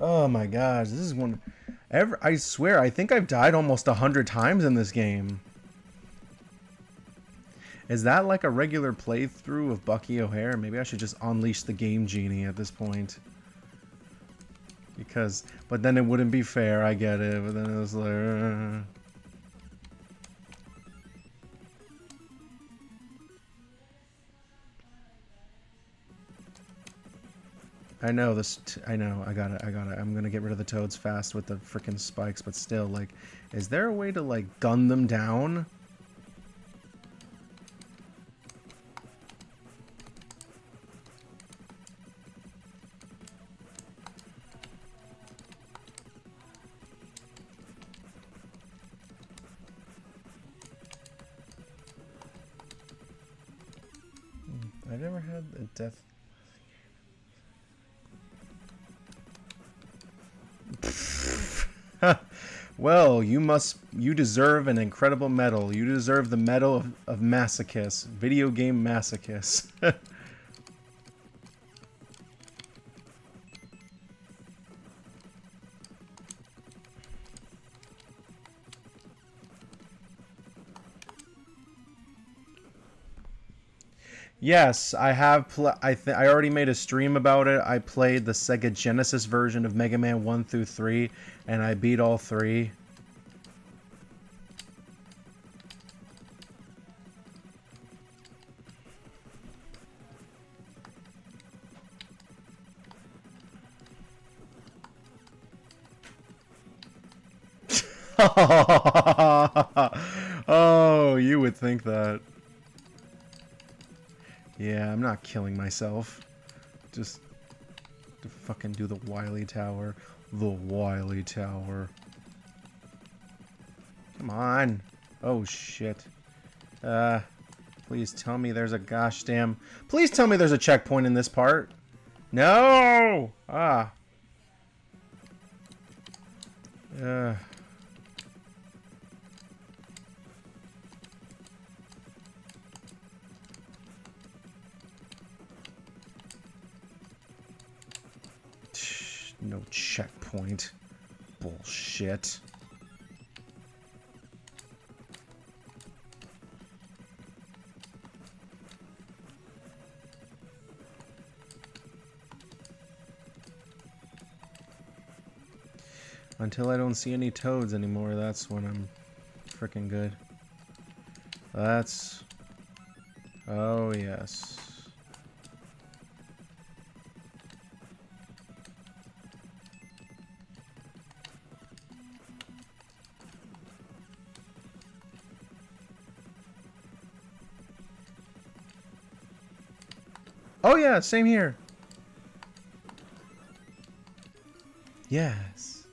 Oh my gosh, this is one... Ever, I swear, I think I've died almost a hundred times in this game. Is that like a regular playthrough of Bucky O'Hare? Maybe I should just unleash the Game Genie at this point because but then it wouldn't be fair I get it but then it was like uh... I know this I know I got it I got it. I'm gonna get rid of the toads fast with the freaking spikes but still like is there a way to like gun them down you must. You deserve an incredible medal. You deserve the medal of, of masochist, video game masochist. Yes, I have. I th- I already made a stream about it. I played the Sega Genesis version of Mega Man one through three, and I beat all three. Killing myself. Just to fucking do the Wily Tower. The Wily Tower. Come on. Oh, shit. Uh, please tell me there's a gosh damn... Please tell me there's a checkpoint in this part. No! Ah. Uh... checkpoint. Bullshit. Until I don't see any toads anymore, that's when I'm freaking good. That's... Oh, yes. Yeah, same here. Yes.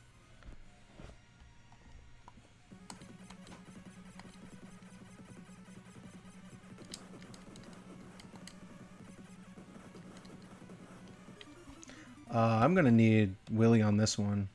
Uh, I'm gonna need Willy on this one.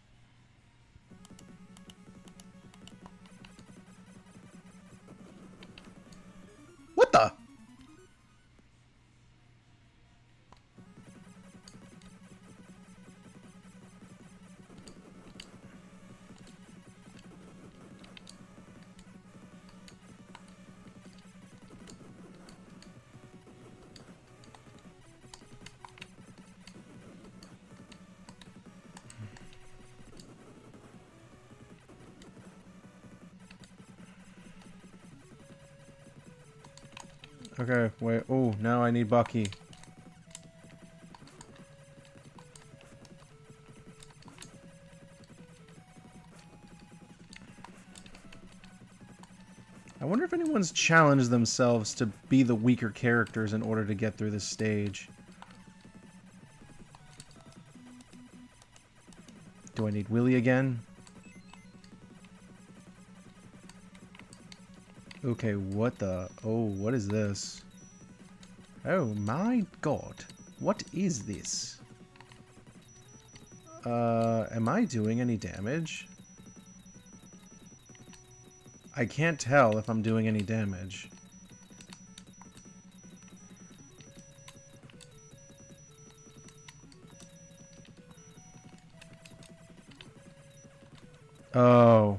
Okay, wait. Oh, now I need Bucky. I wonder if anyone's challenged themselves to be the weaker characters in order to get through this stage. Do I need Willy again? Okay, what the... Oh, what is this? Oh my god. What is this? Uh, am I doing any damage? I can't tell if I'm doing any damage. Oh.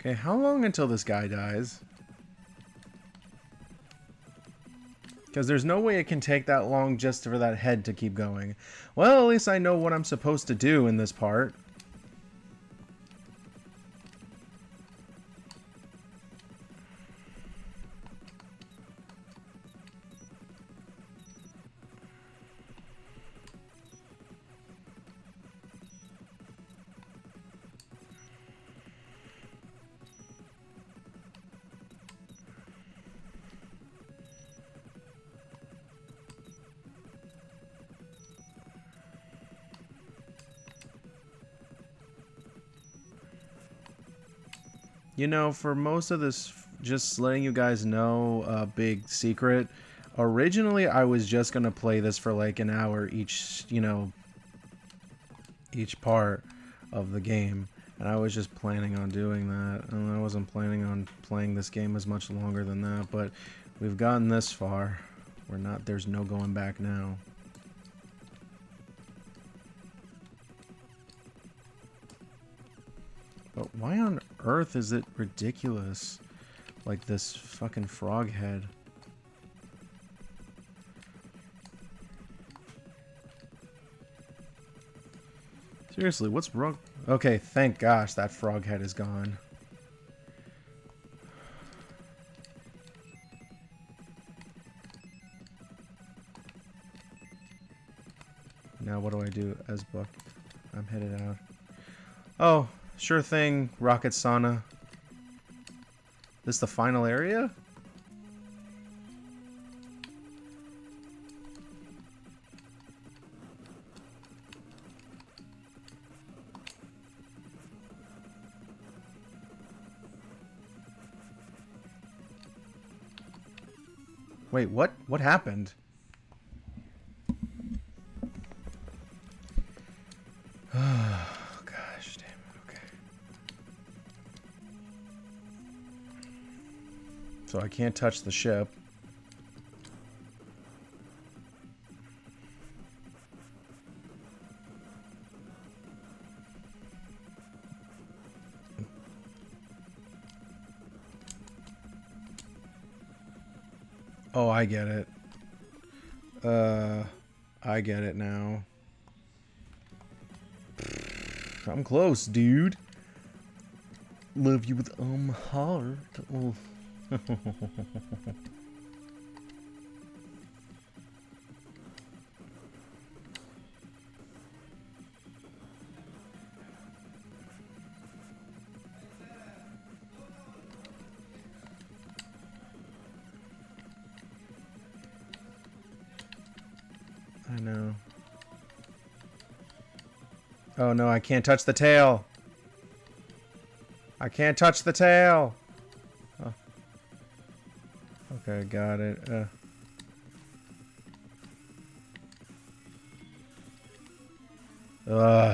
Okay, how long until this guy dies? Because there's no way it can take that long just for that head to keep going. Well, at least I know what I'm supposed to do in this part. You know, for most of this, just letting you guys know a big secret. Originally, I was just going to play this for like an hour each, you know, each part of the game. And I was just planning on doing that. And I wasn't planning on playing this game as much longer than that. But we've gotten this far. We're not, there's no going back now. Earth is it ridiculous? Like this fucking frog head. Seriously, what's wrong? Okay, thank gosh that frog head is gone. Now what do I do as Buck? I'm headed out. Oh, Sure thing, Rocket Sauna. This the final area? Wait, what? What happened? I can't touch the ship. Oh, I get it. Uh, I get it now. I'm close, dude. Love you with um heart. I know. Oh no, I can't touch the tail. I can't touch the tail. Got it. Uh. Ugh.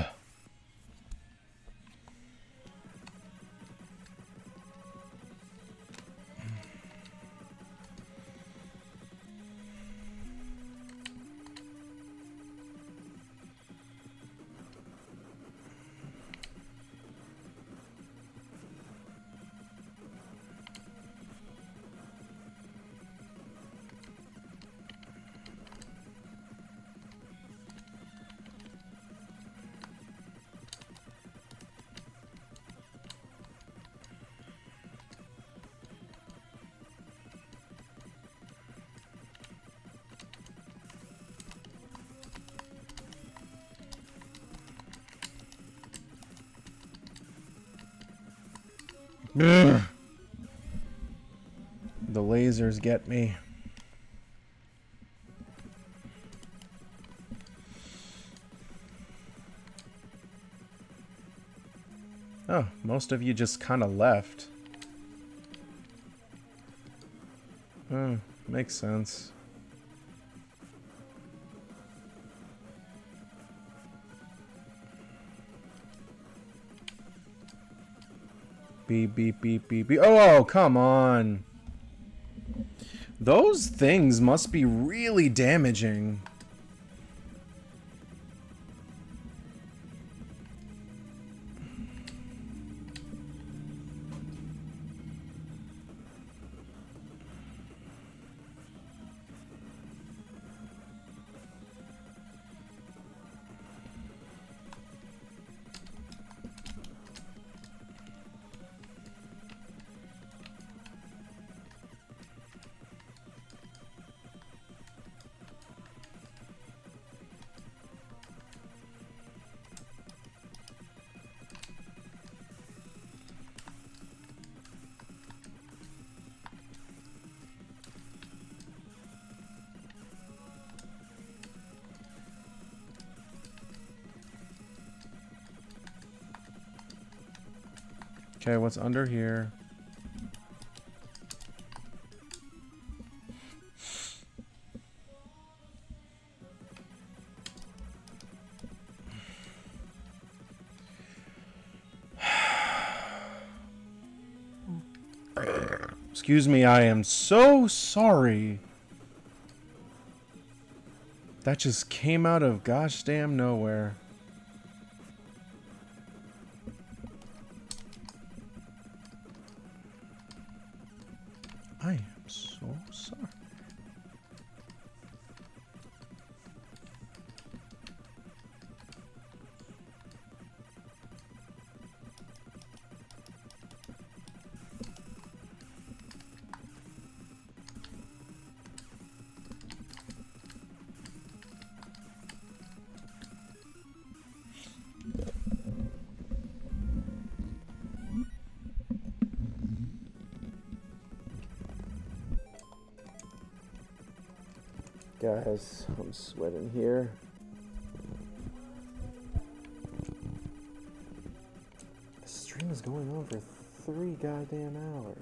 Lasers get me. Oh, most of you just kind of left. Hmm, makes sense. Beep, beep, beep, beep, beep. Oh, come on. Those things must be really damaging. Okay, what's under here? Excuse me, I am so sorry. That just came out of gosh damn nowhere.
Guys, I'm here. The stream is going on for three goddamn hours.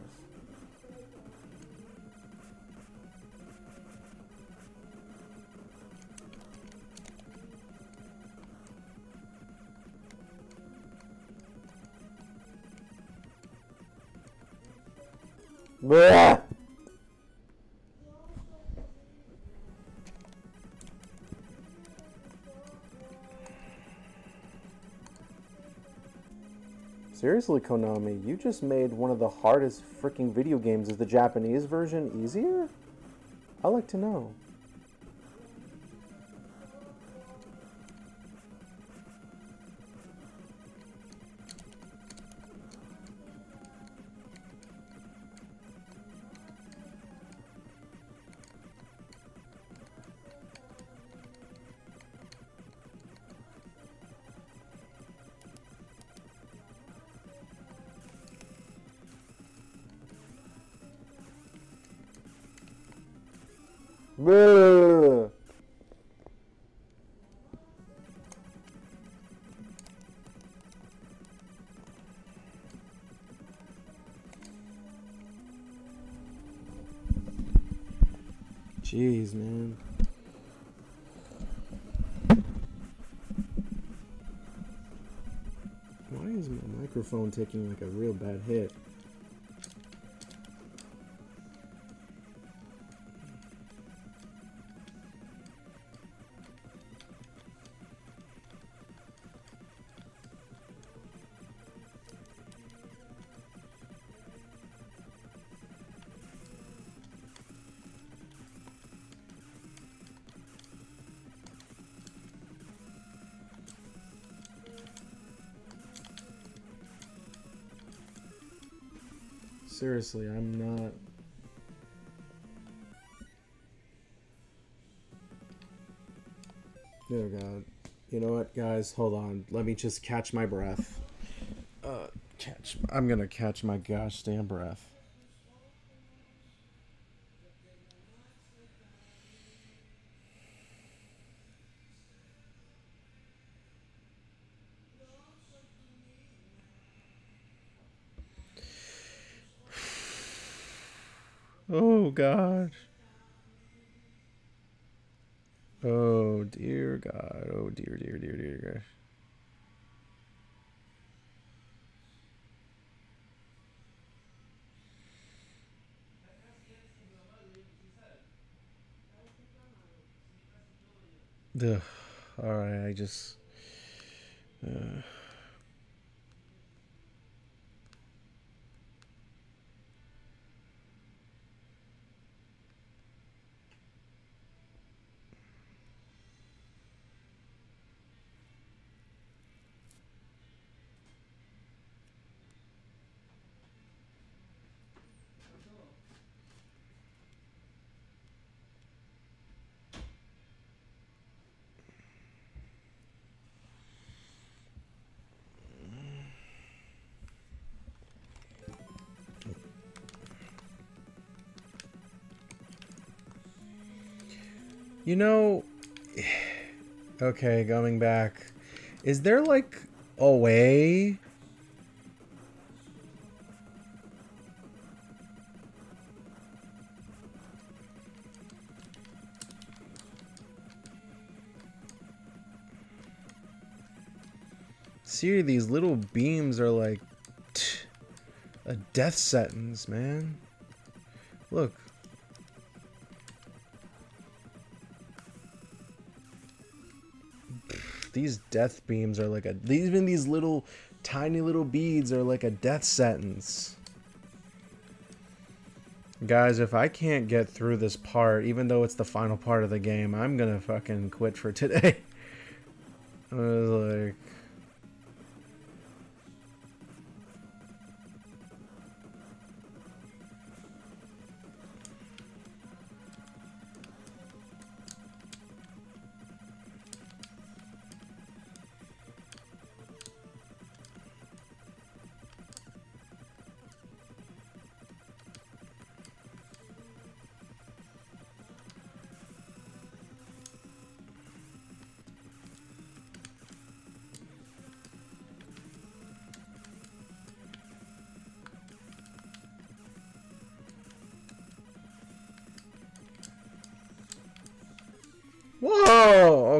Seriously, Konami, you just made one of the hardest freaking video games. Is the Japanese version easier? I'd like to know. Jeez, man. Why is my microphone taking like a real bad hit? Seriously, I'm not. Oh god. You know what, guys? Hold on. Let me just catch my breath. Uh, catch. I'm gonna catch my gosh damn breath. Oh God. Oh dear God. Oh dear, dear, dear, dear God. Ugh. All right, I just. You know, okay, going back, is there like a way?
See, these little beams are like tch, a death sentence, man. Look, These death beams are like a even these little tiny little beads are like a death sentence. Guys, if I can't get through this part, even though it's the final part of the game, I'm gonna fucking quit for today. I was like...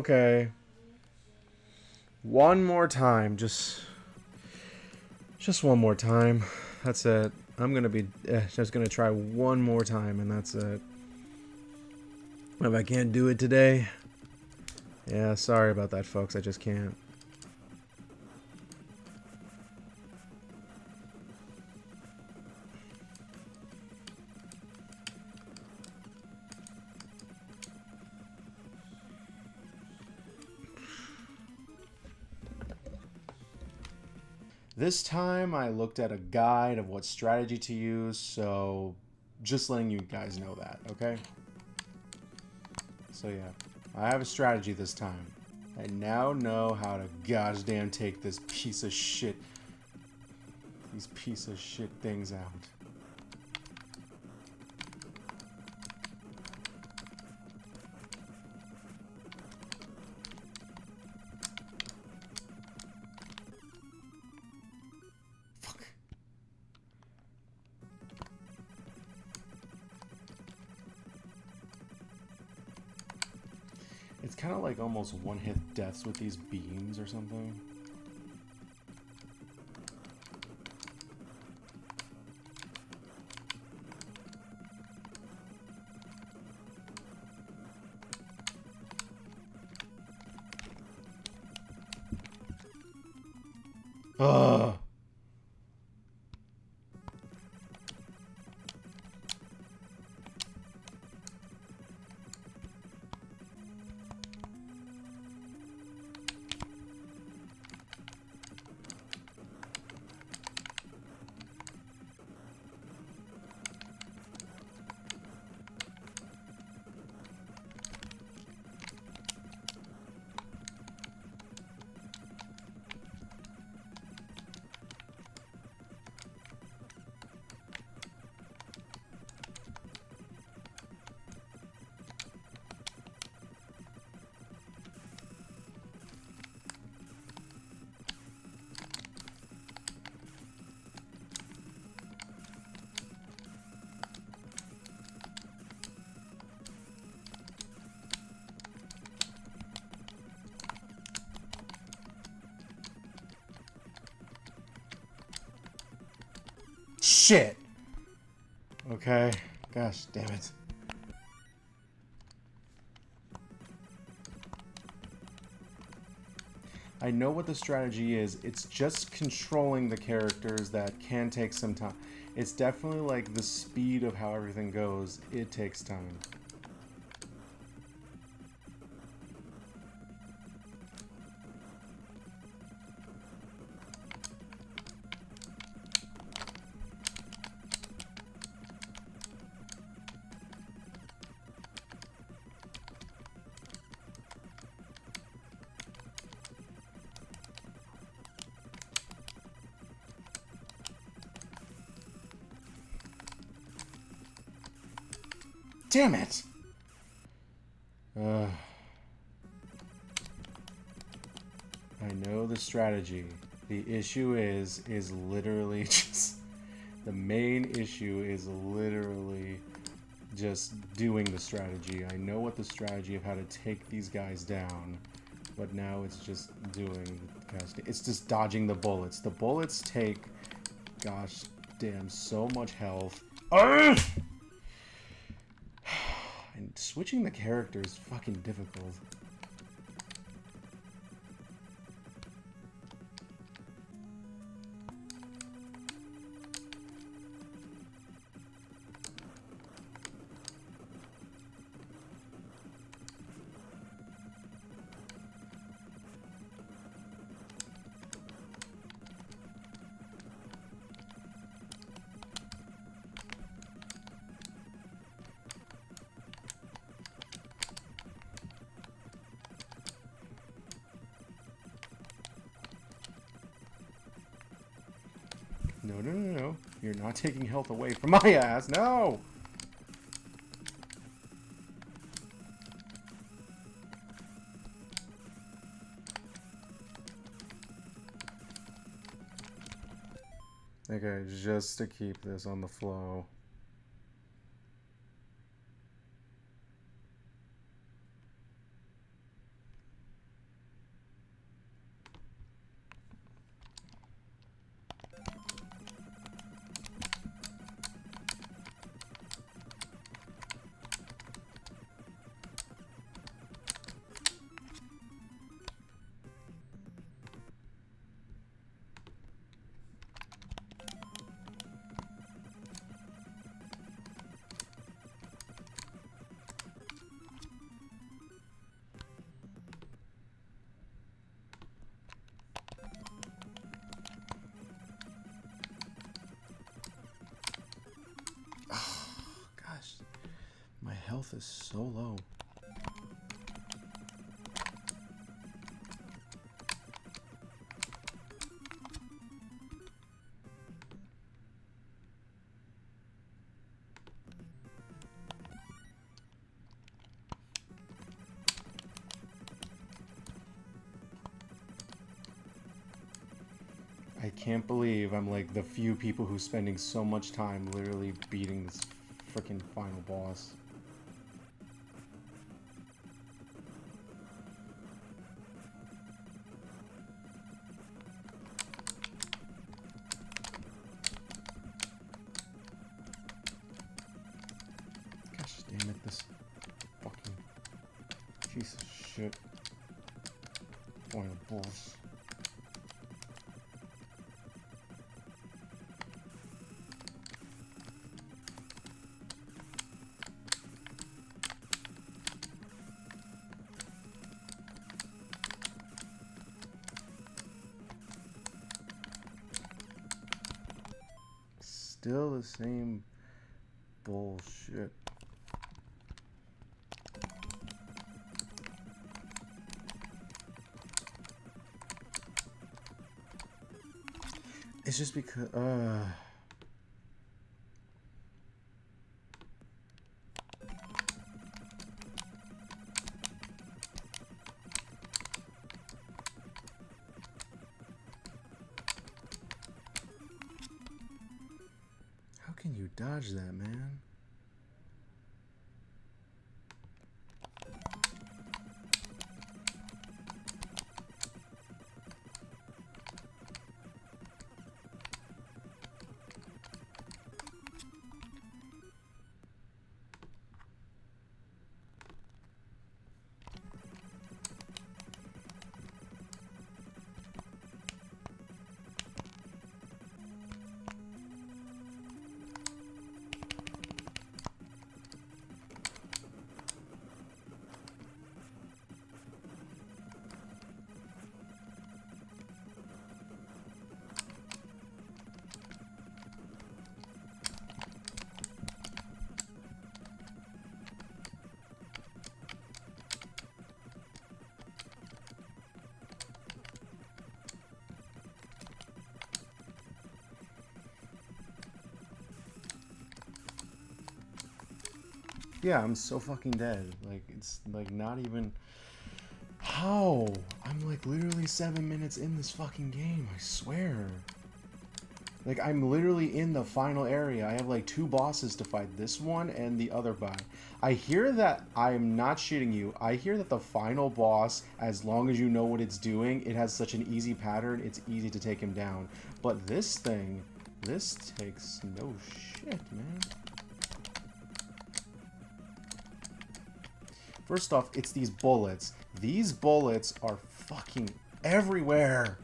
Okay. One more time. Just... Just one more time. That's it. I'm gonna be eh, just gonna try one more time and that's it. If I can't do it today, yeah, sorry about that, folks. I just can't. This time I looked at a guide of what strategy to use, so just letting you guys know that, okay? So yeah, I have a strategy this time. I now know how to goddamn take this piece of shit, these piece of shit things out. Almost one-hit deaths with these beams or something. Shit. Okay. Gosh, damn it. I know what the strategy is. It's just controlling the characters that can take some time. It's definitely like the speed of how everything goes. It takes time. Damn it! Uh, I know the strategy. The issue is, is literally just... The main issue is literally just doing the strategy. I know what the strategy of how to take these guys down. but now it's just doing. It's just dodging the bullets. The bullets take, gosh damn, so much health. Ugh! Switching the character is fucking difficult. Not taking health away from my ass. No! Okay, just to keep this on the flow. Can't believe I'm like the few people who's spending so much time literally beating this freaking final boss. Same bullshit. It's just because, uh... dodge that, man? Yeah, I'm so fucking dead. Like, it's like not even. How? I'm like literally seven minutes in this fucking game, I swear. Like, I'm literally in the final area. I have like two bosses to fight this one and the other guy. I hear that I'm not shitting you. I hear that the final boss, as long as you know what it's doing, it has such an easy pattern, it's easy to take him down. But this thing, this takes no shit, man. First off, it's these bullets. These bullets are fucking everywhere.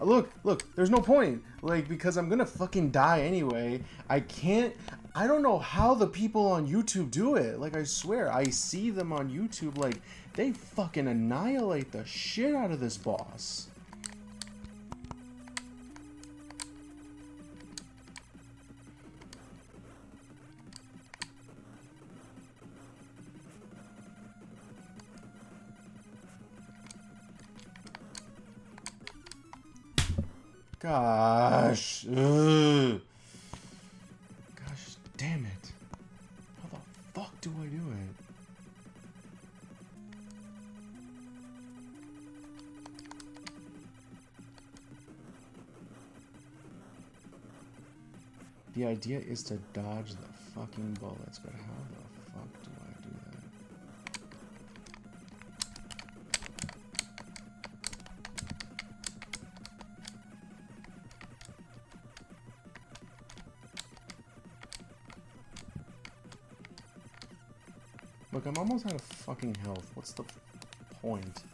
Uh, look, look, there's no point. Like, because I'm gonna fucking die anyway. I can't. I don't know how the people on YouTube do it. Like, I swear, I see them on YouTube. Like, they fucking annihilate the shit out of this boss. Gosh. Ugh. Gosh damn it. How the fuck do I do it? The idea is to dodge the fucking bullets, but how the Look, I'm almost out of fucking health. What's the point?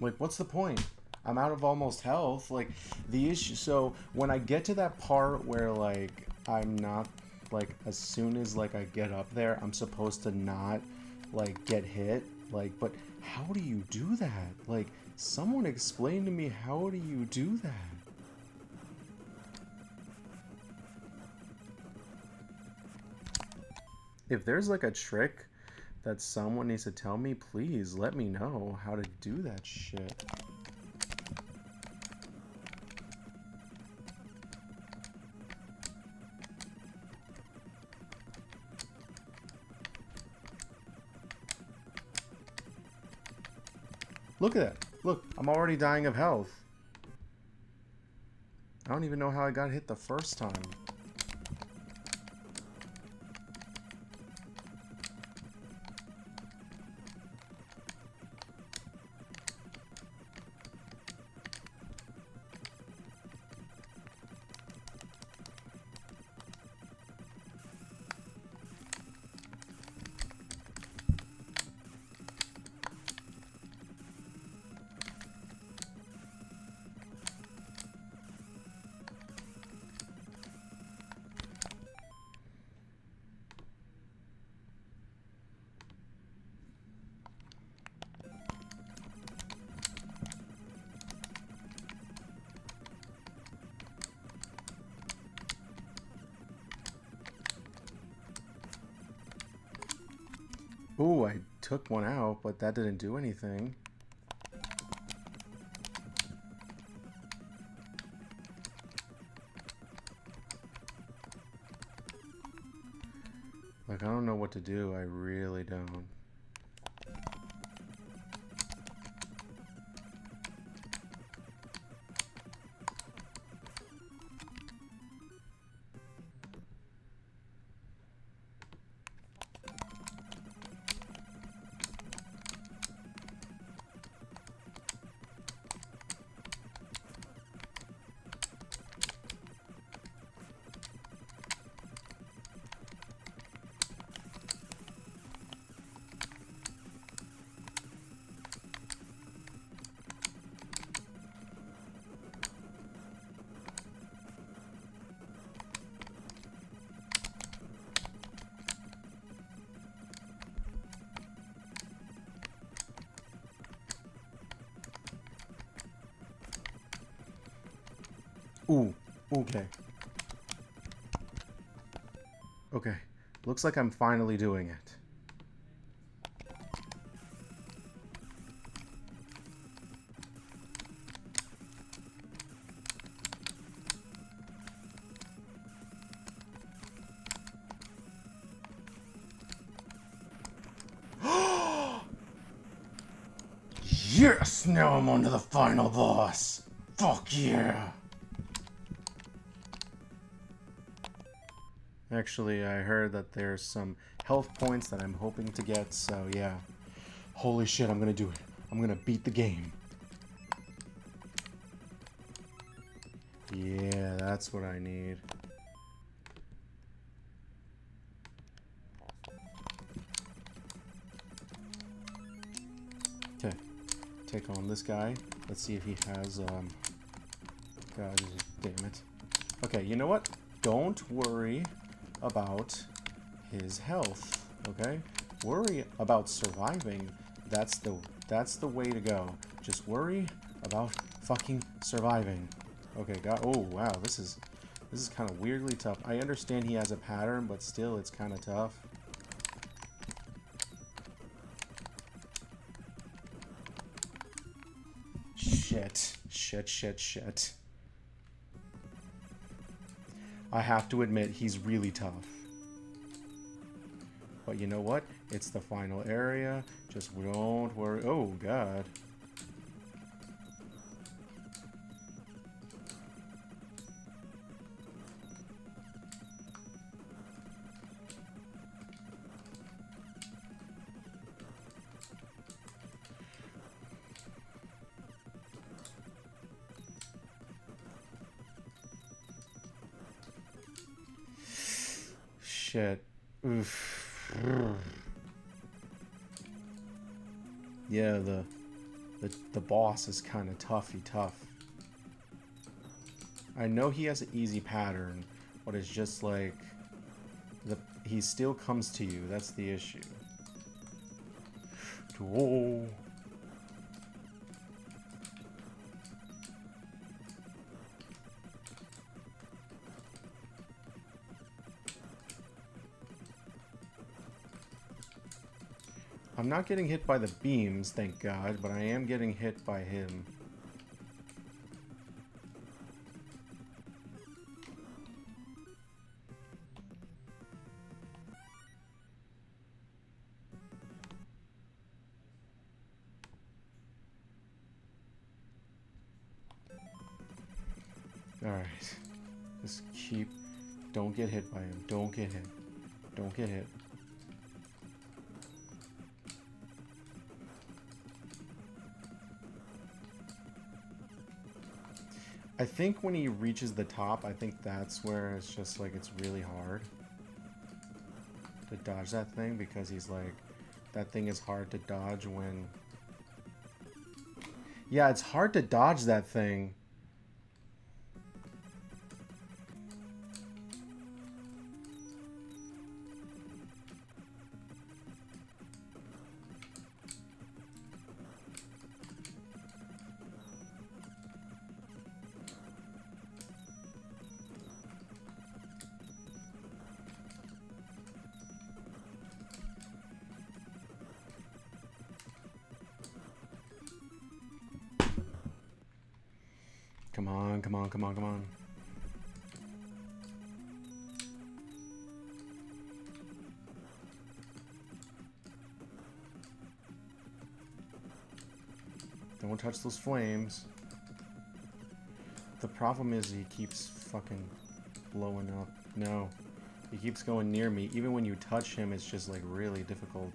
Like, what's the point? I'm out of almost health. Like, the issue. So, when I get to that part where, like, I'm not, like, as soon as, like, I get up there, I'm supposed to not, like, get hit. Like, but how do you do that? Like, someone explain to me how do you do that? If there's, like, a trick that someone needs to tell me, please let me know how to do that shit. Look at that. Look, I'm already dying of health. I don't even know how I got hit the first time. One out, but that didn't do anything. Like, I don't know what to do. I really don't. Okay. Okay, looks like I'm finally doing it. Actually, I heard that there's some health points that I'm hoping to get, so yeah. Holy shit, I'm gonna do it. I'm gonna beat the game. Yeah, that's what I need. Okay, take on this guy. Let's see if he has, um... God damn it. Okay, you know what? Don't worry about his health, okay? Worry about surviving. That's the that's the way to go. Just worry about fucking surviving. Okay, God. Oh, wow. This is this is kind of weirdly tough. I understand he has a pattern, but still, it's kind of tough. Shit. Shit, shit, shit. I have to admit, he's really tough. But you know what? It's the final area. Just don't worry. Oh, God. Shit. Oof. Yeah, the the the boss is kind of toughy tough. I know he has an easy pattern, but it's just like the he still comes to you. That's the issue. Whoa. I'm not getting hit by the beams, thank God, but I am getting hit by him. Alright. Just keep... Don't get hit by him. Don't get hit. Don't get hit. I think when he reaches the top, I think that's where it's just like it's really hard to dodge that thing because he's like that thing is hard to dodge when Yeah, it's hard to dodge that thing. Come on, come on. Don't touch those flames. The problem is he keeps fucking blowing up. No. He keeps going near me. Even when you touch him, it's just like really difficult.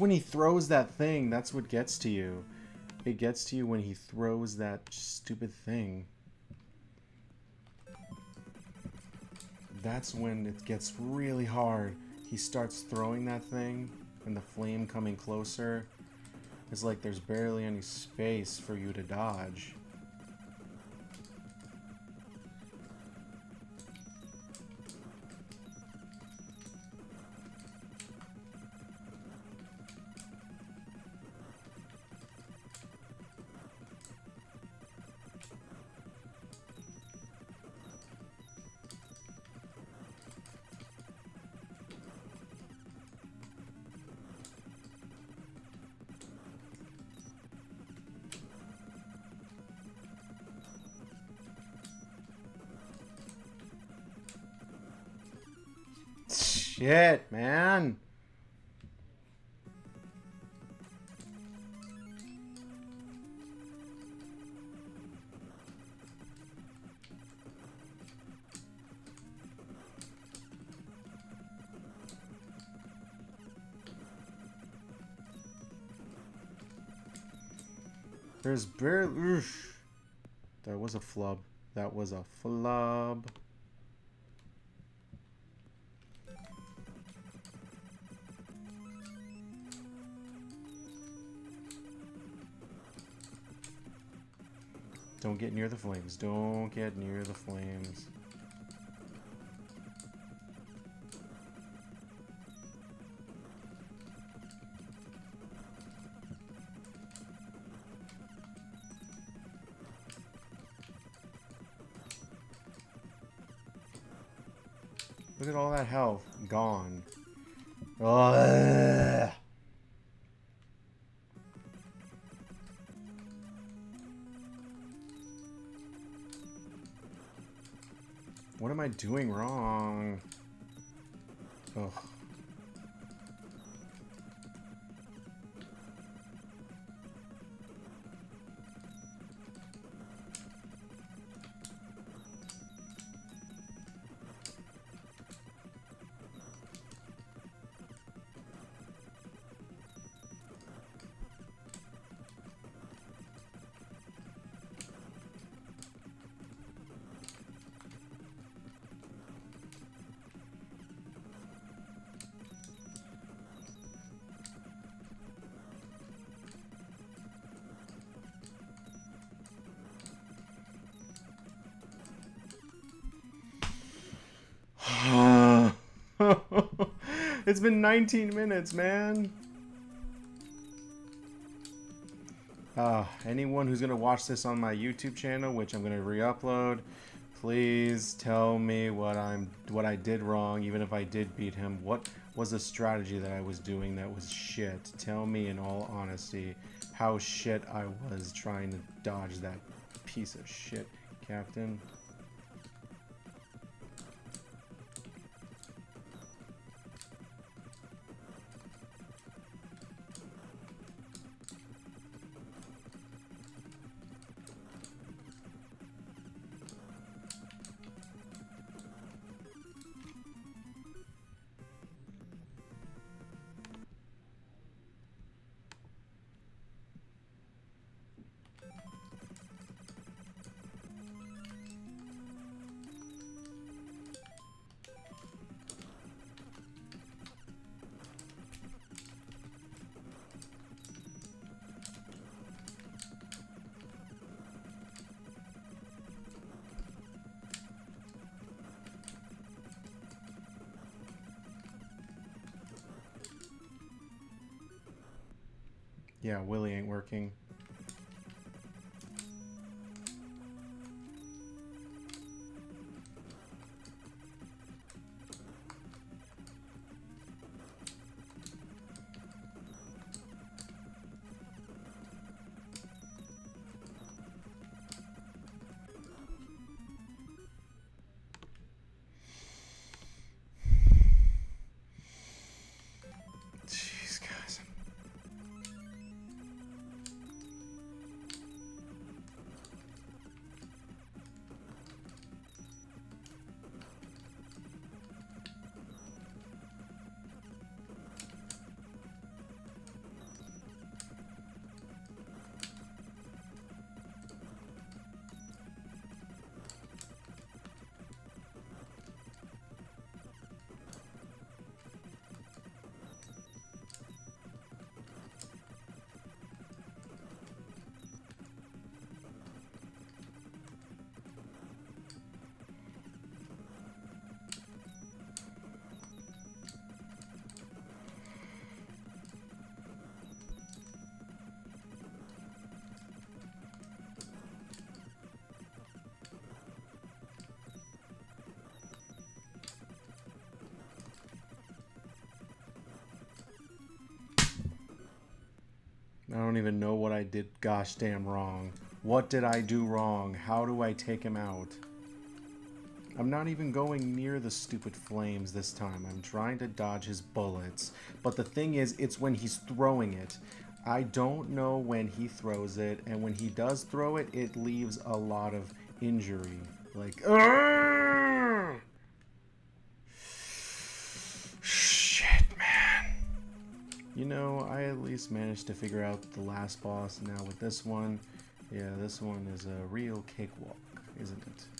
When he throws that thing. That's what gets to you. It gets to you when he throws that stupid thing. That's when it gets really hard. He starts throwing that thing and the flame coming closer. It's like there's barely any space for you to dodge. Shit, man. There's barely... Oof. That was a flub. That was a flub. Don't get near the flames. Don't get near the flames. Doing wrong? It's been 19 minutes, man. Uh, anyone who's gonna watch this on my YouTube channel, which I'm gonna re-upload, please tell me what I'm what I did wrong, even if I did beat him. What was the strategy that I was doing that was shit? Tell me in all honesty how shit I was trying to dodge that piece of shit, Captain. Yeah, Willie ain't working. I don't even know what I did gosh damn wrong. What did I do wrong? How do I take him out? I'm not even going near the stupid flames this time. I'm trying to dodge his bullets. But the thing is, it's when he's throwing it. I don't know when he throws it, and when he does throw it, it leaves a lot of injury. Like! Managed to figure out the last boss. Now with this one, yeah, this one is a real cakewalk, isn't it?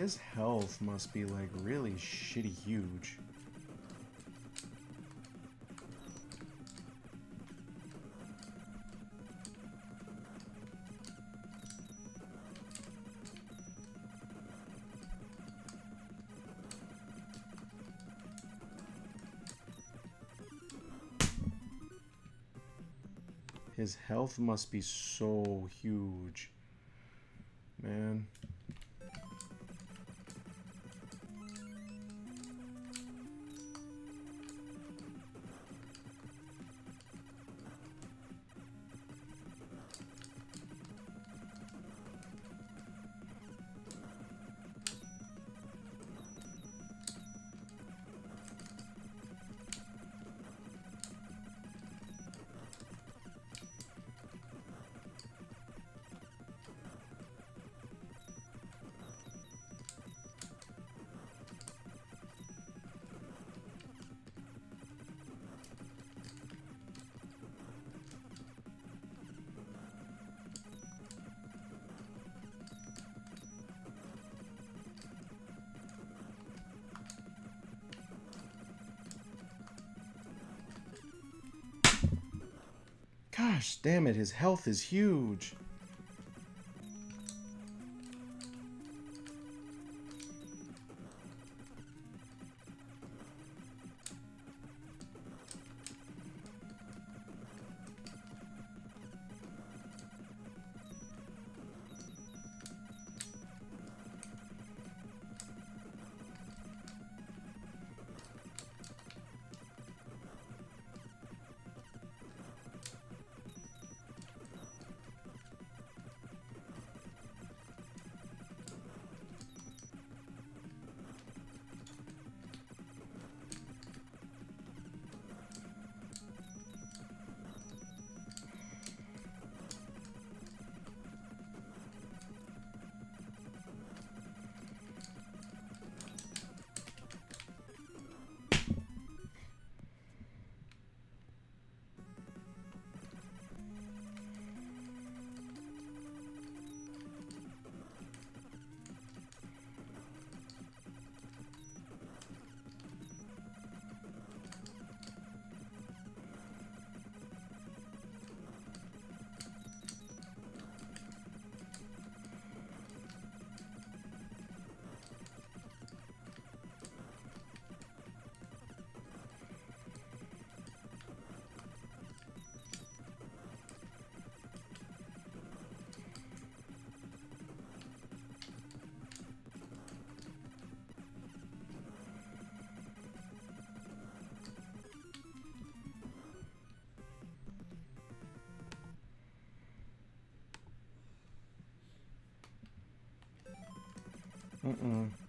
His health must be like really shitty huge. His health must be so huge. Man. Damn it, his health is huge. Mm-mm.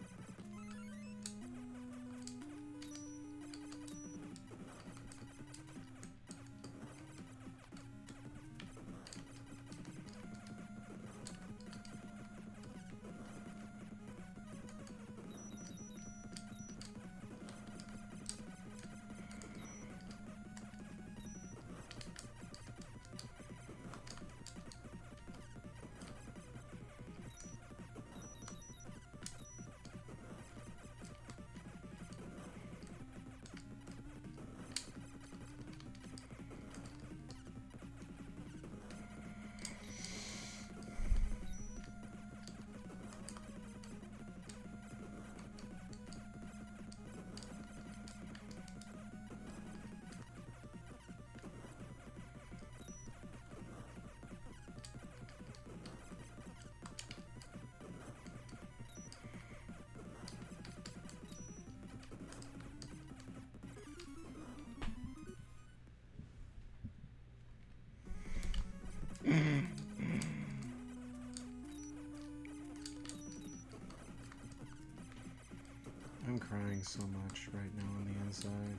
Crying so much right now on the inside.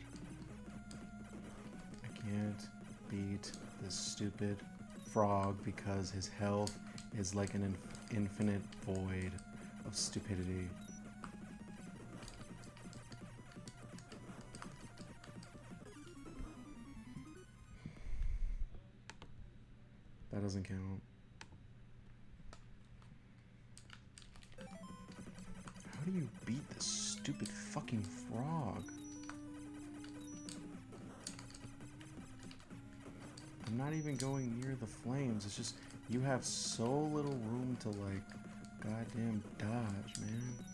I can't beat this stupid frog because his health is like an inf- infinite void of stupidity. Flames. It's just you have so little room to like goddamn dodge, man.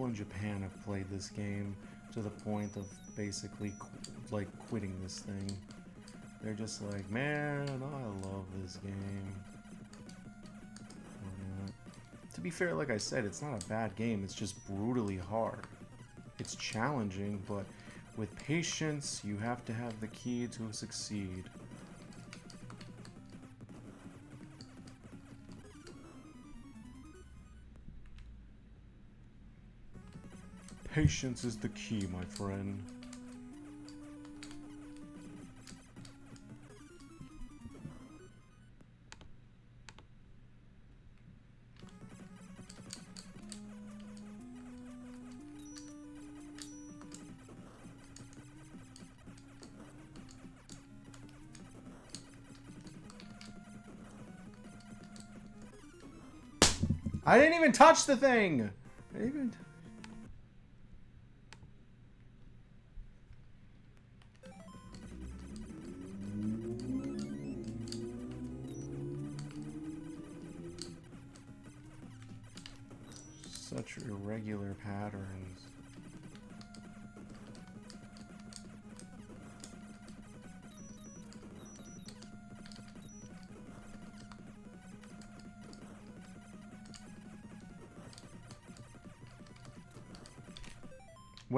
People in Japan have played this game to the point of basically like quitting this thing. They're just like, man, I love this game. Not. Uh, to be fair, like I said, it's not a bad game. It's just brutally hard. It's challenging, but with patience, you have to have the key to succeed. Patience is the key, my friend. I didn't even touch the thing.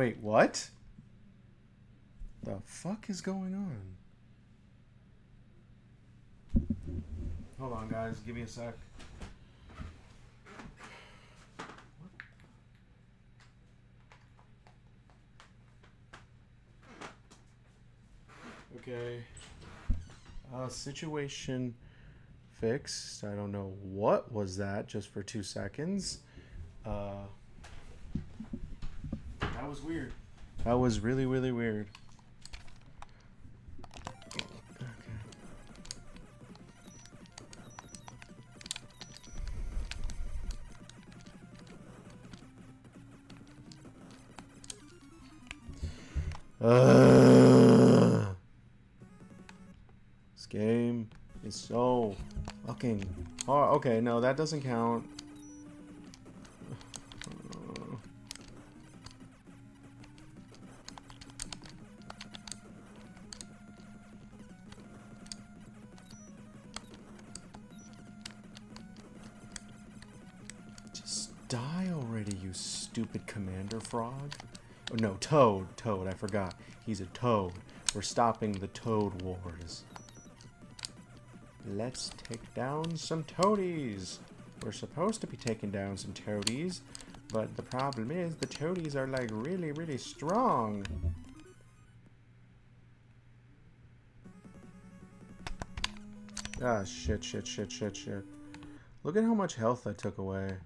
Wait, what? The fuck is going on? Hold on, guys. Give me a sec. Okay. Uh, situation fixed. I don't know what was that just for two seconds. Uh, that was weird. That was really, really weird. This game is so fucking hard. Okay, no, that doesn't count. Commander frog. Oh, no, Toad. Toad, I forgot. He's a Toad. We're stopping the Toad Wars. Let's take down some Toadies. We're supposed to be taking down some Toadies, but the problem is the Toadies are like really, really strong. Ah, shit, shit, shit, shit, shit. Look at how much health I took away.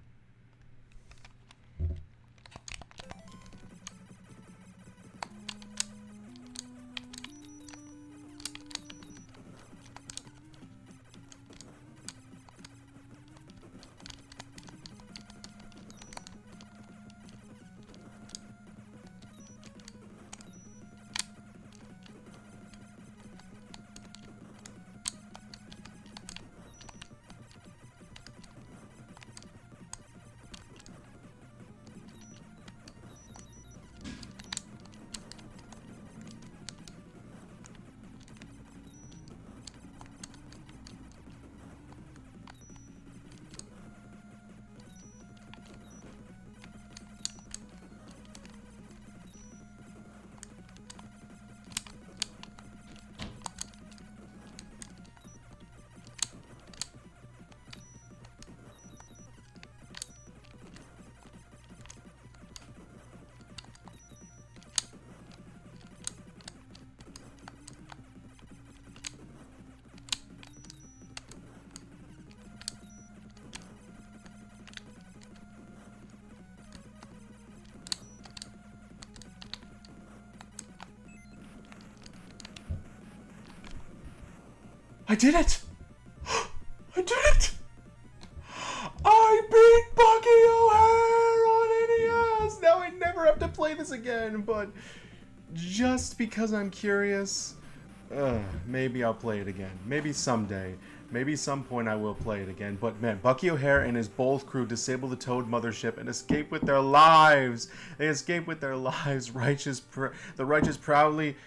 I did it! I did it! I beat Bucky O'Hare on NES! Now I never have to play this again, but just because I'm curious, uh, maybe I'll play it again. Maybe someday. Maybe some point I will play it again. But man, Bucky O'Hare and his bold crew disable the Toad mothership and escape with their lives. They escape with their lives. Righteous, the righteous proudly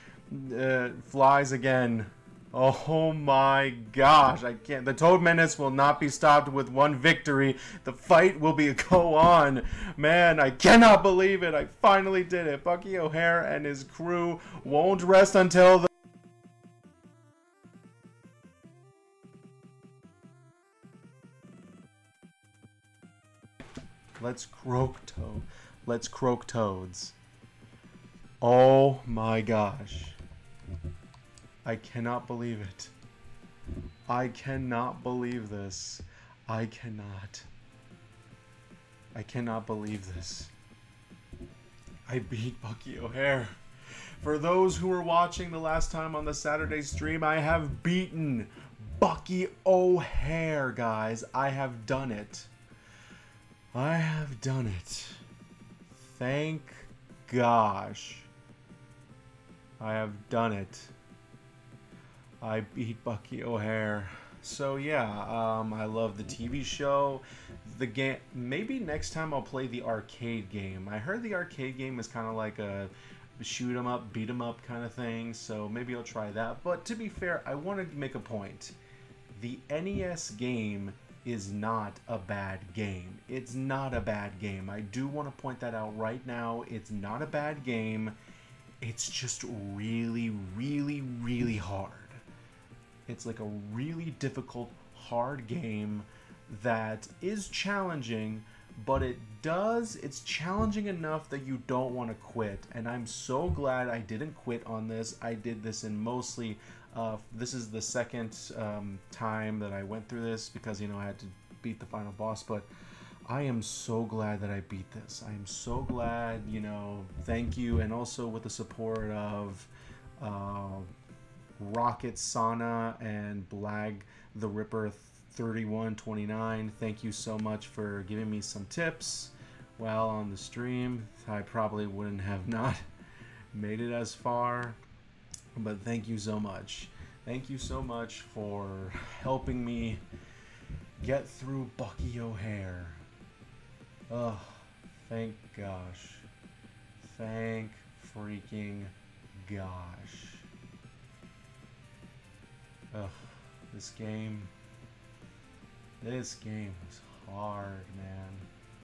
uh, flies again. Oh my gosh, I can't. The Toad Menace will not be stopped with one victory. The fight will be a go on. Man, I cannot believe it. I finally did it. Bucky O'Hare and his crew won't rest until the Let's croak toad. Let's croak toads. Oh my gosh. I cannot believe it. I cannot believe this. I cannot. I cannot believe this. I beat Bucky O'Hare. For those who were watching the last time on the Saturday stream, I have beaten Bucky O'Hare, guys. I have done it. I have done it. Thank gosh. I have done it. I beat Bucky O'Hare. So yeah, um, I love the TV show. The game. Maybe next time I'll play the arcade game. I heard the arcade game is kind of like a shoot 'em up, beat 'em up kind of thing. So maybe I'll try that. But to be fair, I want to make a point. The NES game is not a bad game. It's not a bad game. I do want to point that out right now. It's not a bad game. It's just really, really, really hard. It's like a really difficult, hard game that is challenging, but it does, it's challenging enough that you don't want to quit. And I'm so glad I didn't quit on this. I did this in mostly uh, this is the second um, time that I went through this because you know I had to beat the final boss, but I am so glad that I beat this. I am so glad, you know. Thank you, and also with the support of uh, Rocket Sauna and Blag the Ripper 3129. Thank you so much for giving me some tips while on the stream. I probably wouldn't have not made it as far but thank you so much. Thank you so much for helping me get through Bucky O'Hare. Oh, thank gosh. Thank freaking gosh. Oh, this game. This game is hard, man.